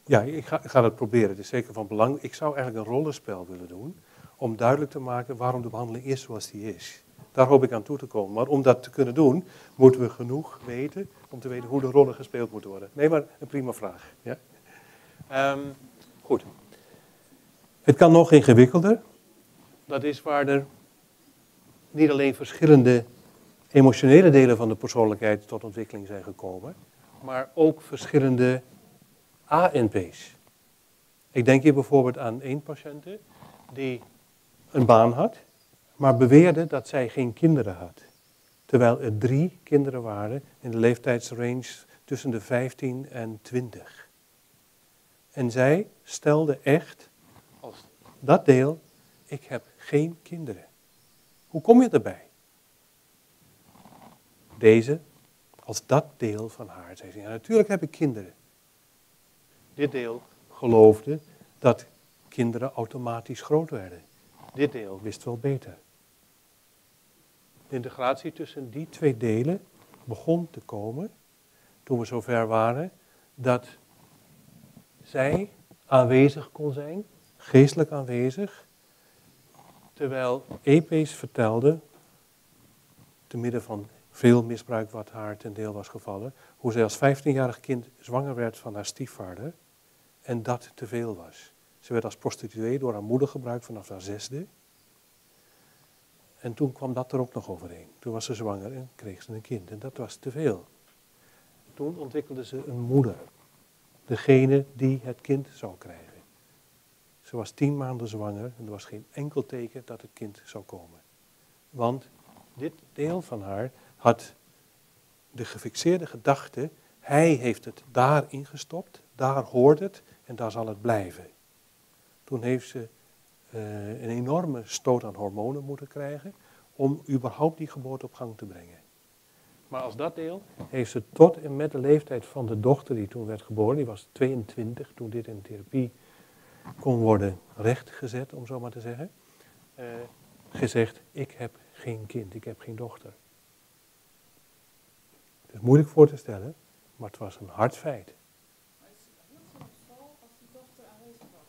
Ja, ik ga, ik ga dat proberen. Het is zeker van belang. Ik zou eigenlijk een rollenspel willen doen om duidelijk te maken waarom de behandeling is zoals die is. Daar hoop ik aan toe te komen. Maar om dat te kunnen doen, moeten we genoeg weten om te weten hoe de rollen gespeeld moeten worden. Nee, maar een prima vraag. Ja? Ehm, goed. Het kan nog ingewikkelder. Dat is waar er niet alleen verschillende emotionele delen van de persoonlijkheid tot ontwikkeling zijn gekomen, maar ook verschillende ANP's. Ik denk hier bijvoorbeeld aan één patiënte die een baan had, maar beweerde dat zij geen kinderen had. Terwijl er drie kinderen waren in de leeftijdsrange tussen de 15 en 20. En zij stelde echt als dat deel, ik heb geen kinderen. Hoe kom je erbij? Deze als dat deel van haar. Zei ze, ja, natuurlijk heb ik kinderen. Dit deel geloofde dat kinderen automatisch groot werden. Dit deel wist wel beter. De integratie tussen die twee delen begon te komen toen we zover waren dat zij aanwezig kon zijn, geestelijk aanwezig, terwijl Epes vertelde, te midden van veel misbruik wat haar ten deel was gevallen, hoe zij als 15-jarig kind zwanger werd van haar stiefvader en dat te veel was. Ze werd als prostituee door haar moeder gebruikt vanaf haar zesde. En toen kwam dat er ook nog overheen. Toen was ze zwanger en kreeg ze een kind. En dat was te veel. Toen ontwikkelde ze een moeder. Degene die het kind zou krijgen. Ze was tien maanden zwanger en er was geen enkel teken dat het kind zou komen. Want dit deel van haar had de gefixeerde gedachte, hij heeft het daarin gestopt, daar hoort het en daar zal het blijven. Toen heeft ze uh, een enorme stoot aan hormonen moeten krijgen om überhaupt die geboorte op gang te brengen. Maar als dat deel heeft ze tot en met de leeftijd van de dochter die toen werd geboren, die was 22 toen dit in therapie kon worden rechtgezet, om zo maar te zeggen, uh, gezegd, ik heb geen kind, ik heb geen dochter. Het is moeilijk voor te stellen, maar het was een hard feit.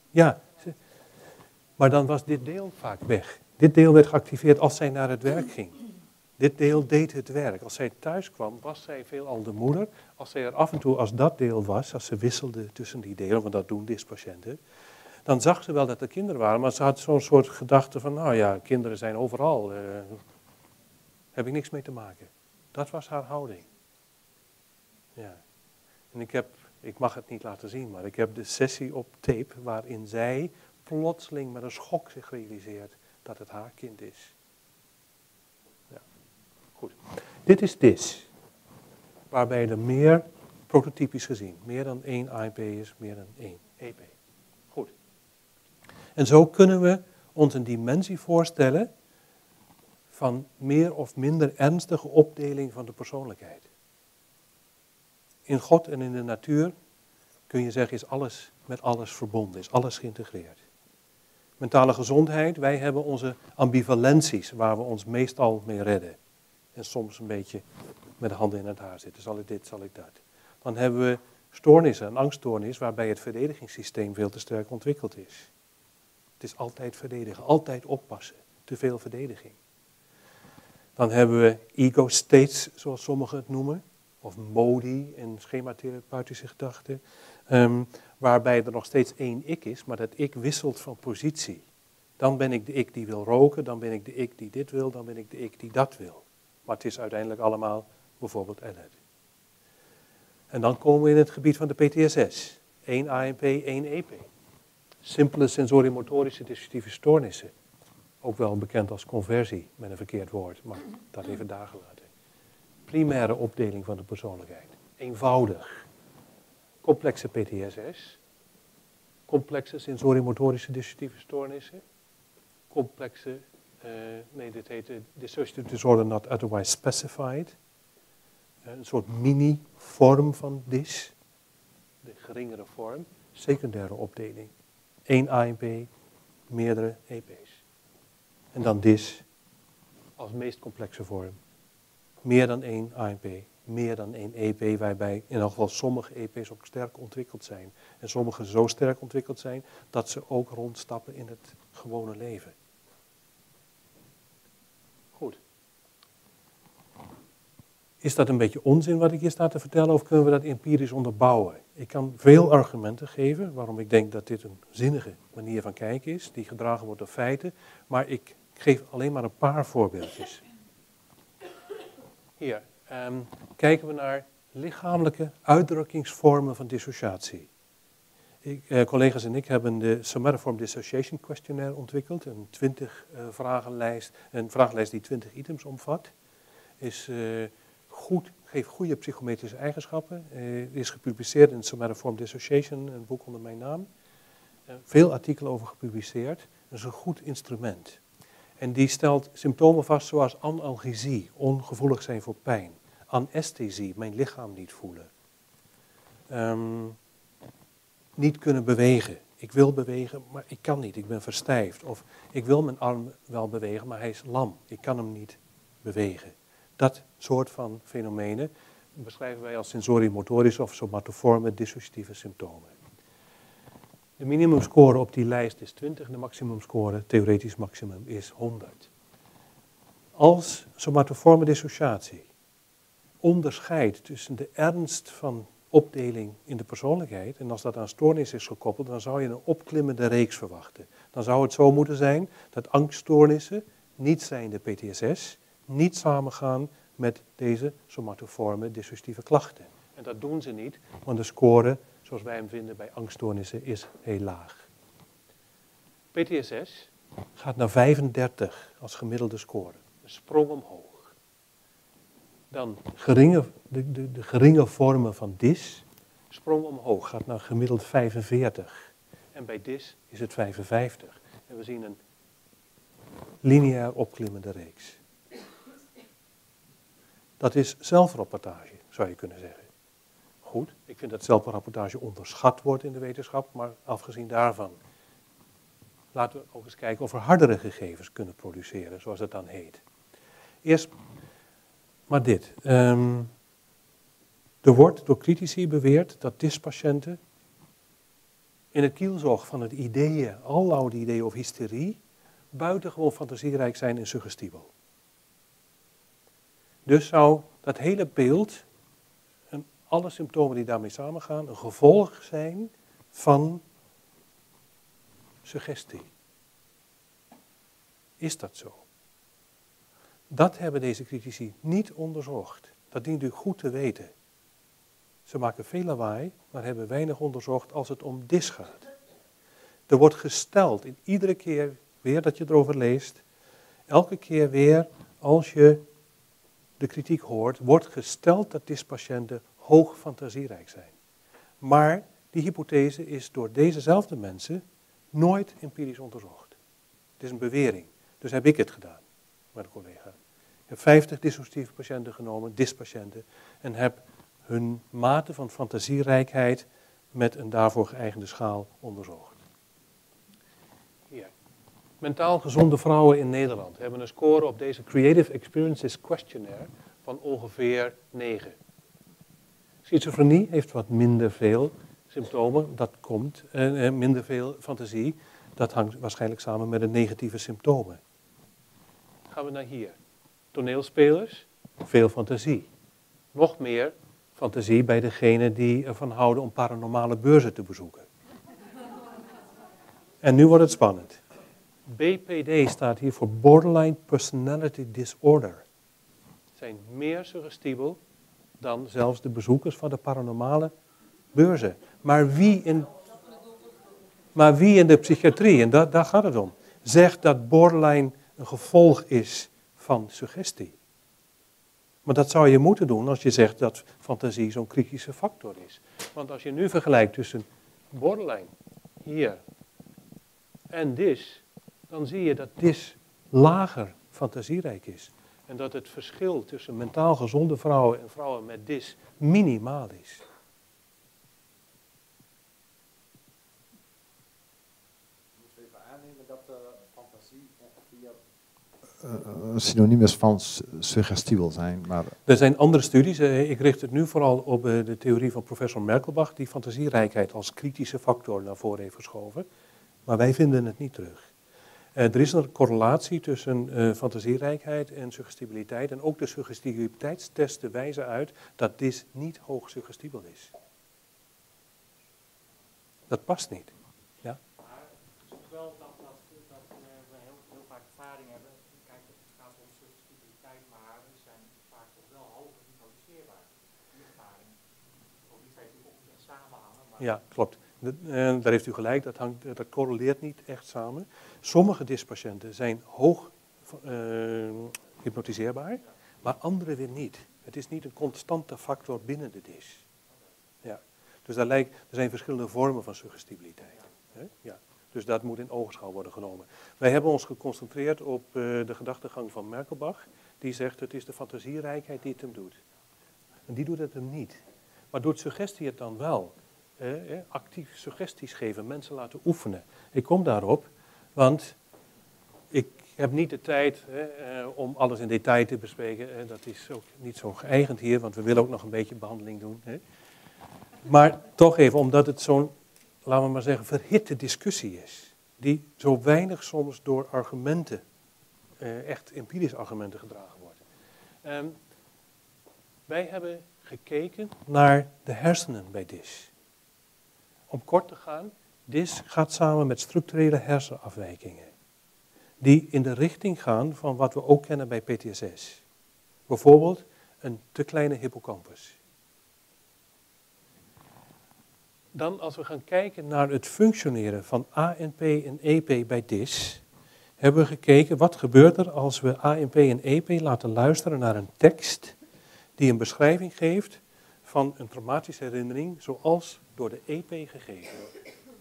Ja, maar dan was dit deel vaak weg. Dit deel werd geactiveerd als zij naar het werk ging. Dit deel deed het werk. Als zij thuis kwam, was zij veelal de moeder. Als zij er af en toe, als dat deel was, als ze wisselde tussen die delen, want dat doen patiënten, dan zag ze wel dat er kinderen waren, maar ze had zo'n soort gedachte van, nou ja, kinderen zijn overal, uh, heb ik niks mee te maken. Dat was haar houding. Ja. En ik heb, ik mag het niet laten zien, maar ik heb de sessie op tape waarin zij plotseling met een schok zich realiseert dat het haar kind is. Ja. Goed. Dit is DIS. Waarbij er meer, prototypisch gezien, meer dan één IP is, meer dan één EP. Goed. En zo kunnen we ons een dimensie voorstellen van meer of minder ernstige opdeling van de persoonlijkheid. In God en in de natuur kun je zeggen is alles met alles verbonden, is alles geïntegreerd mentale gezondheid, wij hebben onze ambivalenties waar we ons meestal mee redden. En soms een beetje met de handen in het haar zitten. Zal ik dit, zal ik dat. Dan hebben we stoornissen, een angststoornis waarbij het verdedigingssysteem veel te sterk ontwikkeld is. Het is altijd verdedigen, altijd oppassen. Te veel verdediging. Dan hebben we ego states, zoals sommigen het noemen. Of modi in schematherapeutische gedachten. Um, waarbij er nog steeds één ik is, maar dat ik wisselt van positie. Dan ben ik de ik die wil roken, dan ben ik de ik die dit wil, dan ben ik de ik die dat wil. Maar het is uiteindelijk allemaal bijvoorbeeld Elliot. En dan komen we in het gebied van de PTSS. 1 ANP, 1 EP. Simpele sensorimotorische dissociatieve stoornissen. Ook wel bekend als conversie, met een verkeerd woord, maar dat even daar gelaten. Primaire opdeling van de persoonlijkheid. Eenvoudig complexe PTSS, complexe sensorimotorische dissociatieve stoornissen, complexe, uh, nee dit heet dissociative disorder not otherwise specified, uh, een soort mini-vorm van DIS, de geringere vorm, secundaire opdeling. Eén ANP, meerdere EP's. En dan DIS als meest complexe vorm. Meer dan één ANP, meer dan één EP, waarbij in ieder geval sommige EP's ook sterk ontwikkeld zijn. En sommige zo sterk ontwikkeld zijn dat ze ook rondstappen in het gewone leven. Goed. Is dat een beetje onzin wat ik hier sta te vertellen of kunnen we dat empirisch onderbouwen? Ik kan veel argumenten geven waarom ik denk dat dit een zinnige manier van kijken is, die gedragen wordt door feiten, maar ik geef alleen maar een paar voorbeeldjes. Hier, um, kijken we naar lichamelijke uitdrukkingsvormen van dissociatie. Ik, eh, collega's en ik hebben de Somatoform Dissociation Questionnaire ontwikkeld. Een 20 uh, vragenlijst, een vragenlijst die 20 items omvat. Is, uh, goed, geeft goede psychometrische eigenschappen. Is gepubliceerd in Somatoform Dissociation, een boek onder mijn naam. veel artikelen over gepubliceerd. Dat is een goed instrument. En die stelt symptomen vast zoals analgesie, ongevoelig zijn voor pijn anesthesie, mijn lichaam niet voelen. Ehm, niet kunnen bewegen. Ik wil bewegen, maar ik kan niet. Ik ben verstijfd. Of ik wil mijn arm wel bewegen, maar hij is lam. Ik kan hem niet bewegen. Dat soort van fenomenen beschrijven wij als sensorimotorische of somatoforme dissociatieve symptomen. De minimumscore op die lijst is 20, de maximumscore, theoretisch maximum, is 100. Als somatoforme dissociatie onderscheidt tussen de ernst van opdeling in de persoonlijkheid, en als dat aan stoornis is gekoppeld, dan zou je een opklimmende reeks verwachten. Dan zou het zo moeten zijn dat angststoornissen, niet zijnde PTSS, niet samengaan met deze somatoforme dissociatieve klachten. En dat doen ze niet, want de score, zoals wij hem vinden bij angststoornissen, is heel laag. PTSS gaat naar 35 als gemiddelde score. Een sprong omhoog. Dan geringe, de, de, de geringe vormen van DIS, sprong omhoog, gaat naar gemiddeld 45. En bij DIS is het 55. En we zien een lineair opklimmende reeks. Dat is zelfrapportage, zou je kunnen zeggen. Goed, ik vind dat zelfrapportage onderschat wordt in de wetenschap, maar afgezien daarvan, laten we ook eens kijken of we hardere gegevens kunnen produceren, zoals het dan heet. Eerst maar dit. Ehm, er wordt door critici beweerd dat dispatiënten in het kielzog van het ideeën, aloude ideeën of hysterie, buitengewoon fantasierijk zijn en suggestibel. Dus zou dat hele beeld alle symptomen die daarmee samengaan een gevolg zijn van suggestie. Is dat zo? Dat hebben deze critici niet onderzocht. Dat dient u goed te weten. Ze maken veel lawaai, maar hebben weinig onderzocht als het om dis gaat. Er wordt gesteld, in iedere keer weer dat je erover leest, elke keer weer als je de kritiek hoort, wordt gesteld dat dispatiënten hoog fantasierijk zijn. Maar die hypothese is door dezezelfde mensen nooit empirisch onderzocht. Het is een bewering. Dus heb ik het gedaan een collega. Ik heb 50 dissociatieve patiënten genomen, dispatiënten, en heb hun mate van fantasierijkheid met een daarvoor geëigende schaal onderzocht. Hier. Mentaal gezonde vrouwen in Nederland hebben een score op deze Creative Experiences Questionnaire van ongeveer 9. Schizofrenie heeft wat minder veel symptomen, dat komt, eh, minder veel fantasie. Dat hangt waarschijnlijk samen met de negatieve symptomen. Gaan we naar hier. Toneelspelers, veel fantasie. Nog meer fantasie bij degenen die ervan houden om paranormale beurzen te bezoeken. En nu wordt het spannend. BPD staat hier voor Borderline Personality Disorder. Zijn meer suggestibel dan zelfs de bezoekers van de paranormale beurzen. Maar wie in, maar wie in de psychiatrie, en daar, daar gaat het om, zegt dat borderline een gevolg is van suggestie. Maar dat zou je moeten doen als je zegt dat fantasie zo'n kritische factor is. Want als je nu vergelijkt tussen borderline hier en dis, dan zie je dat dis lager fantasierijk is. En dat het verschil tussen mentaal gezonde vrouwen en vrouwen met dis minimaal is. Moeten we even aannemen dat fantasie ongeveer een synoniem is van suggestibel zijn. Maar... Er zijn andere studies. Eh, ik richt het nu vooral op eh, de theorie van professor Merkelbach, die fantasierijkheid als kritische factor naar voren heeft geschoven. Maar wij vinden het niet terug. Uh, er is een correlatie tussen uh, fantasierijkheid en suggestibiliteit. En ook de suggestibiliteitstesten wijzen uit dat dit niet hoog suggestibel is. Dat past niet. Ja? Maar het is wel dat, dat, dat uh, we heel, heel vaak ervaring hebben. Kijk, het gaat om suggestibiliteit, maar die zijn vaak toch wel hoger hypnotiseerbaar. Die ervaring. Ook niet samenhangen. Maar Ja, klopt. En daar heeft u gelijk, dat, hangt, dat correleert niet echt samen. Sommige dispatiënten zijn hoog uh, hypnotiseerbaar, maar andere weer niet. Het is niet een constante factor binnen de dis. Ja. Dus daar lijkt, er zijn verschillende vormen van suggestibiliteit. Ja. Dus dat moet in ogenschouw worden genomen. Wij hebben ons geconcentreerd op uh, de gedachtegang van Merkelbach. Die zegt het is de fantasierijkheid die het hem doet. En die doet het hem niet. Maar doet suggestie het dan wel? Eh, actief suggesties geven, mensen laten oefenen. Ik kom daarop, want ik heb niet de tijd eh, om alles in detail te bespreken. Dat is ook niet zo geëigend hier, want we willen ook nog een beetje behandeling doen. Hè. Maar toch even, omdat het zo'n, laten we maar zeggen, verhitte discussie is. Die zo weinig soms door argumenten, eh, echt empirische argumenten gedragen wordt. Ehm, wij hebben gekeken naar de hersenen bij DIS. Om kort te gaan, DIS gaat samen met structurele hersenafwijkingen. Die in de richting gaan van wat we ook kennen bij PTSS. Bijvoorbeeld een te kleine hippocampus. Dan als we gaan kijken naar het functioneren van ANP en EP bij DIS, hebben we gekeken wat gebeurt er als we ANP en EP laten luisteren naar een tekst die een beschrijving geeft van een traumatische herinnering zoals door de EP gegeven.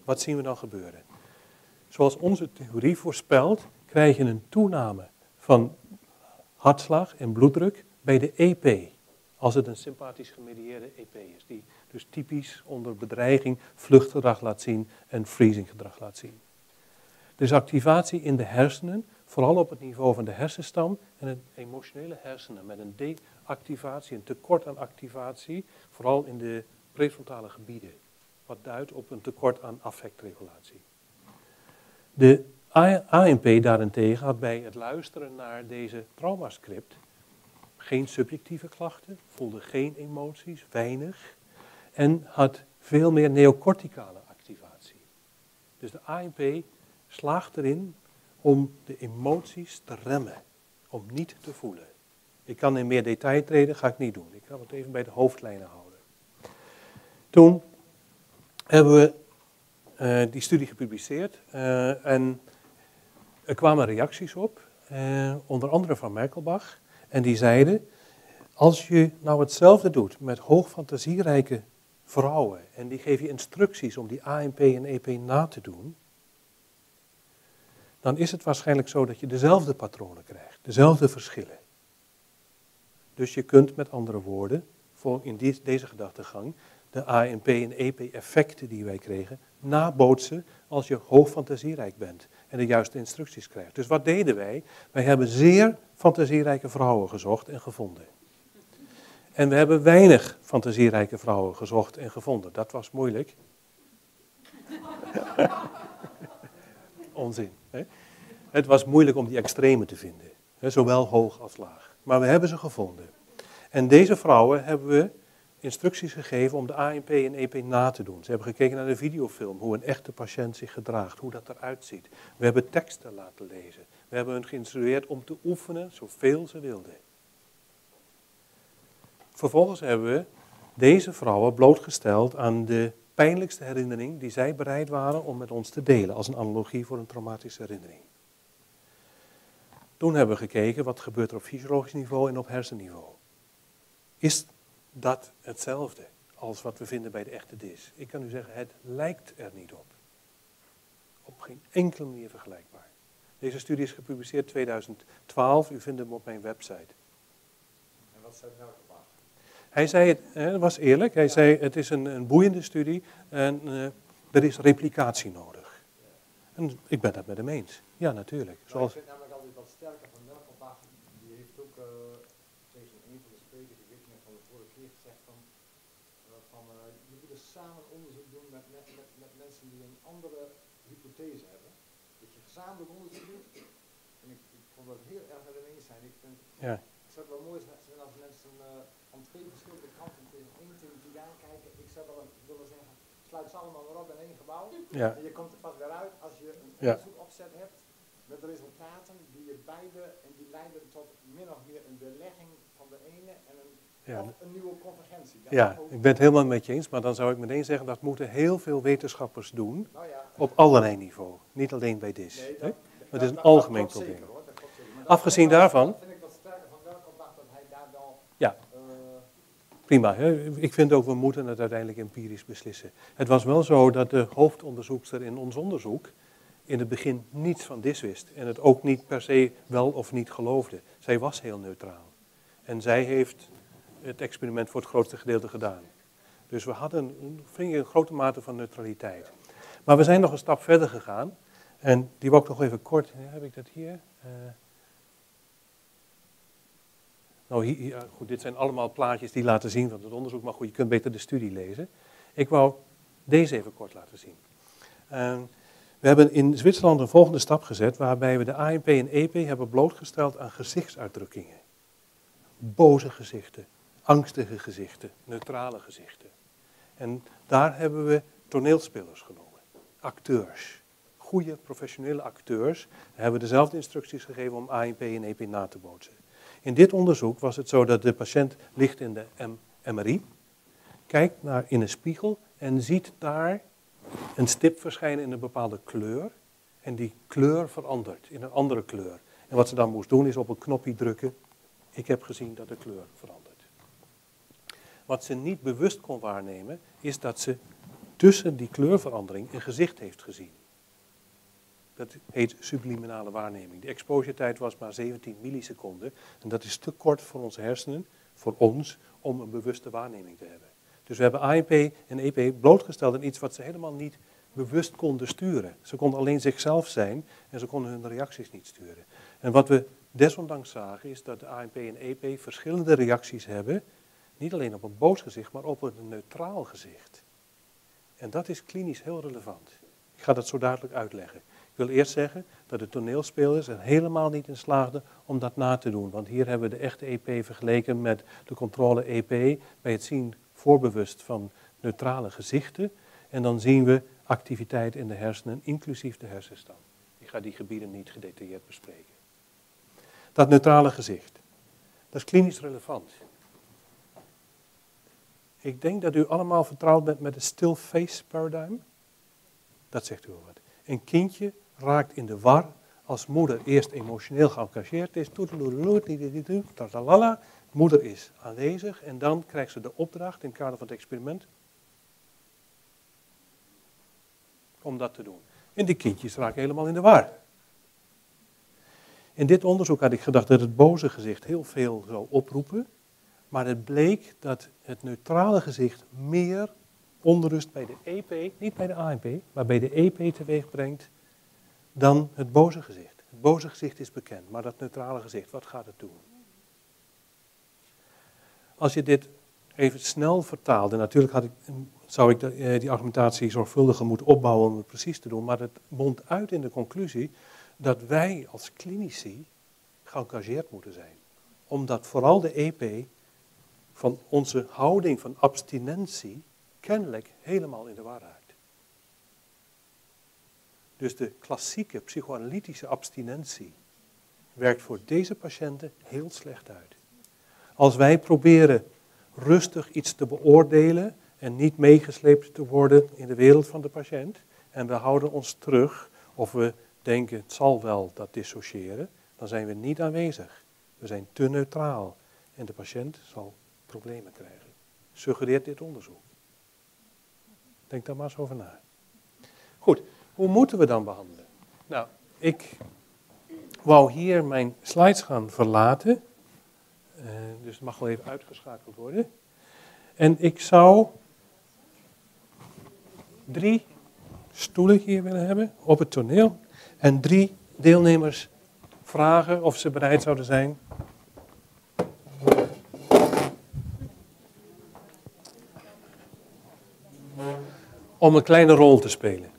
Wat zien we dan gebeuren? Zoals onze theorie voorspelt, krijg je een toename van hartslag en bloeddruk bij de EP. Als het een sympathisch gemedieerde EP is, die dus typisch onder bedreiging vluchtgedrag laat zien en freezinggedrag laat zien. Dus activatie in de hersenen, vooral op het niveau van de hersenstam en het emotionele hersenen met een deactivatie, een tekort aan activatie, vooral in de prefrontale gebieden, wat duidt op een tekort aan affectregulatie. De ANP daarentegen had bij het luisteren naar deze traumascript geen subjectieve klachten, voelde geen emoties, weinig, en had veel meer neocorticale activatie. Dus de ANP slaagt erin om de emoties te remmen, om niet te voelen. Ik kan in meer detail treden, ga ik niet doen. Ik ga het even bij de hoofdlijnen houden. Toen hebben we uh, die studie gepubliceerd uh, en er kwamen reacties op, uh, onder andere van Merkelbach. En die zeiden, als je nou hetzelfde doet met hoogfantasierijke vrouwen en die geven je instructies om die ANP en EP na te doen, dan is het waarschijnlijk zo dat je dezelfde patronen krijgt, dezelfde verschillen. Dus je kunt met andere woorden, in deze gedachtegang, de ANP en EP-effecten die wij kregen, nabootsen als je hoog fantasierijk bent en de juiste instructies krijgt. Dus wat deden wij? Wij hebben zeer fantasierijke vrouwen gezocht en gevonden. En we hebben weinig fantasierijke vrouwen gezocht en gevonden. Dat was moeilijk. Onzin. Hè? Het was moeilijk om die extreme te vinden, hè? zowel hoog als laag. Maar we hebben ze gevonden. En deze vrouwen hebben we instructies gegeven om de ANP en EP na te doen. Ze hebben gekeken naar de videofilm, hoe een echte patiënt zich gedraagt, hoe dat eruit ziet. We hebben teksten laten lezen. We hebben hen geïnstrueerd om te oefenen zoveel ze wilden. Vervolgens hebben we deze vrouwen blootgesteld aan de pijnlijkste herinnering die zij bereid waren om met ons te delen, als een analogie voor een traumatische herinnering. Toen hebben we gekeken wat gebeurt er op fysiologisch niveau en op hersenniveau. Is dat hetzelfde als wat we vinden bij de echte dis? Ik kan u zeggen, het lijkt er niet op. Op geen enkele manier vergelijkbaar. Deze studie is gepubliceerd in 2012, u vindt hem op mijn website. En wat zei nou hij zei, het was eerlijk, hij zei het is een, een boeiende studie en uh, er is replicatie nodig. En ik ben dat met hem eens. Ja, natuurlijk. Zoals... Ik vind namelijk altijd wat sterker van Merkelbach. Die heeft ook uh, tegen een van de sprekers, ik weet niet van de vorige keer gezegd, van, uh, van je moet dus samen onderzoek doen met, met, met, met mensen die een andere hypothese hebben. Dat je gezamenlijk onderzoek doet. En ik, ik vond dat heel erg met hem eens zijn. Ik, vind, ja. ik zou het wel mooi zijn als mensen van twee verschillende kanten tegen één theorie aankijken. Ik zou wel willen zeggen, sluit ze allemaal maar op in één gebouw. Ja. En je komt er pas weer uit als je een Ja. onderzoekopzet hebt met resultaten die je beide en die leiden tot min of meer een belegging van de ene en een, Ja. of een nieuwe convergentie. Dat Ja, ook- ik ben het helemaal met je eens, maar dan zou ik meteen zeggen dat moeten heel veel wetenschappers doen Nou ja, op allerlei niveau, niet alleen bij DIS. nee, hè? dat, Het is een dat- algemeen probleem. zeker, hoor, Afgezien daarvan- dat vind ik wat sterker van Merkelbach dat hij daar Ja. eh, Prima, hè? ik vind ook we moeten het uiteindelijk empirisch beslissen. Het was wel zo dat de hoofdonderzoekster in ons onderzoek in het begin niets van DIS wist en het ook niet per se wel of niet geloofde. Zij was heel neutraal. En zij heeft het experiment voor het grootste gedeelte gedaan. Dus we hadden een, een, grote mate van neutraliteit. Maar we zijn nog een stap verder gegaan. En die wil ik nog even kort. Heb ik dat hier? Uh, nou, hier, goed, dit zijn allemaal plaatjes die laten zien van het onderzoek. Maar goed, je kunt beter de studie lezen. Ik wou deze even kort laten zien. Uh, we hebben in Zwitserland een volgende stap gezet waarbij we de ANP en EP hebben blootgesteld aan gezichtsuitdrukkingen. Boze gezichten, angstige gezichten, neutrale gezichten. En daar hebben we toneelspelers genomen, acteurs, goede professionele acteurs. Hebben dezelfde instructies gegeven om ANP en EP na te bootsen. In dit onderzoek was het zo dat de patiënt ligt in de MRI, kijkt naar in een spiegel en ziet daar een stip verschijnen in een bepaalde kleur. En die kleur verandert in een andere kleur. En wat ze dan moest doen is op een knopje drukken. Ik heb gezien dat de kleur verandert. Wat ze niet bewust kon waarnemen, is dat ze tussen die kleurverandering een gezicht heeft gezien. Dat heet subliminale waarneming. De exposure tijd was maar 17 milliseconden. En dat is te kort voor onze hersenen, voor ons, om een bewuste waarneming te hebben. Dus we hebben ANP en EP blootgesteld aan iets wat ze helemaal niet bewust konden sturen. Ze konden alleen zichzelf zijn en ze konden hun reacties niet sturen. En wat we desondanks zagen is dat de ANP en EP verschillende reacties hebben. Niet alleen op een boos gezicht, maar op een neutraal gezicht. En dat is klinisch heel relevant. Ik ga dat zo dadelijk uitleggen. Ik wil eerst zeggen dat de toneelspelers er helemaal niet in slaagden om dat na te doen. Want hier hebben we de echte EP vergeleken met de controle EP bij het zien voorbewust van neutrale gezichten. En dan zien we activiteit in de hersenen, inclusief de hersenstam. Ik ga die gebieden niet gedetailleerd bespreken. Dat neutrale gezicht, dat is klinisch relevant. Ik denk dat u allemaal vertrouwd bent met het still face paradigm. Dat zegt u wel wat. Een kindje raakt in de war als moeder eerst emotioneel geëngageerd is. Moeder is aanwezig en dan krijgt ze de opdracht in het kader van het experiment om dat te doen. En die kindjes raken helemaal in de war. In dit onderzoek had ik gedacht dat het boze gezicht heel veel zou oproepen, maar het bleek dat het neutrale gezicht meer onrust bij de EP, niet bij de ANP, maar bij de EP teweeg brengt dan het boze gezicht. Het boze gezicht is bekend, maar dat neutrale gezicht, wat gaat het doen? Als je dit even snel vertaalde, natuurlijk had ik, zou ik eh, die argumentatie zorgvuldiger moeten opbouwen om het precies te doen, maar het mondt uit in de conclusie dat wij als klinici geëngageerd moeten zijn. Omdat vooral de EP van onze houding van abstinentie kennelijk helemaal in de raakt. Dus de klassieke psychoanalytische abstinentie werkt voor deze patiënten heel slecht uit. Als wij proberen rustig iets te beoordelen en niet meegesleept te worden in de wereld van de patiënt, en we houden ons terug of we denken het zal wel dat dissociëren, dan zijn we niet aanwezig. We zijn te neutraal en de patiënt zal problemen krijgen. Suggereert dit onderzoek. Denk daar maar eens over na. Goed, hoe moeten we dan behandelen? Nou, ik wou hier mijn slides gaan verlaten. Uh, dus het mag wel even uitgeschakeld worden. En ik zou drie stoelen hier willen hebben op het toneel. En drie deelnemers vragen of ze bereid zouden zijn om een kleine rol te spelen.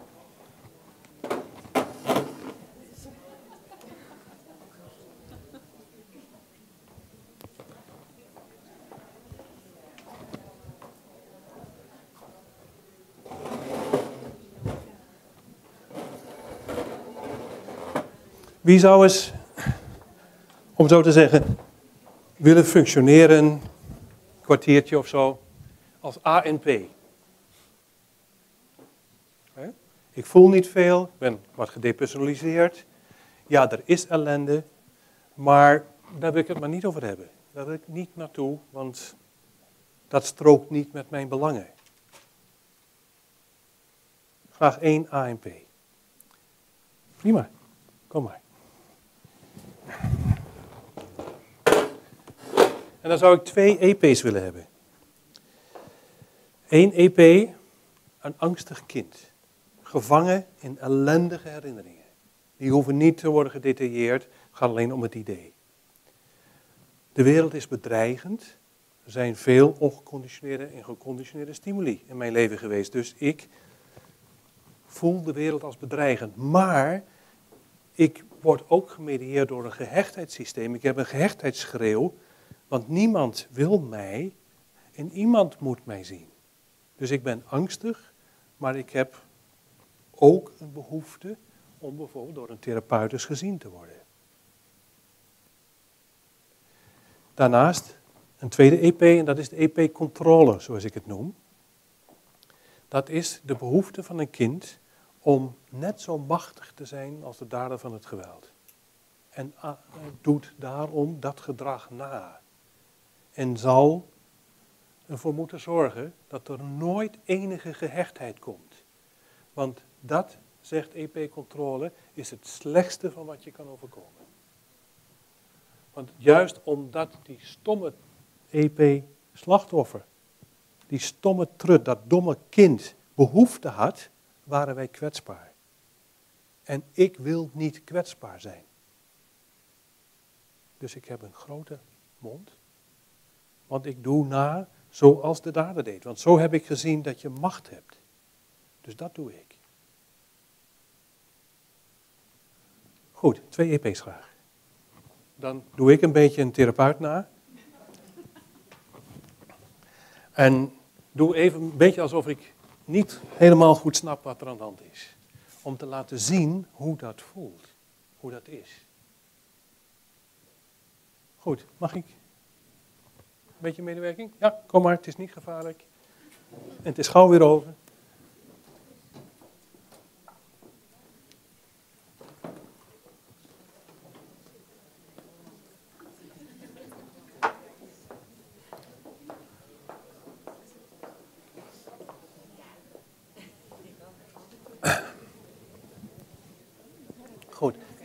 Wie zou eens, om zo te zeggen, willen functioneren, een kwartiertje of zo, als ANP? Ik voel niet veel, ik ben wat gedepersonaliseerd. Ja, er is ellende, maar daar wil ik het maar niet over hebben. Daar wil ik niet naartoe, want dat strookt niet met mijn belangen. Graag één ANP. Prima, kom maar. En dan zou ik twee EP's willen hebben. Eén EP, een angstig kind. Gevangen in ellendige herinneringen. Die hoeven niet te worden gedetailleerd, het gaat alleen om het idee. De wereld is bedreigend. Er zijn veel ongeconditioneerde en geconditioneerde stimuli in mijn leven geweest. Dus ik voel de wereld als bedreigend. Maar ik word ook gemedieerd door een gehechtheidssysteem. Ik heb een gehechtheidsschreeuw, want niemand wil mij en iemand moet mij zien. Dus ik ben angstig, maar ik heb ook een behoefte om bijvoorbeeld door een therapeut gezien te worden. Daarnaast een tweede EP en dat is de EP-controle, zoals ik het noem. Dat is de behoefte van een kind om net zo machtig te zijn als de dader van het geweld. En ah, doet daarom dat gedrag na. En zal ervoor moeten zorgen dat er nooit enige gehechtheid komt. Want dat, zegt EP-controle, is het slechtste van wat je kan overkomen. Want juist omdat die stomme EP-slachtoffer, die stomme trut, dat domme kind, behoefte had, waren wij kwetsbaar. En ik wil niet kwetsbaar zijn. Dus ik heb een grote mond. Want ik doe na zoals de dader deed. Want zo heb ik gezien dat je macht hebt. Dus dat doe ik. Goed, twee EP's graag. Dan doe ik een beetje een therapeut na. En doe even een beetje alsof ik niet helemaal goed snap wat er aan de hand is. Om te laten zien hoe dat voelt, hoe dat is. Goed, mag ik? Een beetje medewerking? Ja, kom maar, het is niet gevaarlijk. En het is gauw weer over.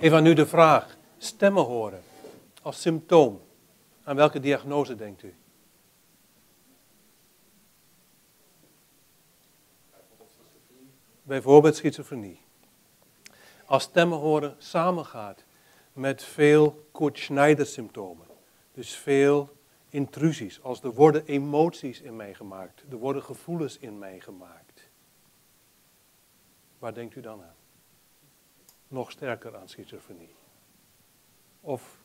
Even nu de vraag. Stemmen horen als symptoom. Aan welke diagnose denkt u? Bijvoorbeeld schizofrenie. Als stemmen horen samengaat met veel Kurt Schneider symptomen. Dus veel intrusies. Als er worden emoties in mij gemaakt. Er worden gevoelens in mij gemaakt. Waar denkt u dan aan? Nog sterker aan schizofrenie. Of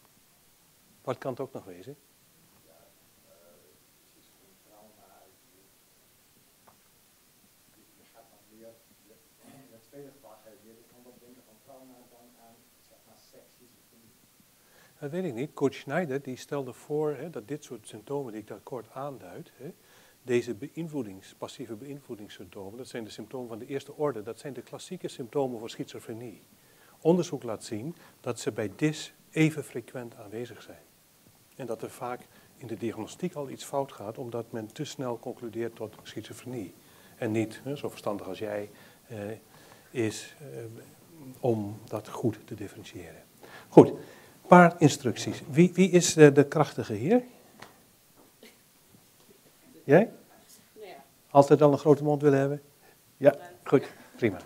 wat kan het ook nog wezen? Dat weet ik niet. Coach Schneider die stelde voor hè, dat dit soort symptomen die ik daar kort aanduid, hè, deze beïnvloedings, passieve beïnvloedingssymptomen, dat zijn de symptomen van de eerste orde, dat zijn de klassieke symptomen voor schizofrenie. Onderzoek laat zien dat ze bij DIS even frequent aanwezig zijn. En dat er vaak in de diagnostiek al iets fout gaat, omdat men te snel concludeert tot schizofrenie. En niet, zo verstandig als jij, eh, is eh, om dat goed te differentiëren. Goed, een paar instructies. Wie, wie is de, de krachtige hier? Jij? Altijd al een grote mond willen hebben? Ja, goed, prima.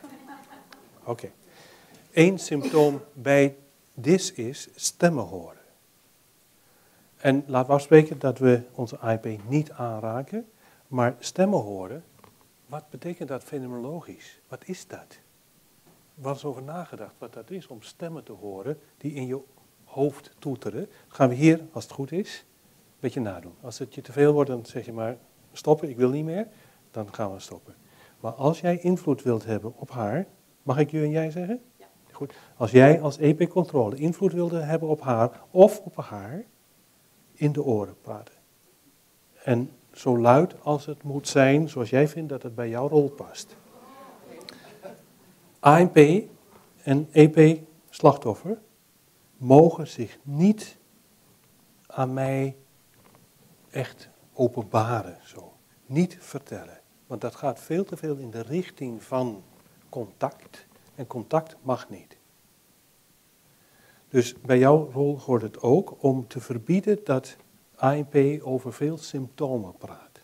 Oké. Eén symptoom bij dit is stemmen horen. En laten we afspreken dat we onze IP niet aanraken, maar stemmen horen, wat betekent dat fenomenologisch? Wat is dat? Wat is over nagedacht wat dat is om stemmen te horen die in je hoofd toeteren? gaan we hier, als het goed is, een beetje nadoen. Als het je te veel wordt, dan zeg je maar stoppen, ik wil niet meer, dan gaan we stoppen. Maar als jij invloed wilt hebben op haar, mag ik je en jij zeggen? Goed. Als jij als EP-controle invloed wilde hebben op haar of op haar, in de oren praten. En zo luid als het moet zijn, zoals jij vindt dat het bij jouw rol past. ANP en EP-slachtoffer mogen zich niet aan mij echt openbaren. Zo. Niet vertellen. Want dat gaat veel te veel in de richting van contact. En contact mag niet. Dus bij jouw rol hoort het ook om te verbieden dat ANP over veel symptomen praat.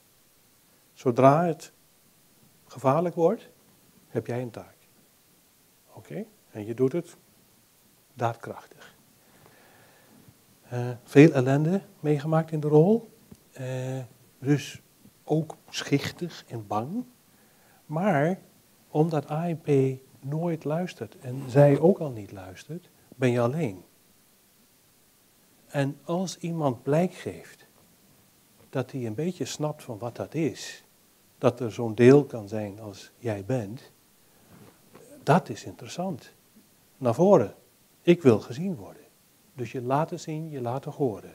Zodra het gevaarlijk wordt, heb jij een taak. Oké? En je doet het daadkrachtig. Eh, veel ellende meegemaakt in de rol. Eh, dus ook schichtig en bang. Maar omdat ANP nooit luistert en zij ook al niet luistert, ben je alleen. En als iemand blijk geeft dat hij een beetje snapt van wat dat is, dat er zo'n deel kan zijn als jij bent, dat is interessant. Naar voren. Ik wil gezien worden. Dus je laten zien, je laten horen.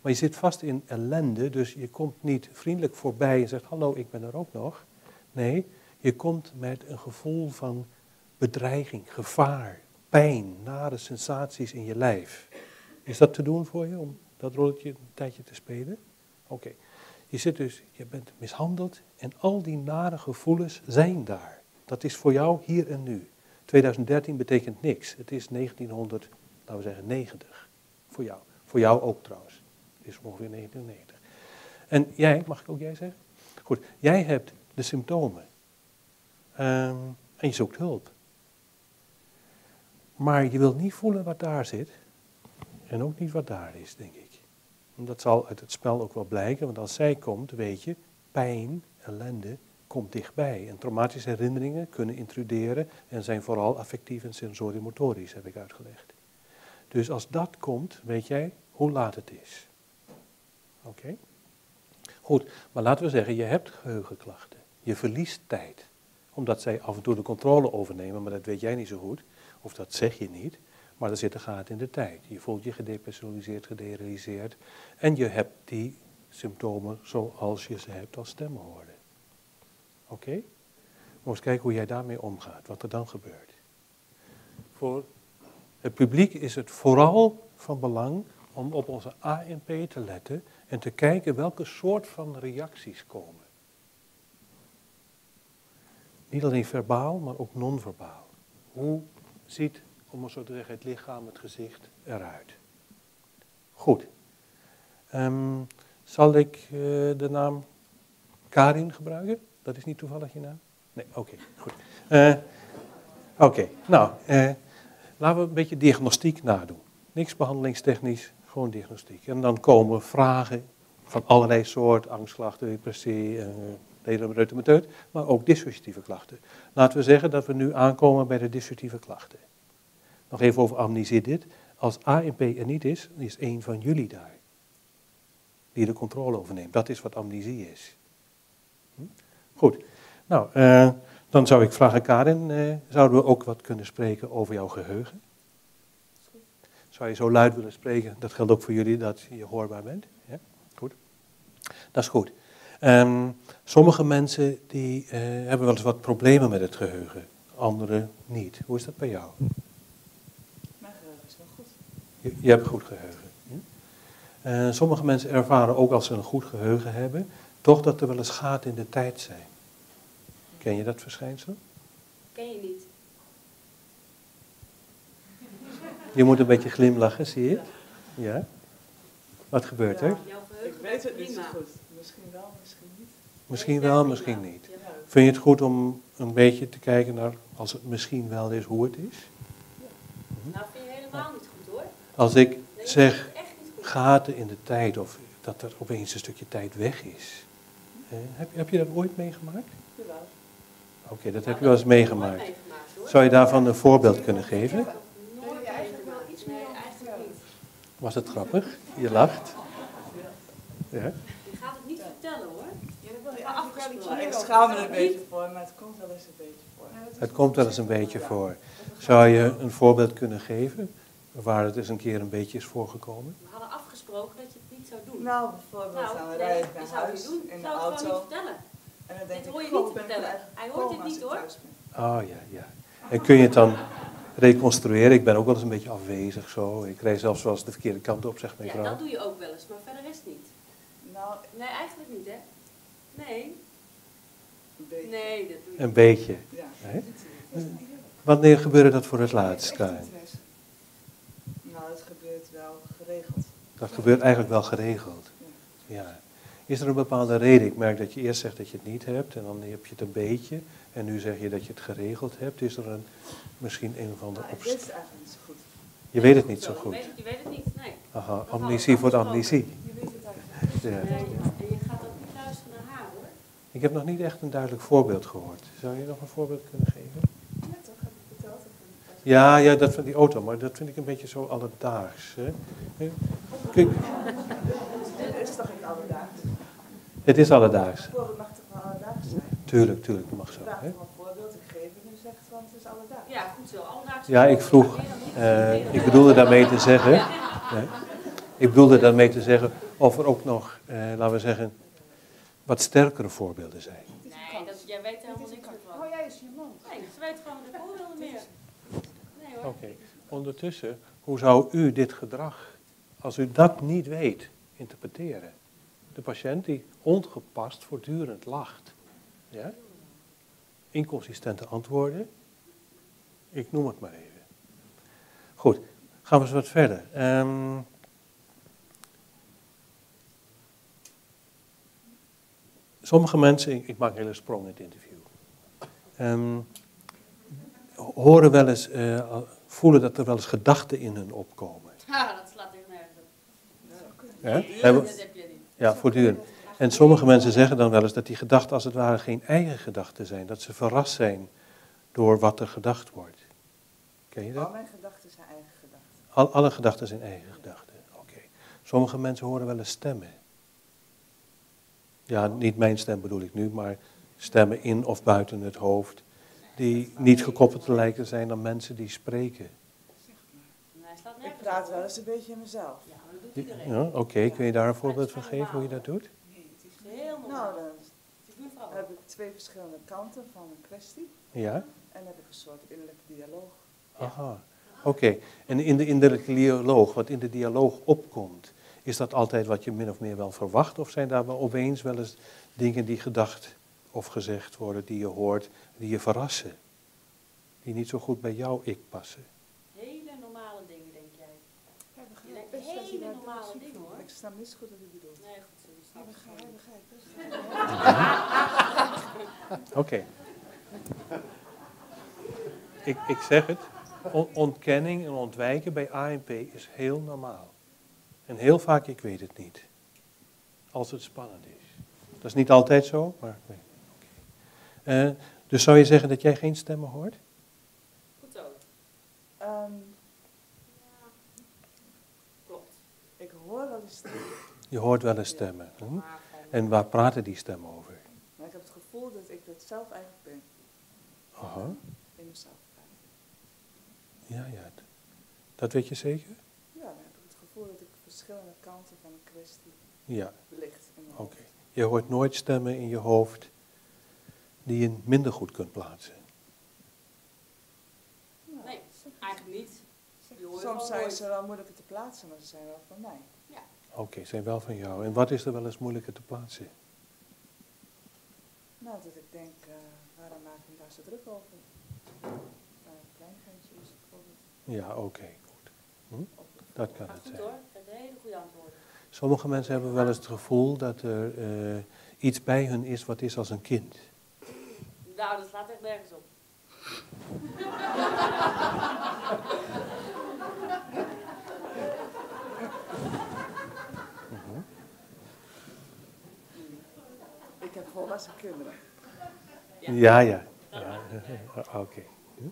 Maar je zit vast in ellende, dus je komt niet vriendelijk voorbij en zegt: Hallo, ik ben er ook nog. Nee, je komt met een gevoel van bedreiging, gevaar, pijn, nare sensaties in je lijf. Is dat te doen voor je om dat rolletje een tijdje te spelen? Oké. Je zit dus, je bent mishandeld en al die nare gevoelens zijn daar. Dat is voor jou hier en nu. 2013 betekent niks. Het is 1900, laten we zeggen 90. Voor jou. Voor jou ook trouwens. Het is ongeveer 1990. En jij, mag ik ook jij zeggen? Goed, jij hebt de symptomen. Ehm, en je zoekt hulp. Maar je wilt niet voelen wat daar zit. En ook niet wat daar is, denk ik. Dat zal uit het spel ook wel blijken, want als zij komt, weet je, pijn, ellende, komt dichtbij. En traumatische herinneringen kunnen intruderen en zijn vooral affectief en sensorimotorisch, heb ik uitgelegd. Dus als dat komt, weet jij hoe laat het is. Oké? Goed, maar laten we zeggen, je hebt geheugenklachten. Je verliest tijd. Omdat zij af en toe de controle overnemen, maar dat weet jij niet zo goed. Of dat zeg je niet. Maar er zit een gaten in de tijd. Je voelt je gedepersonaliseerd, gederealiseerd. En je hebt die symptomen zoals je ze hebt als stemmen horen. Oké? Okay? Eens kijken hoe jij daarmee omgaat, wat er dan gebeurt. Voor het publiek is het vooral van belang om op onze ANP te letten en te kijken welke soort van reacties komen. Niet alleen verbaal, maar ook non-verbaal. Hoe ziet, om maar zo te zeggen, het lichaam, het gezicht eruit? Goed. Um, zal ik uh, de naam Karin gebruiken? Dat is niet toevallig je naam? Nee, oké, goed. Uh, oké, nou, uh, laten we een beetje diagnostiek nadoen. Niks behandelingstechnisch, gewoon diagnostiek. En dan komen vragen van allerlei soorten, angstklachten, depressie, ledenreutemeteut, maar ook dissociatieve klachten. Laten we zeggen dat we nu aankomen bij de dissociatieve klachten. Nog even over amnesie dit. Als ANP er niet is, dan is één van jullie daar. Die de controle overneemt. Dat is wat amnesie is. Hm? Goed. Nou, uh, dan zou ik vragen, Karin, uh, zouden we ook wat kunnen spreken over jouw geheugen? Zou je zo luid willen spreken? Dat geldt ook voor jullie, dat je hoorbaar bent. Goed. Dat is goed. Um, sommige mensen die, uh, hebben wel eens wat problemen met het geheugen. Anderen niet. Hoe is dat bij jou? Mijn geheugen is wel goed. Je, je hebt goed geheugen. Ja? sommige mensen ervaren ook als ze een goed geheugen hebben, toch dat er wel eens gaten in de tijd zijn. Ken je dat verschijnsel? Ken je niet. Je moet een beetje glimlachen, zie je? Ja. Wat gebeurt er? Ik weet het niet zo goed. Misschien wel, misschien wel, misschien niet. Vind je het goed om een beetje te kijken naar, als het misschien wel is, hoe het is? Nou, vind je helemaal niet goed hoor. Als ik zeg gaten in de tijd of dat er opeens een stukje tijd weg is. Eh, heb, heb je dat ooit meegemaakt? Jawel. Oké, okay, dat heb je wel eens meegemaakt. Zou je daarvan een voorbeeld kunnen geven? Nee, eigenlijk wel iets meer, eigenlijk niet. Was het grappig? Je lacht. Ja? Je gaat het niet vertellen hoor. Ik schaam me er een beetje voor, maar het komt wel eens een beetje voor. Het komt wel eens een beetje voor. Zou je een voorbeeld kunnen geven waar het eens een keer een beetje is voorgekomen? We hadden afgesproken dat je het niet zou doen. Nou, bijvoorbeeld Nou, dan nee, rijd ik dat naar zou je huis doen. in de Zou het gewoon niet auto. vertellen. En dan denk Dit ik, hoor je niet vertellen. Hij hoort dit niet, hoor. Oh ja, ja. En kun je het dan reconstrueren? Ik ben ook wel eens een beetje afwezig zo. Ik reed zelfs wel eens de verkeerde kant op, zegt mijn Ja, vrouw. dat doe je ook wel eens, maar verder is het niet. Nou, Nee, eigenlijk niet hè. Nee, een beetje. nee, dat doe je Een beetje. Ja. Wanneer gebeurde dat voor het laatst, Karin? Nou, het gebeurt wel geregeld. Dat gebeurt eigenlijk wel geregeld. Ja. Is er een bepaalde reden? Ik merk dat je eerst zegt dat je het niet hebt en dan heb je het een beetje. En nu zeg je dat je het geregeld hebt. Is er een, misschien een of andere Maar ik weet het eigenlijk niet zo goed. Je weet het niet zo goed. je weet het niet, nee. Aha, amnesie voor de amnesie. Je weet het eigenlijk niet. Ja. Nee, en je gaat ook niet luisteren naar haar hoor. Ik heb nog niet echt een duidelijk voorbeeld gehoord. Zou je nog een voorbeeld kunnen geven? Ja, toch? Heb ik verteld? Of een- Ja, ja, dat van die auto, maar dat vind ik een beetje zo alledaags. Hè? Kijk, Het is toch niet alledaags? het is alledaags. Mag toch wel alledaags zijn? Tuurlijk, tuurlijk, dat mag zo. Ik vraag Hè? voor een voorbeeld, ik geef het, nu zegt van het is alledaags. Ja, goed zo. Alledaags. Ja, ik vroeg, eh, ik bedoelde daarmee te zeggen, nee, ik bedoelde daarmee te zeggen of er ook nog, eh, laten we zeggen, wat sterkere voorbeelden zijn. Nee, dat, jij weet helemaal niks van. Oh, jij is je man. Nee, ze weet gewoon de voorbeelden meer. Nee hoor. Oké, ondertussen, hoe zou u dit gedrag, als u dat niet weet, interpreteren? De patiënt die ongepast voortdurend lacht. Ja? Inconsistente antwoorden. Ik noem het maar even. Goed, gaan we eens wat verder. Ehm, sommige mensen, ik, ik maak een hele sprong in het interview, ehm, horen wel eens, eh, voelen dat er wel eens gedachten in hun opkomen. Ha, dat slaat echt nergens op. Ja? Dat heb je niet. Ja, voortdurend. En sommige mensen zeggen dan wel eens dat die gedachten als het ware geen eigen gedachten zijn. Dat ze verrast zijn door wat er gedacht wordt. Ken je dat? Al mijn gedachten zijn eigen gedachten. Al, alle gedachten zijn eigen gedachten. Oké. Sommige mensen horen wel eens stemmen. Ja, niet mijn stem bedoel ik nu, maar stemmen in of buiten het hoofd. Die niet gekoppeld te lijken zijn aan mensen die spreken. Ik praat wel eens een beetje in mezelf. Ja, maar dat doet iedereen. Ja, Oké, kun je daar een voorbeeld van geven hoe je dat doet? Nee, het is heel normaal. Nou, dan heb ik twee verschillende kanten van een kwestie. Ja? En heb ik een soort innerlijke dialoog. Aha, oké. En in de, in de dialoog, wat in de dialoog opkomt, is dat altijd wat je min of meer wel verwacht? Of zijn daar wel opeens wel eens dingen die gedacht of gezegd worden, die je hoort, die je verrassen? Die niet zo goed bij jouw ik passen? Hele normale dingen, denk jij. Ja, Je begrijp denkt best dat je hele normale dingen, hoor. Ik snap niet zo goed wat je bedoelt. Nee, goed zo. je Ja, begrijp, begrijp. Oké. Ik, ik zeg het, on- ontkenning en ontwijken bij ANP is heel normaal. En heel vaak, ik weet het niet. Als het spannend is. Dat is niet altijd zo, maar... Nee. Eh, dus zou je zeggen dat jij geen stemmen hoort? Goed zo. Ehm, Klopt. ik hoor wel eens stemmen, Je hoort wel eens stemmen. hm? En waar praten die stemmen over? maar ik heb het gevoel dat ik dat zelf eigenlijk ben. Aha, In mezelf ja, ja. Dat weet je zeker? Ja, dan heb ik het gevoel dat ik verschillende kanten van een kwestie Ja, mijn oké. Je hoort nooit stemmen in je hoofd die je minder goed kunt plaatsen. Nou, Nee, eigenlijk niet. Soms wel zijn ze wel moeilijker te plaatsen, maar ze zijn wel van mij. Oké, zijn wel van jou. En wat is er wel eens moeilijker te plaatsen? Nou, dat ik denk, eh, waarom maak je daar zo druk over? Een kleinigheidje is het bijvoorbeeld. Ja, oké, goed. Hm? Dat kan Maar het goed zijn. hoor, goede antwoorden. Sommige mensen hebben wel eens het gevoel dat er eh, iets bij hun is wat is als een kind. Nou, dat slaat echt nergens op. Ik heb volwassen kinderen. Ja, ja. ja. Oké. Hm?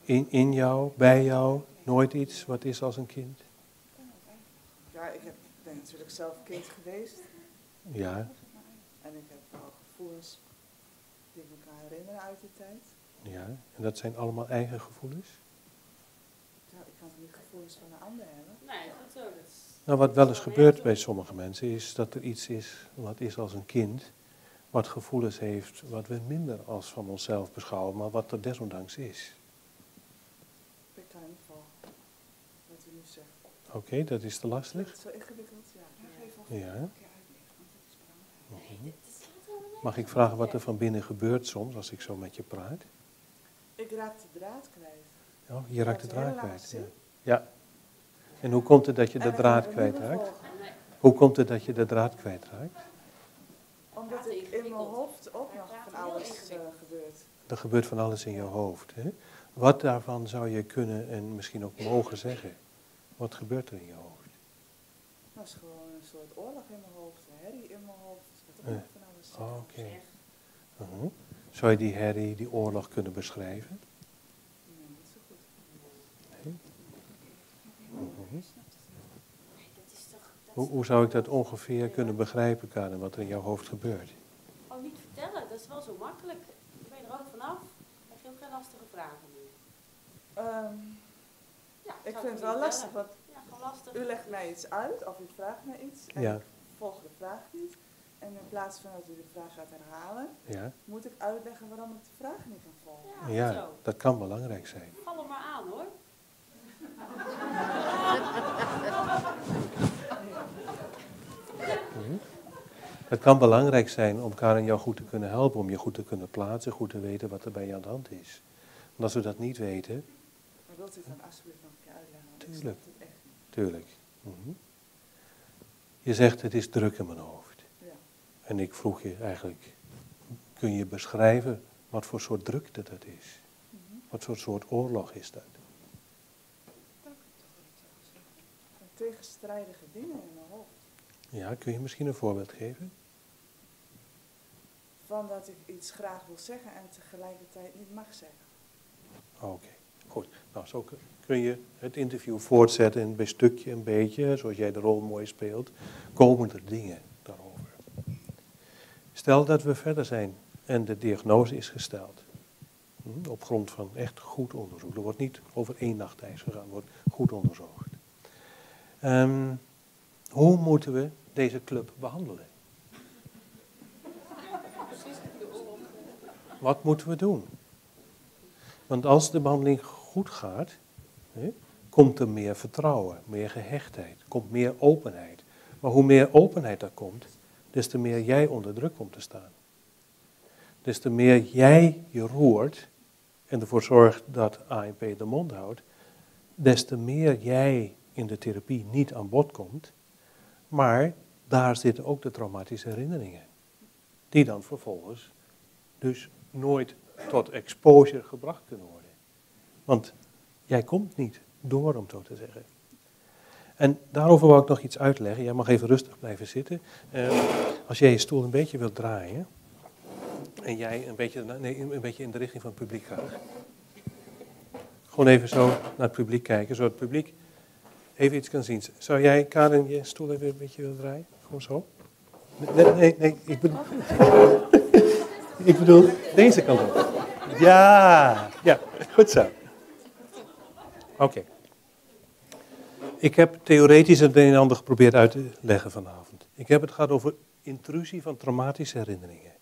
In, in jou, bij jou, nooit iets wat is als een kind? Ja, ik heb, ben natuurlijk zelf kind geweest. Ja, En ik heb wel gevoelens die ik me kan herinneren uit die tijd. ja. En dat zijn allemaal eigen gevoelens? Ja, ik kan niet gevoelens van een ander hebben? Nee, goed zo. Dat is, Nou, wat wel eens gebeurt bij sommige mensen is dat er iets is wat is als een kind, wat gevoelens heeft wat we minder als van onszelf beschouwen, maar wat er desondanks is. Ik kan niet volgen wat u nu Oké, dat is te lastig. het zo ingewikkeld? Ja. Ja. Mag ik vragen wat er van binnen gebeurt soms als ik zo met je praat? Ik raak de draad kwijt. Oh, je raakt de draad kwijt. Ja. ja. En hoe komt het dat je de draad kwijtraakt? Hoe komt het dat je de draad kwijtraakt? Omdat ik in mijn hoofd ook nog van alles eh, gebeurt. Er gebeurt van alles in je hoofd. Hè? Wat daarvan zou je kunnen en misschien ook mogen zeggen? Wat gebeurt er in je hoofd? Dat is gewoon een soort oorlog in mijn hoofd, een herrie in mijn hoofd. Ik heb Eh, van alles. Oh, Oké. Mhm. Zou je die herrie, die oorlog kunnen beschrijven? Nee, niet zo goed. Nee? Mhm. Hoe, hoe zou ik dat ongeveer kunnen begrijpen, Karen, wat er in jouw hoofd gebeurt? Oh, niet vertellen, dat is wel zo makkelijk. Ik ben er ook vanaf. Heb je ook geen lastige vragen nu? Ehm, Ja, ik vind het wel lastig, want lastig. u legt mij iets uit of u vraagt mij iets en Ja. ik volg de vraag niet. En in plaats van dat u de vraag gaat herhalen, Ja, moet ik uitleggen waarom ik de vraag niet kan volgen. Ja, goed ja zo. dat kan belangrijk zijn. Val hem maar aan hoor. Mhm. Het kan belangrijk zijn om Karen jou goed te kunnen helpen, om je goed te kunnen plaatsen, goed te weten wat er bij je aan de hand is. En als we dat niet weten, Maar wilt u het dan alsjeblieft Tuurlijk. Mhm. Je zegt het is druk in mijn hoofd. Ja. En ik vroeg je eigenlijk, kun je beschrijven wat voor soort drukte dat is? Mhm. Wat voor soort oorlog is dat? Tegenstrijdige dingen in mijn hoofd. Ja, kun je misschien een voorbeeld geven? Van dat ik iets graag wil zeggen en tegelijkertijd niet mag zeggen. Oké, goed. Nou, zo kun- je het interview voortzetten en bij stukje een beetje, zoals jij de rol mooi speelt, komen er dingen daarover. Stel dat we verder zijn en de diagnose is gesteld. Hm, Op grond van echt goed onderzoek. Er wordt niet over één nacht ijs gegaan, er wordt goed onderzocht. Ehm, hoe moeten we deze club behandelen? Wat moeten we doen? Want als de behandeling goed gaat, komt er meer vertrouwen, meer gehechtheid, komt meer openheid. Maar hoe meer openheid er komt, des te meer jij onder druk komt te staan. Des te meer jij je roert en ervoor zorgt dat ANP de mond houdt, des te meer jij in de therapie niet aan bod komt, maar daar zitten ook de traumatische herinneringen. Die dan vervolgens dus nooit tot exposure gebracht kunnen worden. Want jij komt niet door, om zo te zeggen. En daarover wou ik nog iets uitleggen. Jij mag even rustig blijven zitten. Eh, als jij je stoel een beetje wilt draaien. En jij een beetje, nee, een beetje in de richting van het publiek gaat. Gewoon even zo naar het publiek kijken, zodat het publiek even iets kan zien. Zou jij, Karen, je stoel even een beetje willen draaien? Gewoon zo? Nee, nee, nee, ik bedoel... ik bedoel deze kant op. Ja, ja, goed zo. Oké. Ik heb theoretisch het een en ander geprobeerd uit te leggen vanavond. Ik heb het gehad over intrusie van traumatische herinneringen.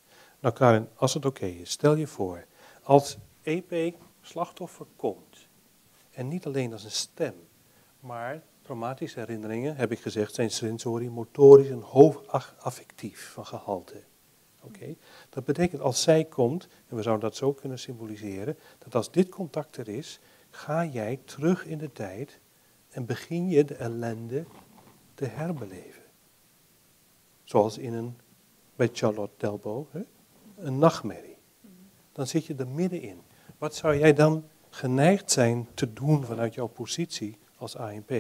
Nou Karin, als het oké is, stel je voor, als EP slachtoffer komt, en niet alleen als een stem, maar traumatische herinneringen, heb ik gezegd, zijn sensorimotorisch en hoogaffectief van gehalte. Oké? Dat betekent als zij komt, en we zouden dat zo kunnen symboliseren, dat als dit contact er is, ga jij terug in de tijd en begin je de ellende te herbeleven. Zoals in een, bij Charlotte Delbo, een nachtmerrie. Dan zit je er middenin. Wat zou jij dan geneigd zijn te doen vanuit jouw positie als ANP,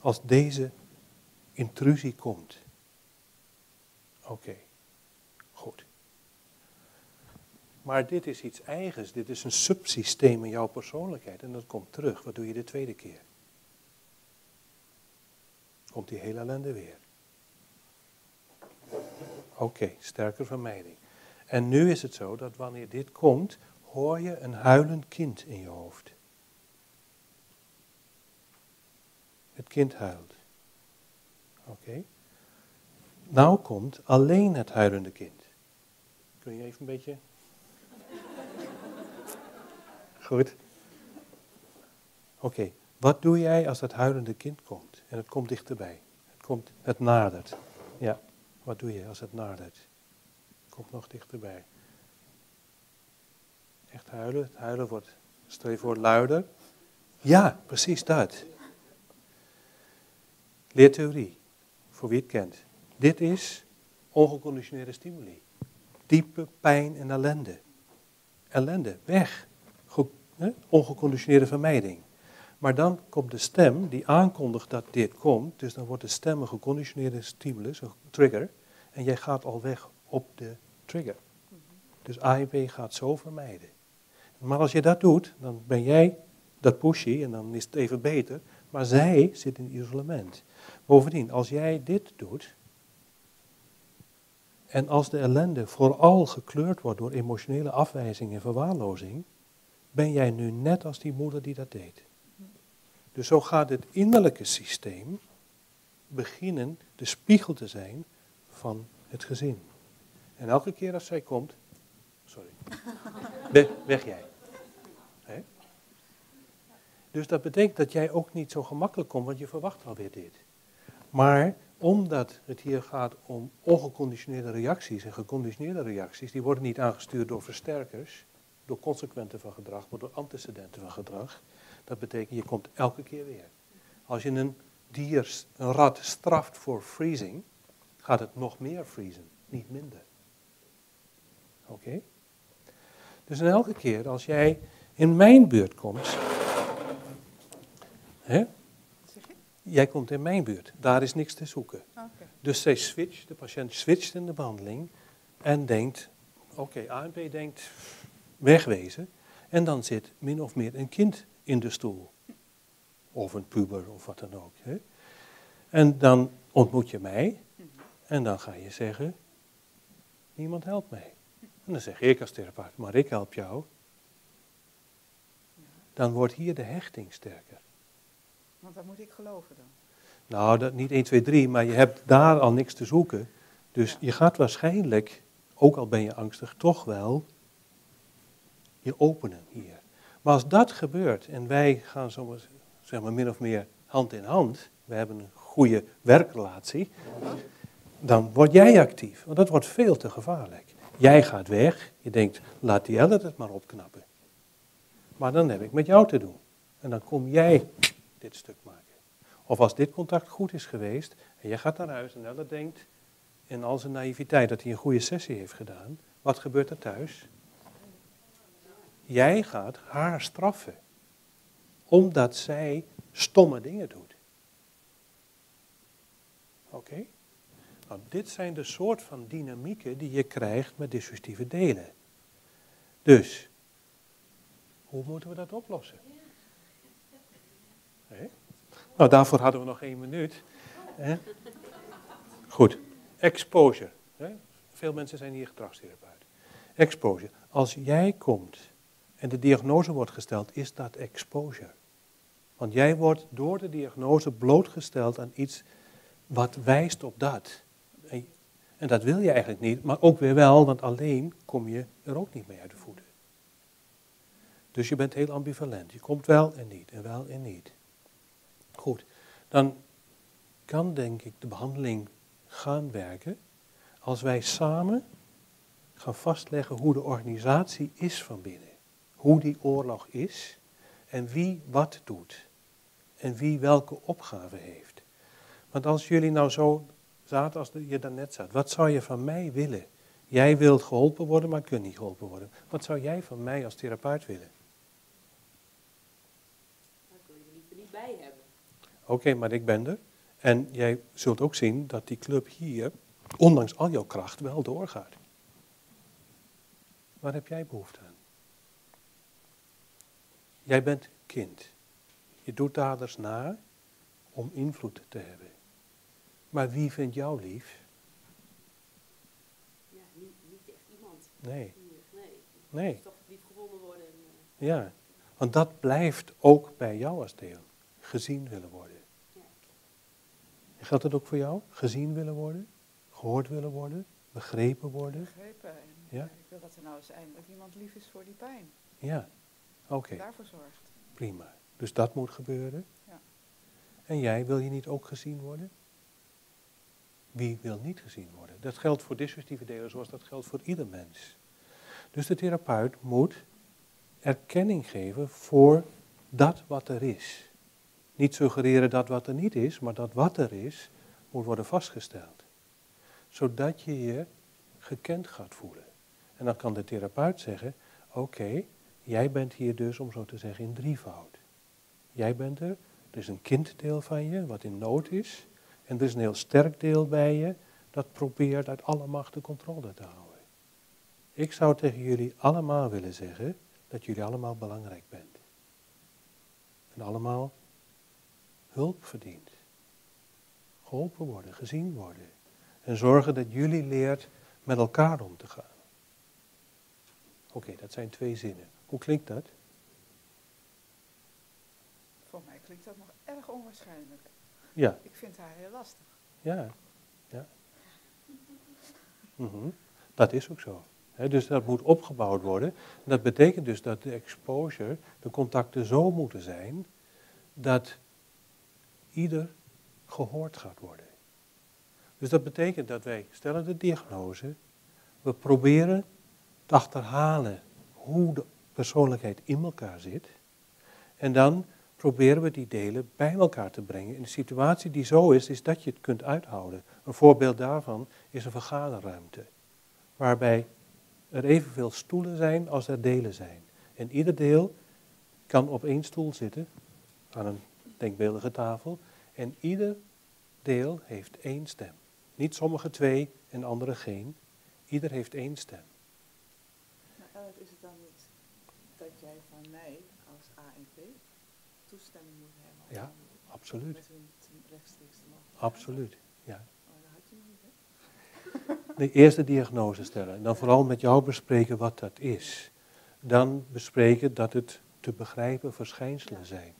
als deze intrusie komt? Oké. Maar dit is iets eigens, dit is een subsysteem in jouw persoonlijkheid en dat komt terug. Wat doe je de tweede keer? Komt die hele ellende weer. Oké, sterke vermijding. En nu is het zo dat wanneer dit komt, hoor je een huilend kind in je hoofd. Het kind huilt. Oké. Nou komt alleen het huilende kind. Kun je even een beetje. Goed. Oké, wat doe jij als dat huilende kind komt en het komt dichterbij? Het, komt, het nadert. Ja, wat doe je als het nadert? Het komt nog dichterbij. Echt huilen, het huilen wordt, stel je voor, luider. Ja, precies dat. Leertheorie, voor wie het kent. Dit is ongeconditioneerde stimuli. Diepe pijn en ellende. Ellende, weg. Hè? Ongeconditioneerde vermijding. Maar dan komt de stem die aankondigt dat dit komt. Dus dan wordt de stem een geconditioneerde stimulus, een trigger. En jij gaat al weg op de trigger. Dus A en B gaat zo vermijden. Maar als je dat doet, dan ben jij dat pushy en dan is het even beter. Maar zij zit in isolement. Bovendien, als jij dit doet, en als de ellende vooral gekleurd wordt door emotionele afwijzing en verwaarlozing, ben jij nu net als die moeder die dat deed. Dus zo gaat het innerlijke systeem beginnen de spiegel te zijn van het gezin. En elke keer als zij komt, sorry, weg, jij. Dus dat betekent dat jij ook niet zo gemakkelijk komt, want je verwacht alweer dit. Maar omdat het hier gaat om ongeconditioneerde reacties en geconditioneerde reacties, die worden niet aangestuurd door versterkers, door consequenten van gedrag, maar door antecedenten van gedrag. Dat betekent, je komt elke keer weer. Als je een dier, een rat straft voor freezing, gaat het nog meer vriezen, niet minder. Oké? Dus elke keer als jij in mijn buurt komt, hè, jij komt in mijn buurt, daar is niks te zoeken. Oké. Dus zij switcht, de patiënt switcht in de behandeling en denkt, oké, ANP denkt wegwezen. En dan zit min of meer een kind in de stoel. Of een puber of wat dan ook. Hè? En dan ontmoet je mij en dan ga je zeggen, niemand helpt mij. En dan zeg ik als therapeut, maar ik help jou. Dan wordt hier de hechting sterker. Want dat moet ik geloven dan. Nou, dat, niet 1, 2, 3, maar je hebt daar al niks te zoeken. Dus je gaat waarschijnlijk, ook al ben je angstig, toch wel je openen hier. Maar als dat gebeurt en wij gaan zo maar, zeg maar min of meer hand in hand, we hebben een goede werkrelatie, dan word jij actief. Want dat wordt veel te gevaarlijk. Jij gaat weg, je denkt, laat die Ellen het maar opknappen. Maar dan heb ik met jou te doen. En dan kom jij dit stuk maken. Of als dit contact goed is geweest en jij gaat naar huis en Ella denkt in al zijn naïviteit dat hij een goede sessie heeft gedaan, wat gebeurt er thuis? Jij gaat haar straffen, omdat zij stomme dingen doet. Oké? Nou, dit zijn de soort van dynamieken die je krijgt met dissociatieve delen. Dus, hoe moeten we dat oplossen? Nou, daarvoor hadden we nog één minuut. Goed, exposure. Veel mensen zijn hier gedragstherapeut. Exposure. Als jij komt en de diagnose wordt gesteld, is dat exposure. Want jij wordt door de diagnose blootgesteld aan iets wat wijst op dat. En, dat wil je eigenlijk niet, maar ook weer wel, want alleen kom je er ook niet mee uit de voeten. Dus je bent heel ambivalent. Je komt wel en niet, en wel en niet. Goed, dan kan denk ik de behandeling gaan werken als wij samen gaan vastleggen hoe de organisatie is van binnen. Hoe die oorlog is en wie wat doet. En wie welke opgave heeft. Want als jullie nou zo zaten als je daarnet zat, wat zou je van mij willen? Jij wilt geholpen worden, maar kunt niet geholpen worden. Wat zou jij van mij als therapeut willen? Daar wil je liever niet bij hebben. Oké, maar ik ben er. En jij zult ook zien dat die club hier, ondanks al jouw kracht, wel doorgaat. Waar heb jij behoefte aan? Jij bent kind. Je doet daders na om invloed te hebben. Maar wie vindt jou lief? Ja, niet, niet echt iemand Nee. Nee. nee. Dus toch lief gevonden worden. En, eh, Ja, want dat blijft ook bij jou als deel. Gezien willen worden. Ja. Geldt dat ook voor jou? Gezien willen worden? Gehoord willen worden? Begrepen worden? Begrepen. En Ja. eh, ik wil dat er nou eens eindelijk iemand lief is voor die pijn. Ja, oké, Daarvoor zorgt. prima. Dus dat moet gebeuren. Ja. En jij, wil je niet ook gezien worden? Wie wil niet gezien worden? Dat geldt voor dissociatieve delen zoals dat geldt voor ieder mens. Dus de therapeut moet erkenning geven voor dat wat er is. Niet suggereren dat wat er niet is, maar dat wat er is, moet worden vastgesteld. Zodat je je gekend gaat voelen. En dan kan de therapeut zeggen, oké, jij bent hier dus, om zo te zeggen, in drievoud. Jij bent er, er is een kinddeel van je wat in nood is. En er is een heel sterk deel bij je dat probeert uit alle macht de controle te houden. Ik zou tegen jullie allemaal willen zeggen dat jullie allemaal belangrijk bent. En allemaal hulp verdient. Geholpen worden, gezien worden. En zorgen dat jullie leert met elkaar om te gaan. Oké, dat zijn twee zinnen. Hoe klinkt dat? Voor mij klinkt dat nog erg onwaarschijnlijk. Ja. Ik vind haar heel lastig. Ja, ja. Mhm. Dat is ook zo. dus dat moet opgebouwd worden. Dat betekent dus dat de exposure, de contacten zo moeten zijn dat ieder gehoord gaat worden. Dus dat betekent dat wij stellen de diagnose, we proberen te achterhalen hoe de persoonlijkheid in elkaar zit. En dan proberen we die delen bij elkaar te brengen. In een situatie die zo is, is dat je het kunt uithouden. Een voorbeeld daarvan is een vergaderruimte. Waarbij er evenveel stoelen zijn als er delen zijn. En ieder deel kan op één stoel zitten, aan een denkbeeldige tafel. En ieder deel heeft één stem. Niet sommige twee en andere geen. Ieder heeft één stem. Maar Elliot, is het dan niet dat jij van mij als ANP toestemming moet hebben? om Ja, absoluut. Met hun rechtstreeks te mogen praten? Absoluut, ja. Oh, dat had je nog niet, hè? De eerste diagnose stellen. En dan vooral met jou bespreken wat dat is. Dan bespreken dat het te begrijpen verschijnselen zijn.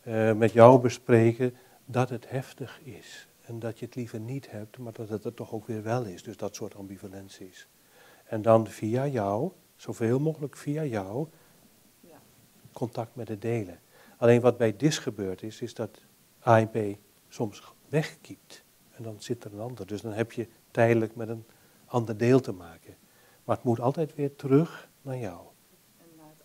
Eh, met jou bespreken dat het heftig is. En dat je het liever niet hebt, maar dat het er toch ook weer wel is. Dus dat soort ambivalenties. En dan via jou, zoveel mogelijk via jou, Ja. contact met het delen. Alleen wat bij DIS gebeurd is, is dat ANP soms wegkiept. En dan zit er een ander. Dus dan heb je tijdelijk met een ander deel te maken. Maar het moet altijd weer terug naar jou. En naar het.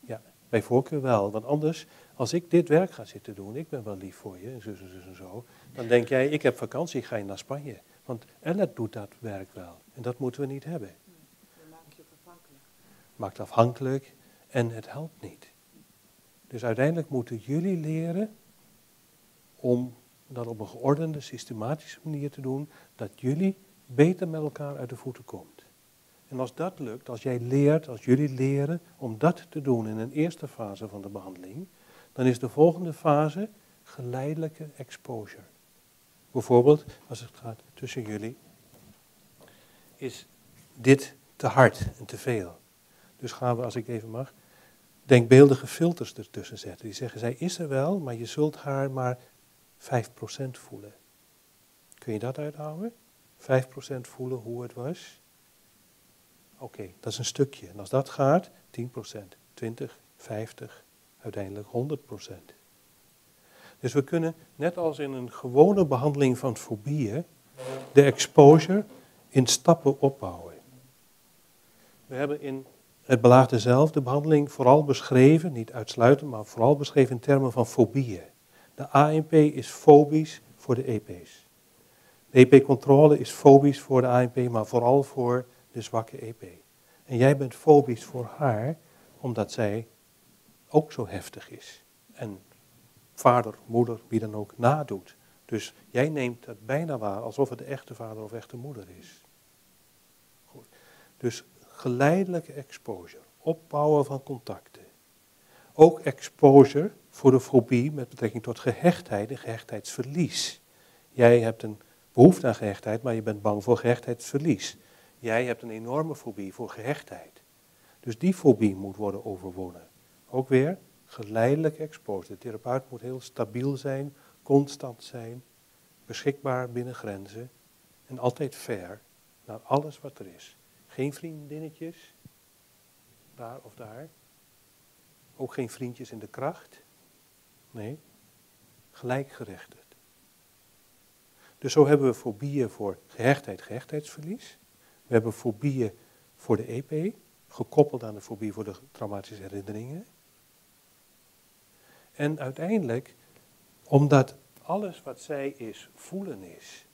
Ja, bij voorkeur wel. Want anders, als ik dit werk ga zitten doen, ik ben wel lief voor je, en zo, zo, zo, en zo. Dan denk jij, ik heb vakantie, ga je naar Spanje. Want Ellet doet dat werk wel. En dat moeten we niet hebben. Dan maak je het afhankelijk. Maakt afhankelijk en het helpt niet. Dus uiteindelijk moeten jullie leren om dat op een geordende, systematische manier te doen, dat jullie beter met elkaar uit de voeten komt. En als dat lukt, als jij leert, als jullie leren om dat te doen in een eerste fase van de behandeling, dan is de volgende fase geleidelijke exposure. Bijvoorbeeld, als het gaat tussen jullie, is dit te hard en te veel. Dus gaan we, als ik even mag, denkbeeldige filters ertussen zetten. Die zeggen, zij is er wel, maar je zult haar maar 5% voelen. Kun je dat uithouden? 5% voelen hoe het was? Oké, dat is een stukje. En als dat gaat, 10%, 20, 50, uiteindelijk 100%. Dus we kunnen, net als in een gewone behandeling van fobieën, de exposure in stappen opbouwen. We hebben in het belaagde zelf de behandeling vooral beschreven, niet uitsluitend, maar vooral beschreven in termen van fobieën. De ANP is fobisch voor de EP's. De EP-controle is fobisch voor de ANP, maar vooral voor de zwakke EP. En jij bent fobisch voor haar, omdat zij ook zo heftig is. En vader, moeder, wie dan ook, nadoet. Dus jij neemt het bijna waar alsof het de echte vader of echte moeder is. Goed. Dus geleidelijke exposure, opbouwen van contacten. Ook exposure voor de fobie met betrekking tot gehechtheid en gehechtheidsverlies. Jij hebt een behoefte aan gehechtheid, maar je bent bang voor gehechtheidsverlies. Jij hebt een enorme fobie voor gehechtheid. Dus die fobie moet worden overwonnen. Ook weer geleidelijk exposure. De therapeut moet heel stabiel zijn, constant zijn, beschikbaar binnen grenzen en altijd fair naar alles wat er is. Geen vriendinnetjes, daar of daar. Ook geen vriendjes in de kracht. Nee, gelijkgerechtigd. Dus zo hebben we fobieën voor gehechtheid, gehechtheidsverlies. We hebben fobieën voor de EP, gekoppeld aan de fobie voor de traumatische herinneringen. En uiteindelijk Omdat alles wat zij is, voelen is.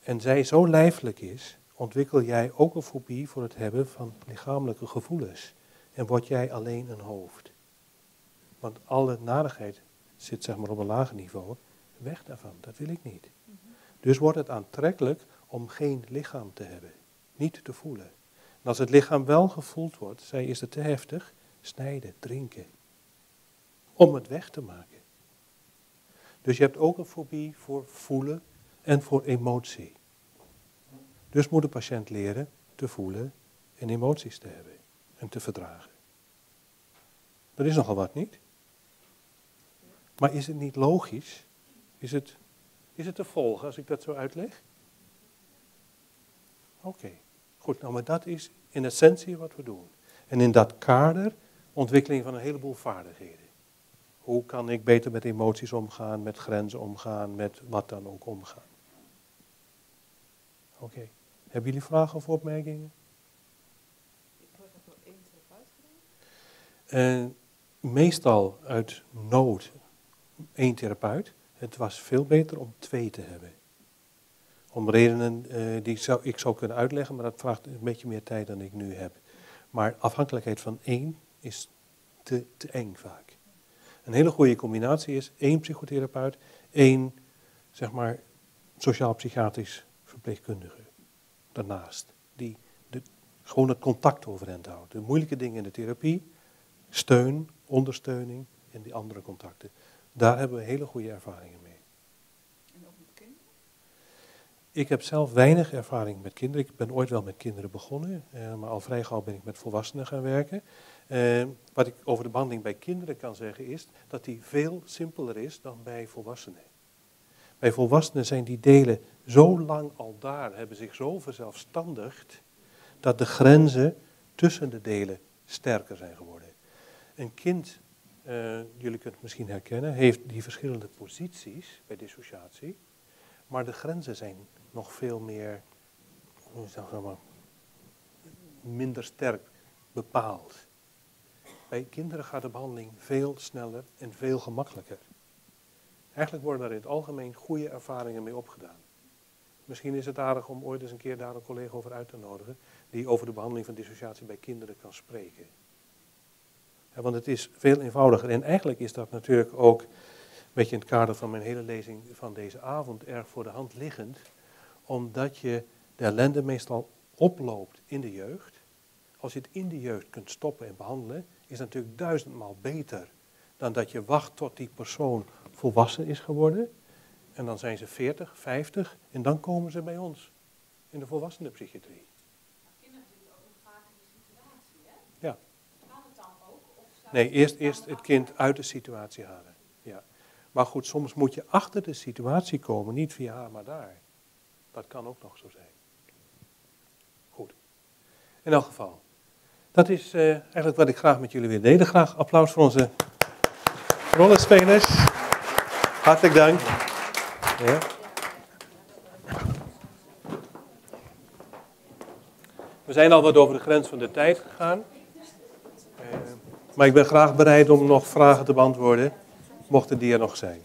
En zij zo lijfelijk is, ontwikkel jij ook een fobie voor het hebben van lichamelijke gevoelens. En word jij alleen een hoofd. Want alle narigheid zit zeg maar op een lager niveau. Weg daarvan, dat wil ik niet. Dus wordt het aantrekkelijk om geen lichaam te hebben. Niet te voelen. En als het lichaam wel gevoeld wordt, zij is het te heftig, snijden, drinken. Om het weg te maken. Dus je hebt ook een fobie voor voelen en voor emotie. Dus moet de patiënt leren te voelen en emoties te hebben en te verdragen. Dat is nogal wat, niet? Maar is het niet logisch? Is het, is het te volgen als ik dat zo uitleg? Oké, goed. Nou, maar dat is in essentie wat we doen. En in dat kader ontwikkeling van een heleboel vaardigheden. Hoe kan ik beter met emoties omgaan, met grenzen omgaan, met wat dan ook omgaan? Oké. Hebben jullie vragen of opmerkingen? Wordt dat door één therapeut gedaan? Uh, meestal uit nood één therapeut. Het was veel beter om twee te hebben. Om redenen uh, die zou, ik zou kunnen uitleggen, maar dat vraagt een beetje meer tijd dan ik nu heb. Maar afhankelijkheid van één is te, te eng vaak. Een hele goede combinatie is één psychotherapeut, één zeg maar sociaal-psychiatrisch verpleegkundige daarnaast. Die de, gewoon het contact overeind houdt. De moeilijke dingen in de therapie, steun, ondersteuning en die andere contacten. Daar hebben we hele goede ervaringen mee. En ook met kinderen? Ik heb zelf weinig ervaring met kinderen. Ik ben ooit wel met kinderen begonnen, eh, maar al vrij gauw ben ik met volwassenen gaan werken. Eh, wat ik over de behandeling bij kinderen kan zeggen is dat die veel simpeler is dan bij volwassenen. Bij volwassenen zijn die delen zo lang al daar, hebben zich zo verzelfstandigd, dat de grenzen tussen de delen sterker zijn geworden. Een kind, uh, jullie kunnen het misschien herkennen, heeft die verschillende posities bij dissociatie, maar de grenzen zijn nog veel meer, zeg maar, minder sterk bepaald. Bij kinderen gaat de behandeling veel sneller en veel gemakkelijker. Eigenlijk worden daar in het algemeen goede ervaringen mee opgedaan. Misschien is het aardig om ooit eens een keer daar een collega over uit te nodigen, die over de behandeling van dissociatie bij kinderen kan spreken. Ja, want het is veel eenvoudiger. En eigenlijk is dat natuurlijk ook, een beetje in het kader van mijn hele lezing van deze avond, erg voor de hand liggend, omdat je de ellende meestal oploopt in de jeugd. Als je het in de jeugd kunt stoppen en behandelen, is het natuurlijk duizendmaal beter dan dat je wacht tot die persoon volwassen is geworden. En dan zijn ze 40, 50 en dan komen ze bij ons in de volwassenenpsychiatrie. Kinderen zitten ook nog vaak in de situatie, hè? Ja. Kan het dan ook? Nee, eerst, eerst het kind uit de situatie halen. Ja. Maar goed, soms moet je achter de situatie komen, niet via haar, maar daar. Dat kan ook nog zo zijn. Goed. In elk geval. Dat is eh, eigenlijk wat ik graag met jullie wil delen. Graag applaus voor onze rollenspelers. Hartelijk dank. Ja. We zijn al wat over de grens van de tijd gegaan. Eh, maar ik ben graag bereid om nog vragen te beantwoorden, mochten die er nog zijn.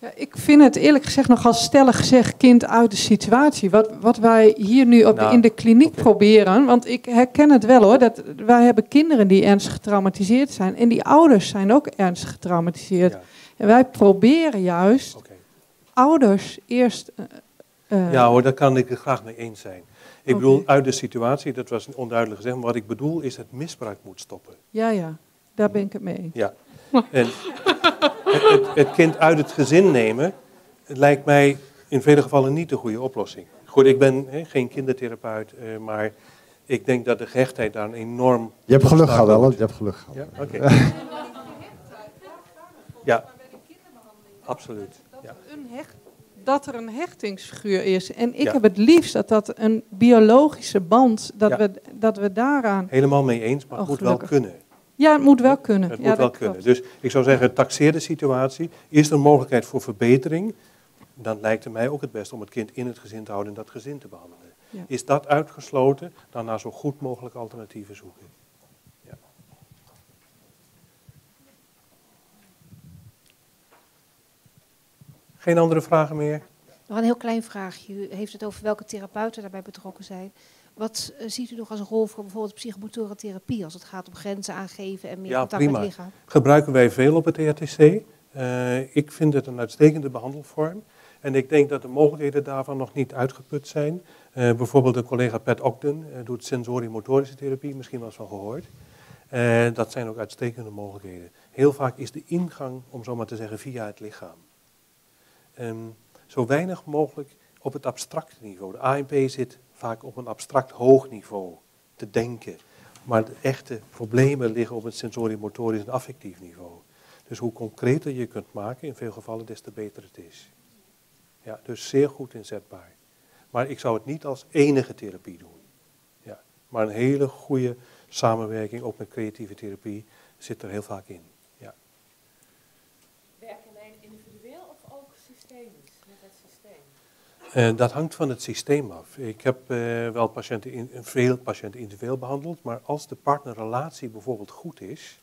Ja, ik vind het eerlijk gezegd nogal stellig gezegd kind uit de situatie. Wat, wat wij hier nu op, Nou, in de kliniek proberen. Want ik herken het wel hoor. Dat, wij hebben kinderen die ernstig getraumatiseerd zijn. En die ouders zijn ook ernstig getraumatiseerd. Ja, En wij proberen juist ouders eerst... eh, eh, ja hoor, daar kan ik het graag mee eens zijn. Ik bedoel, uit de situatie, dat was onduidelijk gezegd, maar wat ik bedoel is het misbruik moet stoppen. ja, ja, daar ben ik het mee eens. Ja. En het, het, het kind uit het gezin nemen lijkt mij in vele gevallen niet de goede oplossing. Goed, ik ben hè, geen kindertherapeut, eh, maar ik denk dat de gehechtheid daar een enorm... Je hebt geluk gehad, is. Je hebt geluk gehad. Ja, oké. ja, absoluut. Ja. Een hecht, dat er een hechtingsfiguur is. En ik Ja. heb het liefst dat dat een biologische band, dat, Ja. we, dat we daaraan... Helemaal mee eens, maar het Oh, moet wel kunnen. Ja, het moet wel kunnen. Het ja, moet wel kunnen. Dus ik zou zeggen, taxeer de situatie. Is er mogelijkheid voor verbetering? Dan lijkt het mij ook het best om het kind in het gezin te houden en dat gezin te behandelen. Is dat uitgesloten, dan naar zo goed mogelijk alternatieven zoeken. Geen andere vragen meer? Nog een heel klein vraagje. U heeft het over welke therapeuten daarbij betrokken zijn. Wat eh, ziet u nog als rol voor bijvoorbeeld psychomotoren therapie als het gaat om grenzen aangeven en meer Ja, contact met het lichaam? Gebruiken wij veel op het ERTC. Eh, ik vind het een uitstekende behandelvorm. En ik denk dat de mogelijkheden daarvan nog niet uitgeput zijn. Eh, bijvoorbeeld de collega Pat Ogden eh, doet sensorimotorische therapie, misschien wel eens van gehoord. Eh, dat zijn ook uitstekende mogelijkheden. Heel vaak is de ingang, om zo maar te zeggen, via het lichaam. Ehm, zo weinig mogelijk op het abstracte niveau. De ANP zit vaak op een abstract hoog niveau te denken. Maar de echte problemen liggen op het sensorimotorisch en affectief niveau. Dus hoe concreter je kunt maken, in veel gevallen, des te beter het is. Ja, dus zeer goed inzetbaar. Maar ik zou het niet als enige therapie doen. Ja, maar een hele goede samenwerking, ook met creatieve therapie, zit er heel vaak in. Ja. Werken wij individueel of ook systemisch met het systeem? Eh, dat hangt van het systeem af. Ik heb eh, wel patiënten in, veel patiënten individueel behandeld, maar als de partnerrelatie bijvoorbeeld goed is,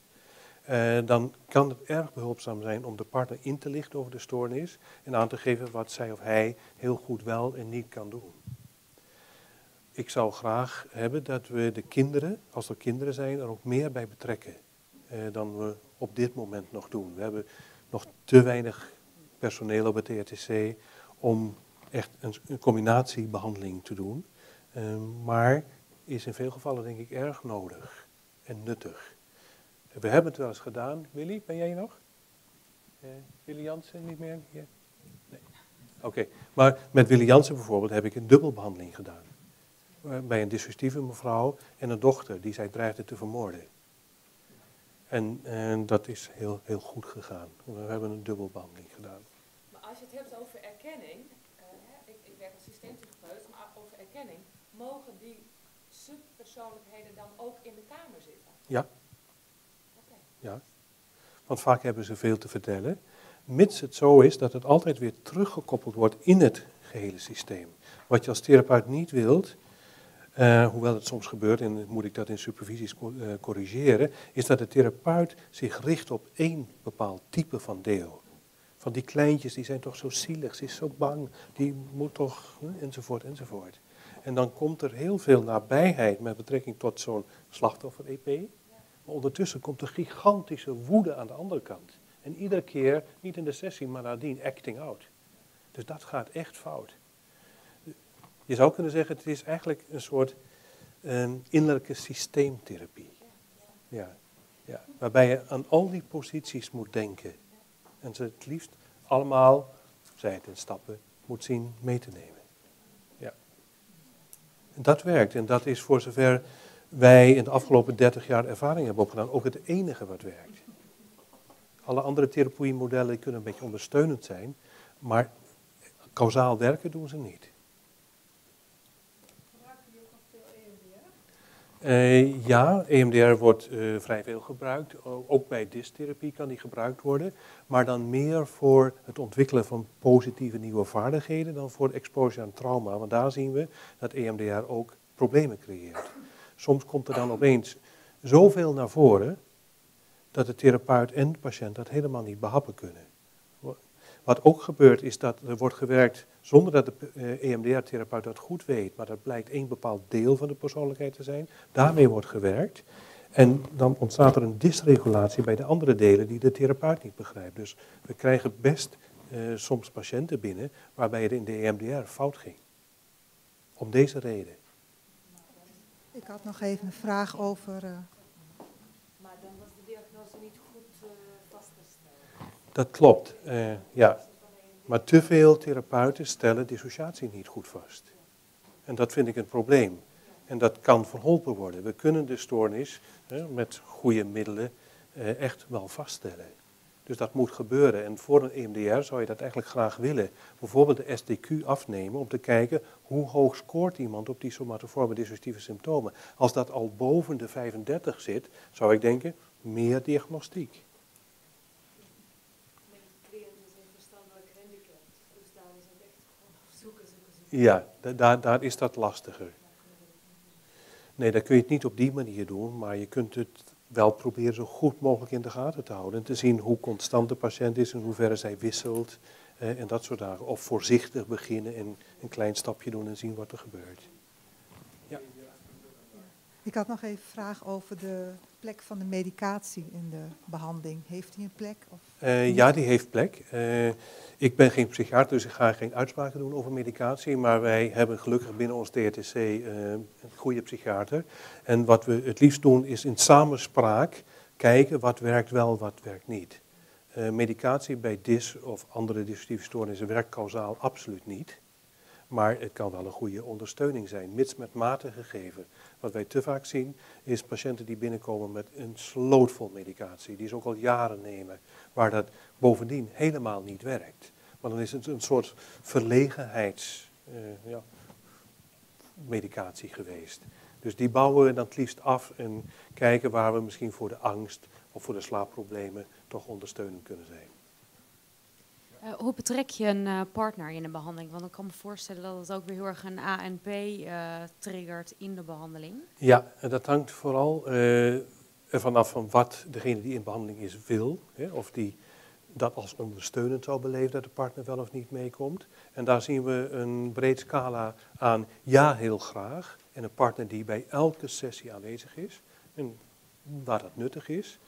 eh, dan kan het erg behulpzaam zijn om de partner in te lichten over de stoornis en aan te geven wat zij of hij heel goed wel en niet kan doen. Ik zou graag hebben dat we de kinderen, als er kinderen zijn, er ook meer bij betrekken eh, dan we op dit moment nog doen. We hebben nog te weinig personeel op het ERTC om echt een, combinatiebehandeling te doen. Ehm, maar is in veel gevallen denk ik erg nodig en nuttig. We hebben het wel eens gedaan. Willy, ben jij nog? Eh, Willy Jansen niet meer? Nee. Oké, maar met Willy Jansen bijvoorbeeld heb ik een dubbelbehandeling gedaan. Eh, Bij een dissociatieve mevrouw en een dochter die zij dreigde te vermoorden. En, en dat is heel, heel goed gegaan. We hebben een dubbelbehandeling gedaan. Maar als je het hebt over erkenning, eh, hè, ik, ik werk als systeemtherapeut, mogen die subpersoonlijkheden dan ook in de kamer zitten? Ja. Ja. Want vaak hebben ze veel te vertellen. Mits het zo is dat het altijd weer teruggekoppeld wordt in het gehele systeem. Wat je als therapeut niet wilt, eh, hoewel het soms gebeurt en moet ik dat in supervisies co- eh, corrigeren, is dat de therapeut zich richt op één bepaald type van deel. Van die kleintjes, die zijn toch zo zielig, ze is zo bang, die moet toch, enzovoort, enzovoort. En dan komt er heel veel nabijheid met betrekking tot zo'n slachtoffer-EP. Maar ondertussen komt er gigantische woede aan de andere kant. En iedere keer, niet in de sessie, maar nadien, acting out. Dus dat gaat echt fout. Je zou kunnen zeggen, het is eigenlijk een soort eh, innerlijke systeemtherapie. Ja, ja, waarbij je aan al die posities moet denken. En ze het liefst allemaal, zij het in stappen, moet zien mee te nemen. Dat werkt. En dat is voor zover wij in de afgelopen 30 jaar ervaring hebben opgedaan, ook het enige wat werkt. Alle andere therapiemodellen kunnen een beetje ondersteunend zijn, maar kausaal werken doen ze niet. Eh, ja, EMDR wordt eh, vrij veel gebruikt. Ook bij dystherapie kan die gebruikt worden. Maar dan meer voor het ontwikkelen van positieve nieuwe vaardigheden dan voor exposure aan trauma. Want daar zien we dat EMDR ook problemen creëert. Soms komt er dan opeens zoveel naar voren dat de therapeut en de patiënt dat helemaal niet behappen kunnen. Wat ook gebeurt is dat er wordt gewerkt zonder dat de eh, EMDR-therapeut dat goed weet, maar dat blijkt één bepaald deel van de persoonlijkheid te zijn. Daarmee wordt gewerkt. En dan ontstaat er een dysregulatie bij de andere delen die de therapeut niet begrijpt. Dus we krijgen best eh, soms patiënten binnen waarbij het in de EMDR fout ging. Om deze reden. Ik had nog even een vraag over. eh, Maar dan was de diagnose niet goed vastgesteld. Dat klopt, eh, ja. Maar te veel therapeuten stellen dissociatie niet goed vast. En dat vind ik een probleem. En dat kan verholpen worden. We kunnen de stoornis eh, met goede middelen eh, echt wel vaststellen. Dus dat moet gebeuren. En voor een EMDR zou je dat eigenlijk graag willen. Bijvoorbeeld de SDQ afnemen om te kijken hoe hoog scoort iemand op die somatoforme dissociatieve symptomen. Als dat al boven de 35 zit, zou ik denken, meer diagnostiek. Mijn cliënten zijn verstandelijk gehandicapt, dus daar is het echt gewoon zoeken, zoeken, zoeken. Ja, da- daar, daar is dat lastiger. Nee, dan kun je het niet op die manier doen, maar je kunt het wel proberen zo goed mogelijk in de gaten te houden. En te zien hoe constant de patiënt is, in hoeverre zij wisselt. eh, en dat soort dagen. Of voorzichtig beginnen en een klein stapje doen en zien wat er gebeurt. Ja. Ik had nog even een vraag over de plek van de medicatie in de behandeling. Heeft die een plek? Of Eh, ja, die heeft plek. Eh, ik ben geen psychiater, dus ik ga geen uitspraken doen over medicatie. Maar wij hebben gelukkig binnen ons DRTC eh, een goede psychiater. En wat we het liefst doen is in samenspraak kijken wat werkt wel, wat werkt niet. Medicatie bij DIS of andere dissociatieve stoornissen werkt kausaal absoluut niet. Maar het kan wel een goede ondersteuning zijn, mits met mate gegeven. Wat wij te vaak zien, is patiënten die binnenkomen met een sloot vol medicatie, die ze ook al jaren nemen, waar dat bovendien helemaal niet werkt. Maar dan is het een soort verlegenheidsmedicatie eh, ja, geweest. Dus die bouwen we dan het liefst af en kijken waar we misschien voor de angst of voor de slaapproblemen toch ondersteunend kunnen zijn. Eh, hoe betrek je een eh, partner in de behandeling? Want ik kan me voorstellen dat het ook weer heel erg een ANP eh, triggert in de behandeling. Ja, en dat hangt vooral ervan af van wat degene die in behandeling is wil. Hè, of die dat als ondersteunend zou beleven dat de partner wel of niet meekomt. En daar zien we een breed scala aan ja heel graag. En een partner die bij elke sessie aanwezig is. En waar dat nuttig is.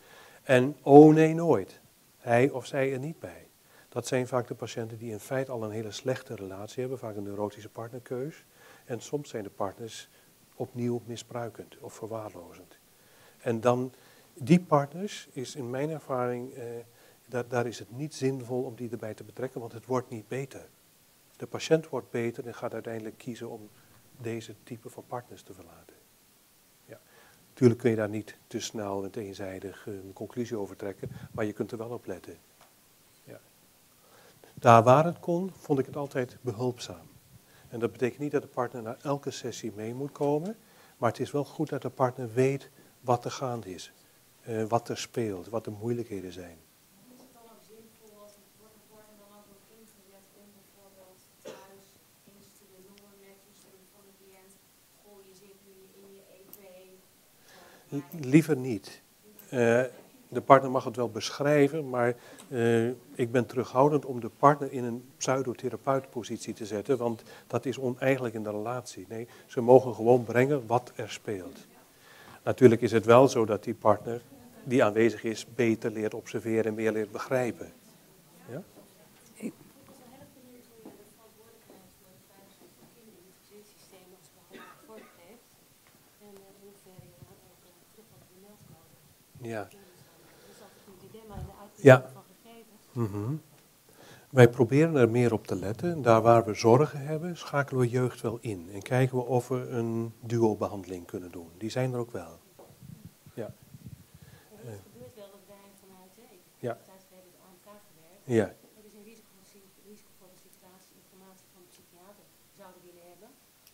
En oh nee nooit. Hij of zij er niet bij. Dat zijn vaak de patiënten die in feite al een hele slechte relatie hebben. Vaak een neurotische partnerkeus. En soms zijn de partners opnieuw misbruikend of verwaarlozend. En dan, die partners is in mijn ervaring, eh, daar, daar is het niet zinvol om die erbij te betrekken, want het wordt niet beter. De patiënt wordt beter en gaat uiteindelijk kiezen om deze type van partners te verlaten. Ja. Tuurlijk kun je daar niet te snel en te eenzijdig eh, een conclusie over trekken, maar je kunt er wel op letten. Daar waar het kon, vond ik het altijd behulpzaam. En dat betekent niet dat de partner naar elke sessie mee moet komen, maar het is wel goed dat de partner weet wat er gaande is, eh, wat er speelt, wat de moeilijkheden zijn. Is het dan ook zinvol als een wordt een partner dan ook nog ingezet om bijvoorbeeld thuis eens te doen met toestemming van de cliënt? Goh, je zit nu in je EP. Liever niet. Eh, de partner mag het wel beschrijven, maar eh, ik ben terughoudend om de partner in een pseudotherapeutpositie te zetten, want dat is oneigenlijk in de relatie. Nee, ze mogen gewoon brengen wat er speelt. Natuurlijk is het wel zo dat die partner die aanwezig is beter leert observeren en meer leert begrijpen. Ja? Ja. Dat is altijd een dilemma in de Ja. van gegevens. Mhm. Wij proberen er meer op te letten. Daar waar we zorgen hebben, schakelen we jeugd wel in. En kijken we of we een duo-behandeling kunnen doen. Die zijn er ook wel. Ja. En het gebeurt wel dat wij vanuit, hè, ik heb Ja. een tijd geleden met AMK gewerkt. Ja. Dus in risico- risicovolle situatie informatie van de psychiater zouden willen hebben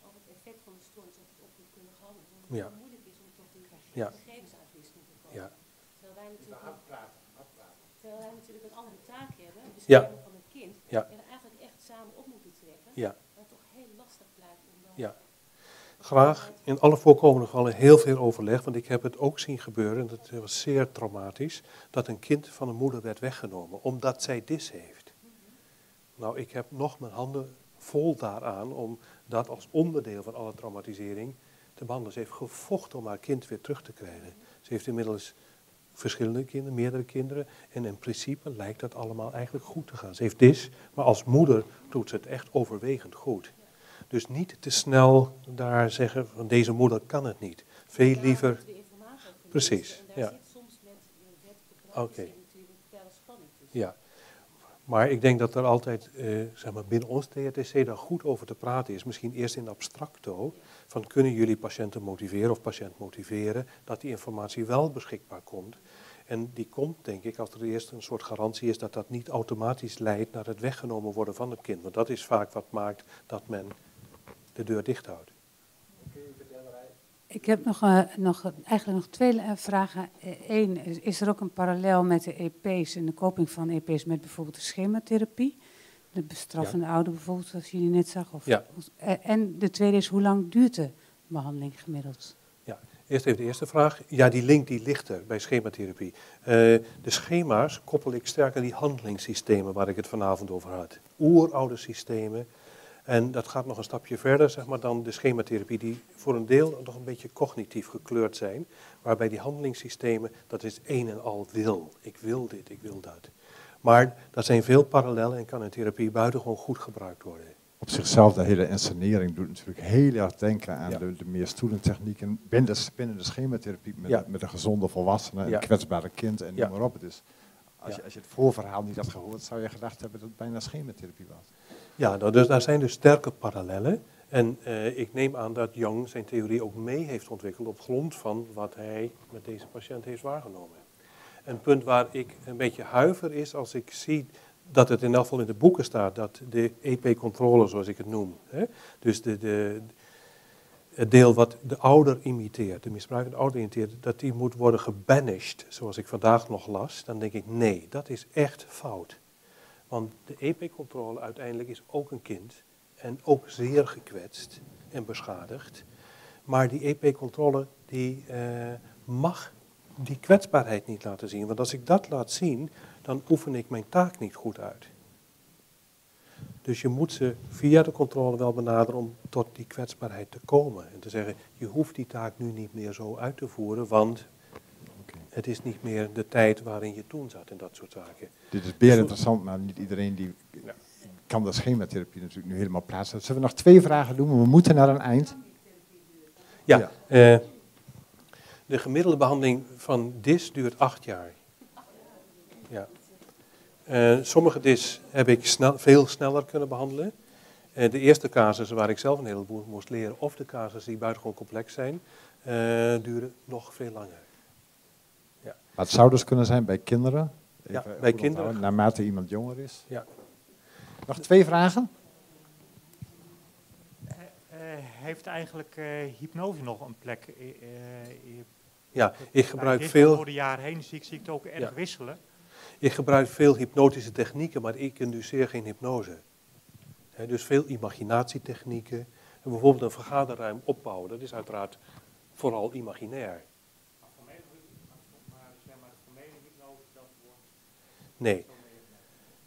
over het effect van de stoornis op het handelen. Omdat het Ja. zo moeilijk is om tot die Ja. gegevensuitwisseling te komen. Ja. Terwijl wij natuurlijk, terwijl wij natuurlijk een andere taak Ja. van het kind, Ja. en eigenlijk echt samen op moeten trekken, Ja. wat toch heel lastig blijkt om dan Ja. Graag in alle voorkomende gevallen heel veel overleg, want ik heb het ook zien gebeuren, en dat was zeer traumatisch, dat een kind van een moeder werd weggenomen omdat zij dis heeft. Nou, ik heb nog mijn handen vol daaraan om dat als onderdeel van alle traumatisering te behandelen. Ze heeft gevochten om haar kind weer terug te krijgen. Ze heeft inmiddels verschillende kinderen, meerdere kinderen, en in principe lijkt dat allemaal eigenlijk goed te gaan. Ze heeft dis, maar als moeder doet ze het echt overwegend goed. Dus niet te snel daar zeggen van deze moeder kan het niet. Veel liever. Precies. En daar Ja. Oké. tussen. Ja. Maar ik denk dat er altijd, eh, zeg maar, binnen ons THTC daar goed over te praten is. Misschien eerst in abstracto. Van kunnen jullie patiënten motiveren of patiënt motiveren dat die informatie wel beschikbaar komt. En die komt, denk ik, als er eerst een soort garantie is dat dat niet automatisch leidt naar het weggenomen worden van het kind. Want dat is vaak wat maakt dat men de deur dicht houdt. Ik heb nog, eh, nog, eigenlijk nog twee eh, vragen. Eén, is, is er ook een parallel met de EP's en de koping van EP's met bijvoorbeeld de schematherapie? De bestraffende ouder bijvoorbeeld, zoals je die net zag? Of, Ja. En de tweede is, hoe lang duurt de behandeling gemiddeld? Ja, Eerst even de eerste vraag. Ja, die link die ligt er bij schematherapie. Eh, de schema's koppel ik sterk aan die handelingssystemen waar ik het vanavond over had. Oeroude systemen. En dat gaat nog een stapje verder zeg maar, dan de schematherapie, die voor een deel nog een beetje cognitief gekleurd zijn. Waarbij die handelingssystemen, dat is een en al wil. Ik wil dit, ik wil dat. Maar er zijn veel parallellen en kan in therapie buitengewoon goed gebruikt worden. Op zichzelf, de hele inscenering doet natuurlijk heel erg denken aan Ja. de, de meer stoelentechnieken binnen de, binnen de schematherapie met, Ja. met een gezonde volwassene, een kwetsbare kind en noem maar op. Dus als, je, als je het voorverhaal niet had gehoord, zou je gedacht hebben dat het bijna schematherapie was. Ja, nou, dus daar zijn dus sterke parallellen. En eh, ik neem aan dat Jung zijn theorie ook mee heeft ontwikkeld op grond van wat hij met deze patiënt heeft waargenomen. Een punt waar ik een beetje huiver is als ik zie dat het in elk geval in de boeken staat, dat de EP-controle, zoals ik het noem, hè, dus de, de, het deel wat de ouder imiteert, de misbruikende ouder imiteert, dat die moet worden gebanished, zoals ik vandaag nog las, dan denk ik nee, dat is echt fout. Want de EP-controle uiteindelijk is ook een kind en ook zeer gekwetst en beschadigd. Maar die EP-controle die eh, mag die kwetsbaarheid niet laten zien. Want als ik dat laat zien, dan oefen ik mijn taak niet goed uit. Dus je moet ze via de controle wel benaderen om tot die kwetsbaarheid te komen. En te zeggen, je hoeft die taak nu niet meer zo uit te voeren, want het is niet meer de tijd waarin je toen zat en dat soort zaken. Dit is meer interessant, maar niet iedereen die kan de schematherapie natuurlijk nu helemaal plaatsen. Zullen we nog twee vragen doen? We moeten naar een eind. Ja, Ja. eh, de gemiddelde behandeling van DIS duurt acht jaar. Ja. Eh, sommige DIS heb ik snel, veel sneller kunnen behandelen. Eh, de eerste casussen waar ik zelf een heleboel moest leren, of de casussen die buitengewoon complex zijn, eh, duren nog veel langer. Ja. Maar het zou dus kunnen zijn bij kinderen. Ja, bij kinderen. Naarmate iemand jonger is. Ja. Nog twee vragen? Eh, heeft eigenlijk eh, hypnose nog een plek? Ja, ik gebruik veel- Door de jaren heen zie ik, zie ik het ook erg Ja. wisselen. Ik gebruik veel hypnotische technieken, maar ik induceer geen hypnose. Dus veel imaginatietechnieken. En bijvoorbeeld een vergaderruim opbouwen, dat is uiteraard vooral imaginair. Nee,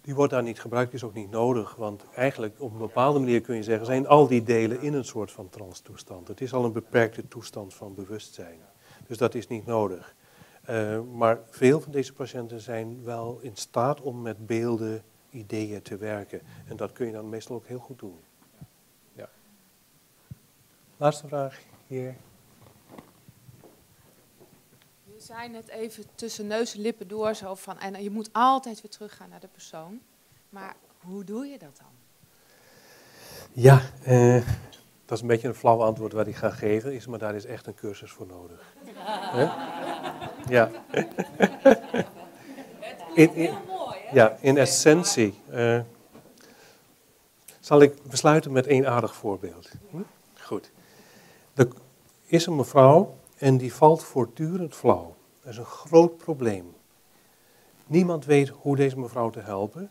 die wordt daar niet gebruikt, is ook niet nodig. Want eigenlijk op een bepaalde manier kun je zeggen, zijn al die delen in een soort van trance-toestand. Het is al een beperkte toestand van bewustzijn. Dus dat is niet nodig. Eh, maar veel van deze patiënten zijn wel in staat om met beelden, ideeën te werken. En dat kun je dan meestal ook heel goed doen. Ja. Laatste vraag hier. Je zei net even tussen neus en lippen door zo van, en je moet altijd weer teruggaan naar de persoon. Maar hoe doe je dat dan? Ja, eh, dat is een beetje een flauw antwoord wat ik ga geven, is, maar daar is echt een cursus voor nodig. Hè? Ja. In, in, ja, in essentie. eh, zal ik besluiten met één aardig voorbeeld. Hm? Goed. Er is een mevrouw en die valt voortdurend flauw. Dat is een groot probleem. Niemand weet hoe deze mevrouw te helpen.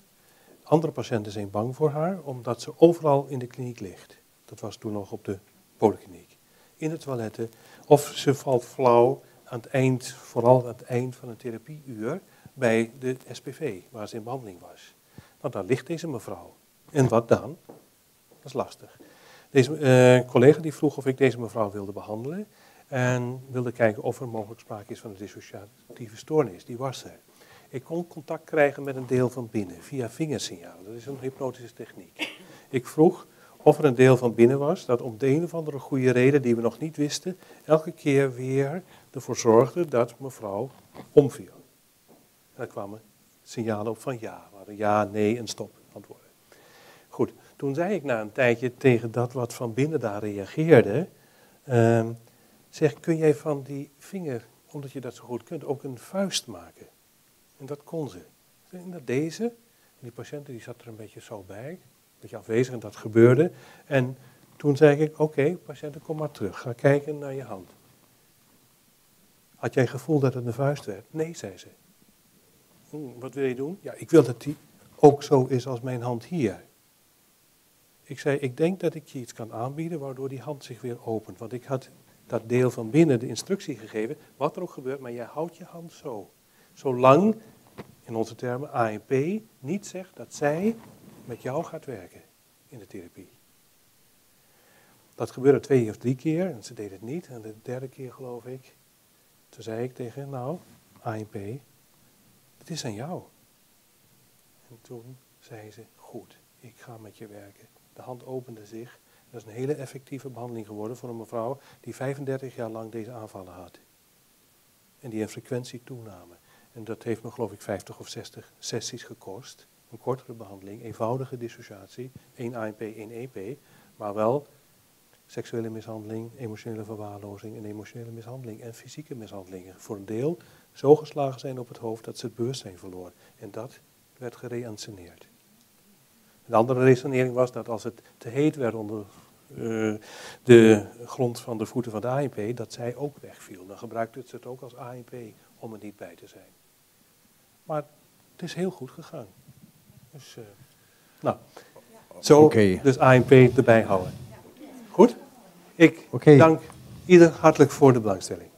Andere patiënten zijn bang voor haar, omdat ze overal in de kliniek ligt. Dat was toen nog op de polykliniek. In de toiletten. Of ze valt flauw aan het eind, vooral aan het eind van een therapieuur, bij de SPV, waar ze in behandeling was. Want daar ligt deze mevrouw. En wat dan? Dat is lastig. Deze eh, collega die vroeg of ik deze mevrouw wilde behandelen. En wilde kijken of er mogelijk sprake is van een dissociatieve stoornis. Die was er. Ik kon contact krijgen met een deel van binnen via vingersignalen. Dat is een hypnotische techniek. Ik vroeg of er een deel van binnen was dat om de een of andere goede reden die we nog niet wisten, elke keer weer ervoor zorgde dat mevrouw omviel. En daar kwamen signalen op van ja, waren ja, nee en stop antwoorden. Goed, toen zei ik na een tijdje tegen dat wat van binnen daar reageerde, ehm, zeg, kun jij van die vinger, omdat je dat zo goed kunt, ook een vuist maken? En dat kon ze. En dat deze, die patiënt die zat er een beetje zo bij, beetje afwezig en dat gebeurde. En toen zei ik, oké, patiënten, kom maar terug, ga kijken naar je hand. Had jij het gevoel dat het een vuist werd? Nee, zei ze. "Hm, wat wil je doen? Ja, ik wil dat die ook zo is als mijn hand hier. Ik zei, ik denk dat ik je iets kan aanbieden waardoor die hand zich weer opent. Want ik had dat deel van binnen de instructie gegeven, wat er ook gebeurt, maar jij houdt je hand zo. Zolang, in onze termen, ANP niet zegt dat zij met jou gaat werken in de therapie. Dat gebeurde twee of drie keer en ze deed het niet. En de derde keer geloof ik, toen zei ik tegen nou, ANP, het is aan jou. En toen zei ze, goed, ik ga met je werken. De hand opende zich. Dat is een hele effectieve behandeling geworden voor een mevrouw die 35 jaar lang deze aanvallen had. En die in frequentie toenamen. En dat heeft me geloof ik 50 of 60 sessies gekost. Een kortere behandeling, eenvoudige dissociatie, één ANP, één EP, maar wel seksuele mishandeling, emotionele verwaarlozing en emotionele mishandeling en fysieke mishandelingen. Voor een deel zo geslagen zijn op het hoofd dat ze het bewustzijn verloor. En dat werd gereanceneerd. Een andere redenering was dat als het te heet werd onder uh, de grond van de voeten van de ANP, dat zij ook wegviel. Dan gebruikte ze het ook als ANP om er niet bij te zijn. Maar het is heel goed gegaan. Dus, uh, nou, zo Okay. dus ANP erbij houden. Goed? Ik dank ieder hartelijk voor de belangstelling.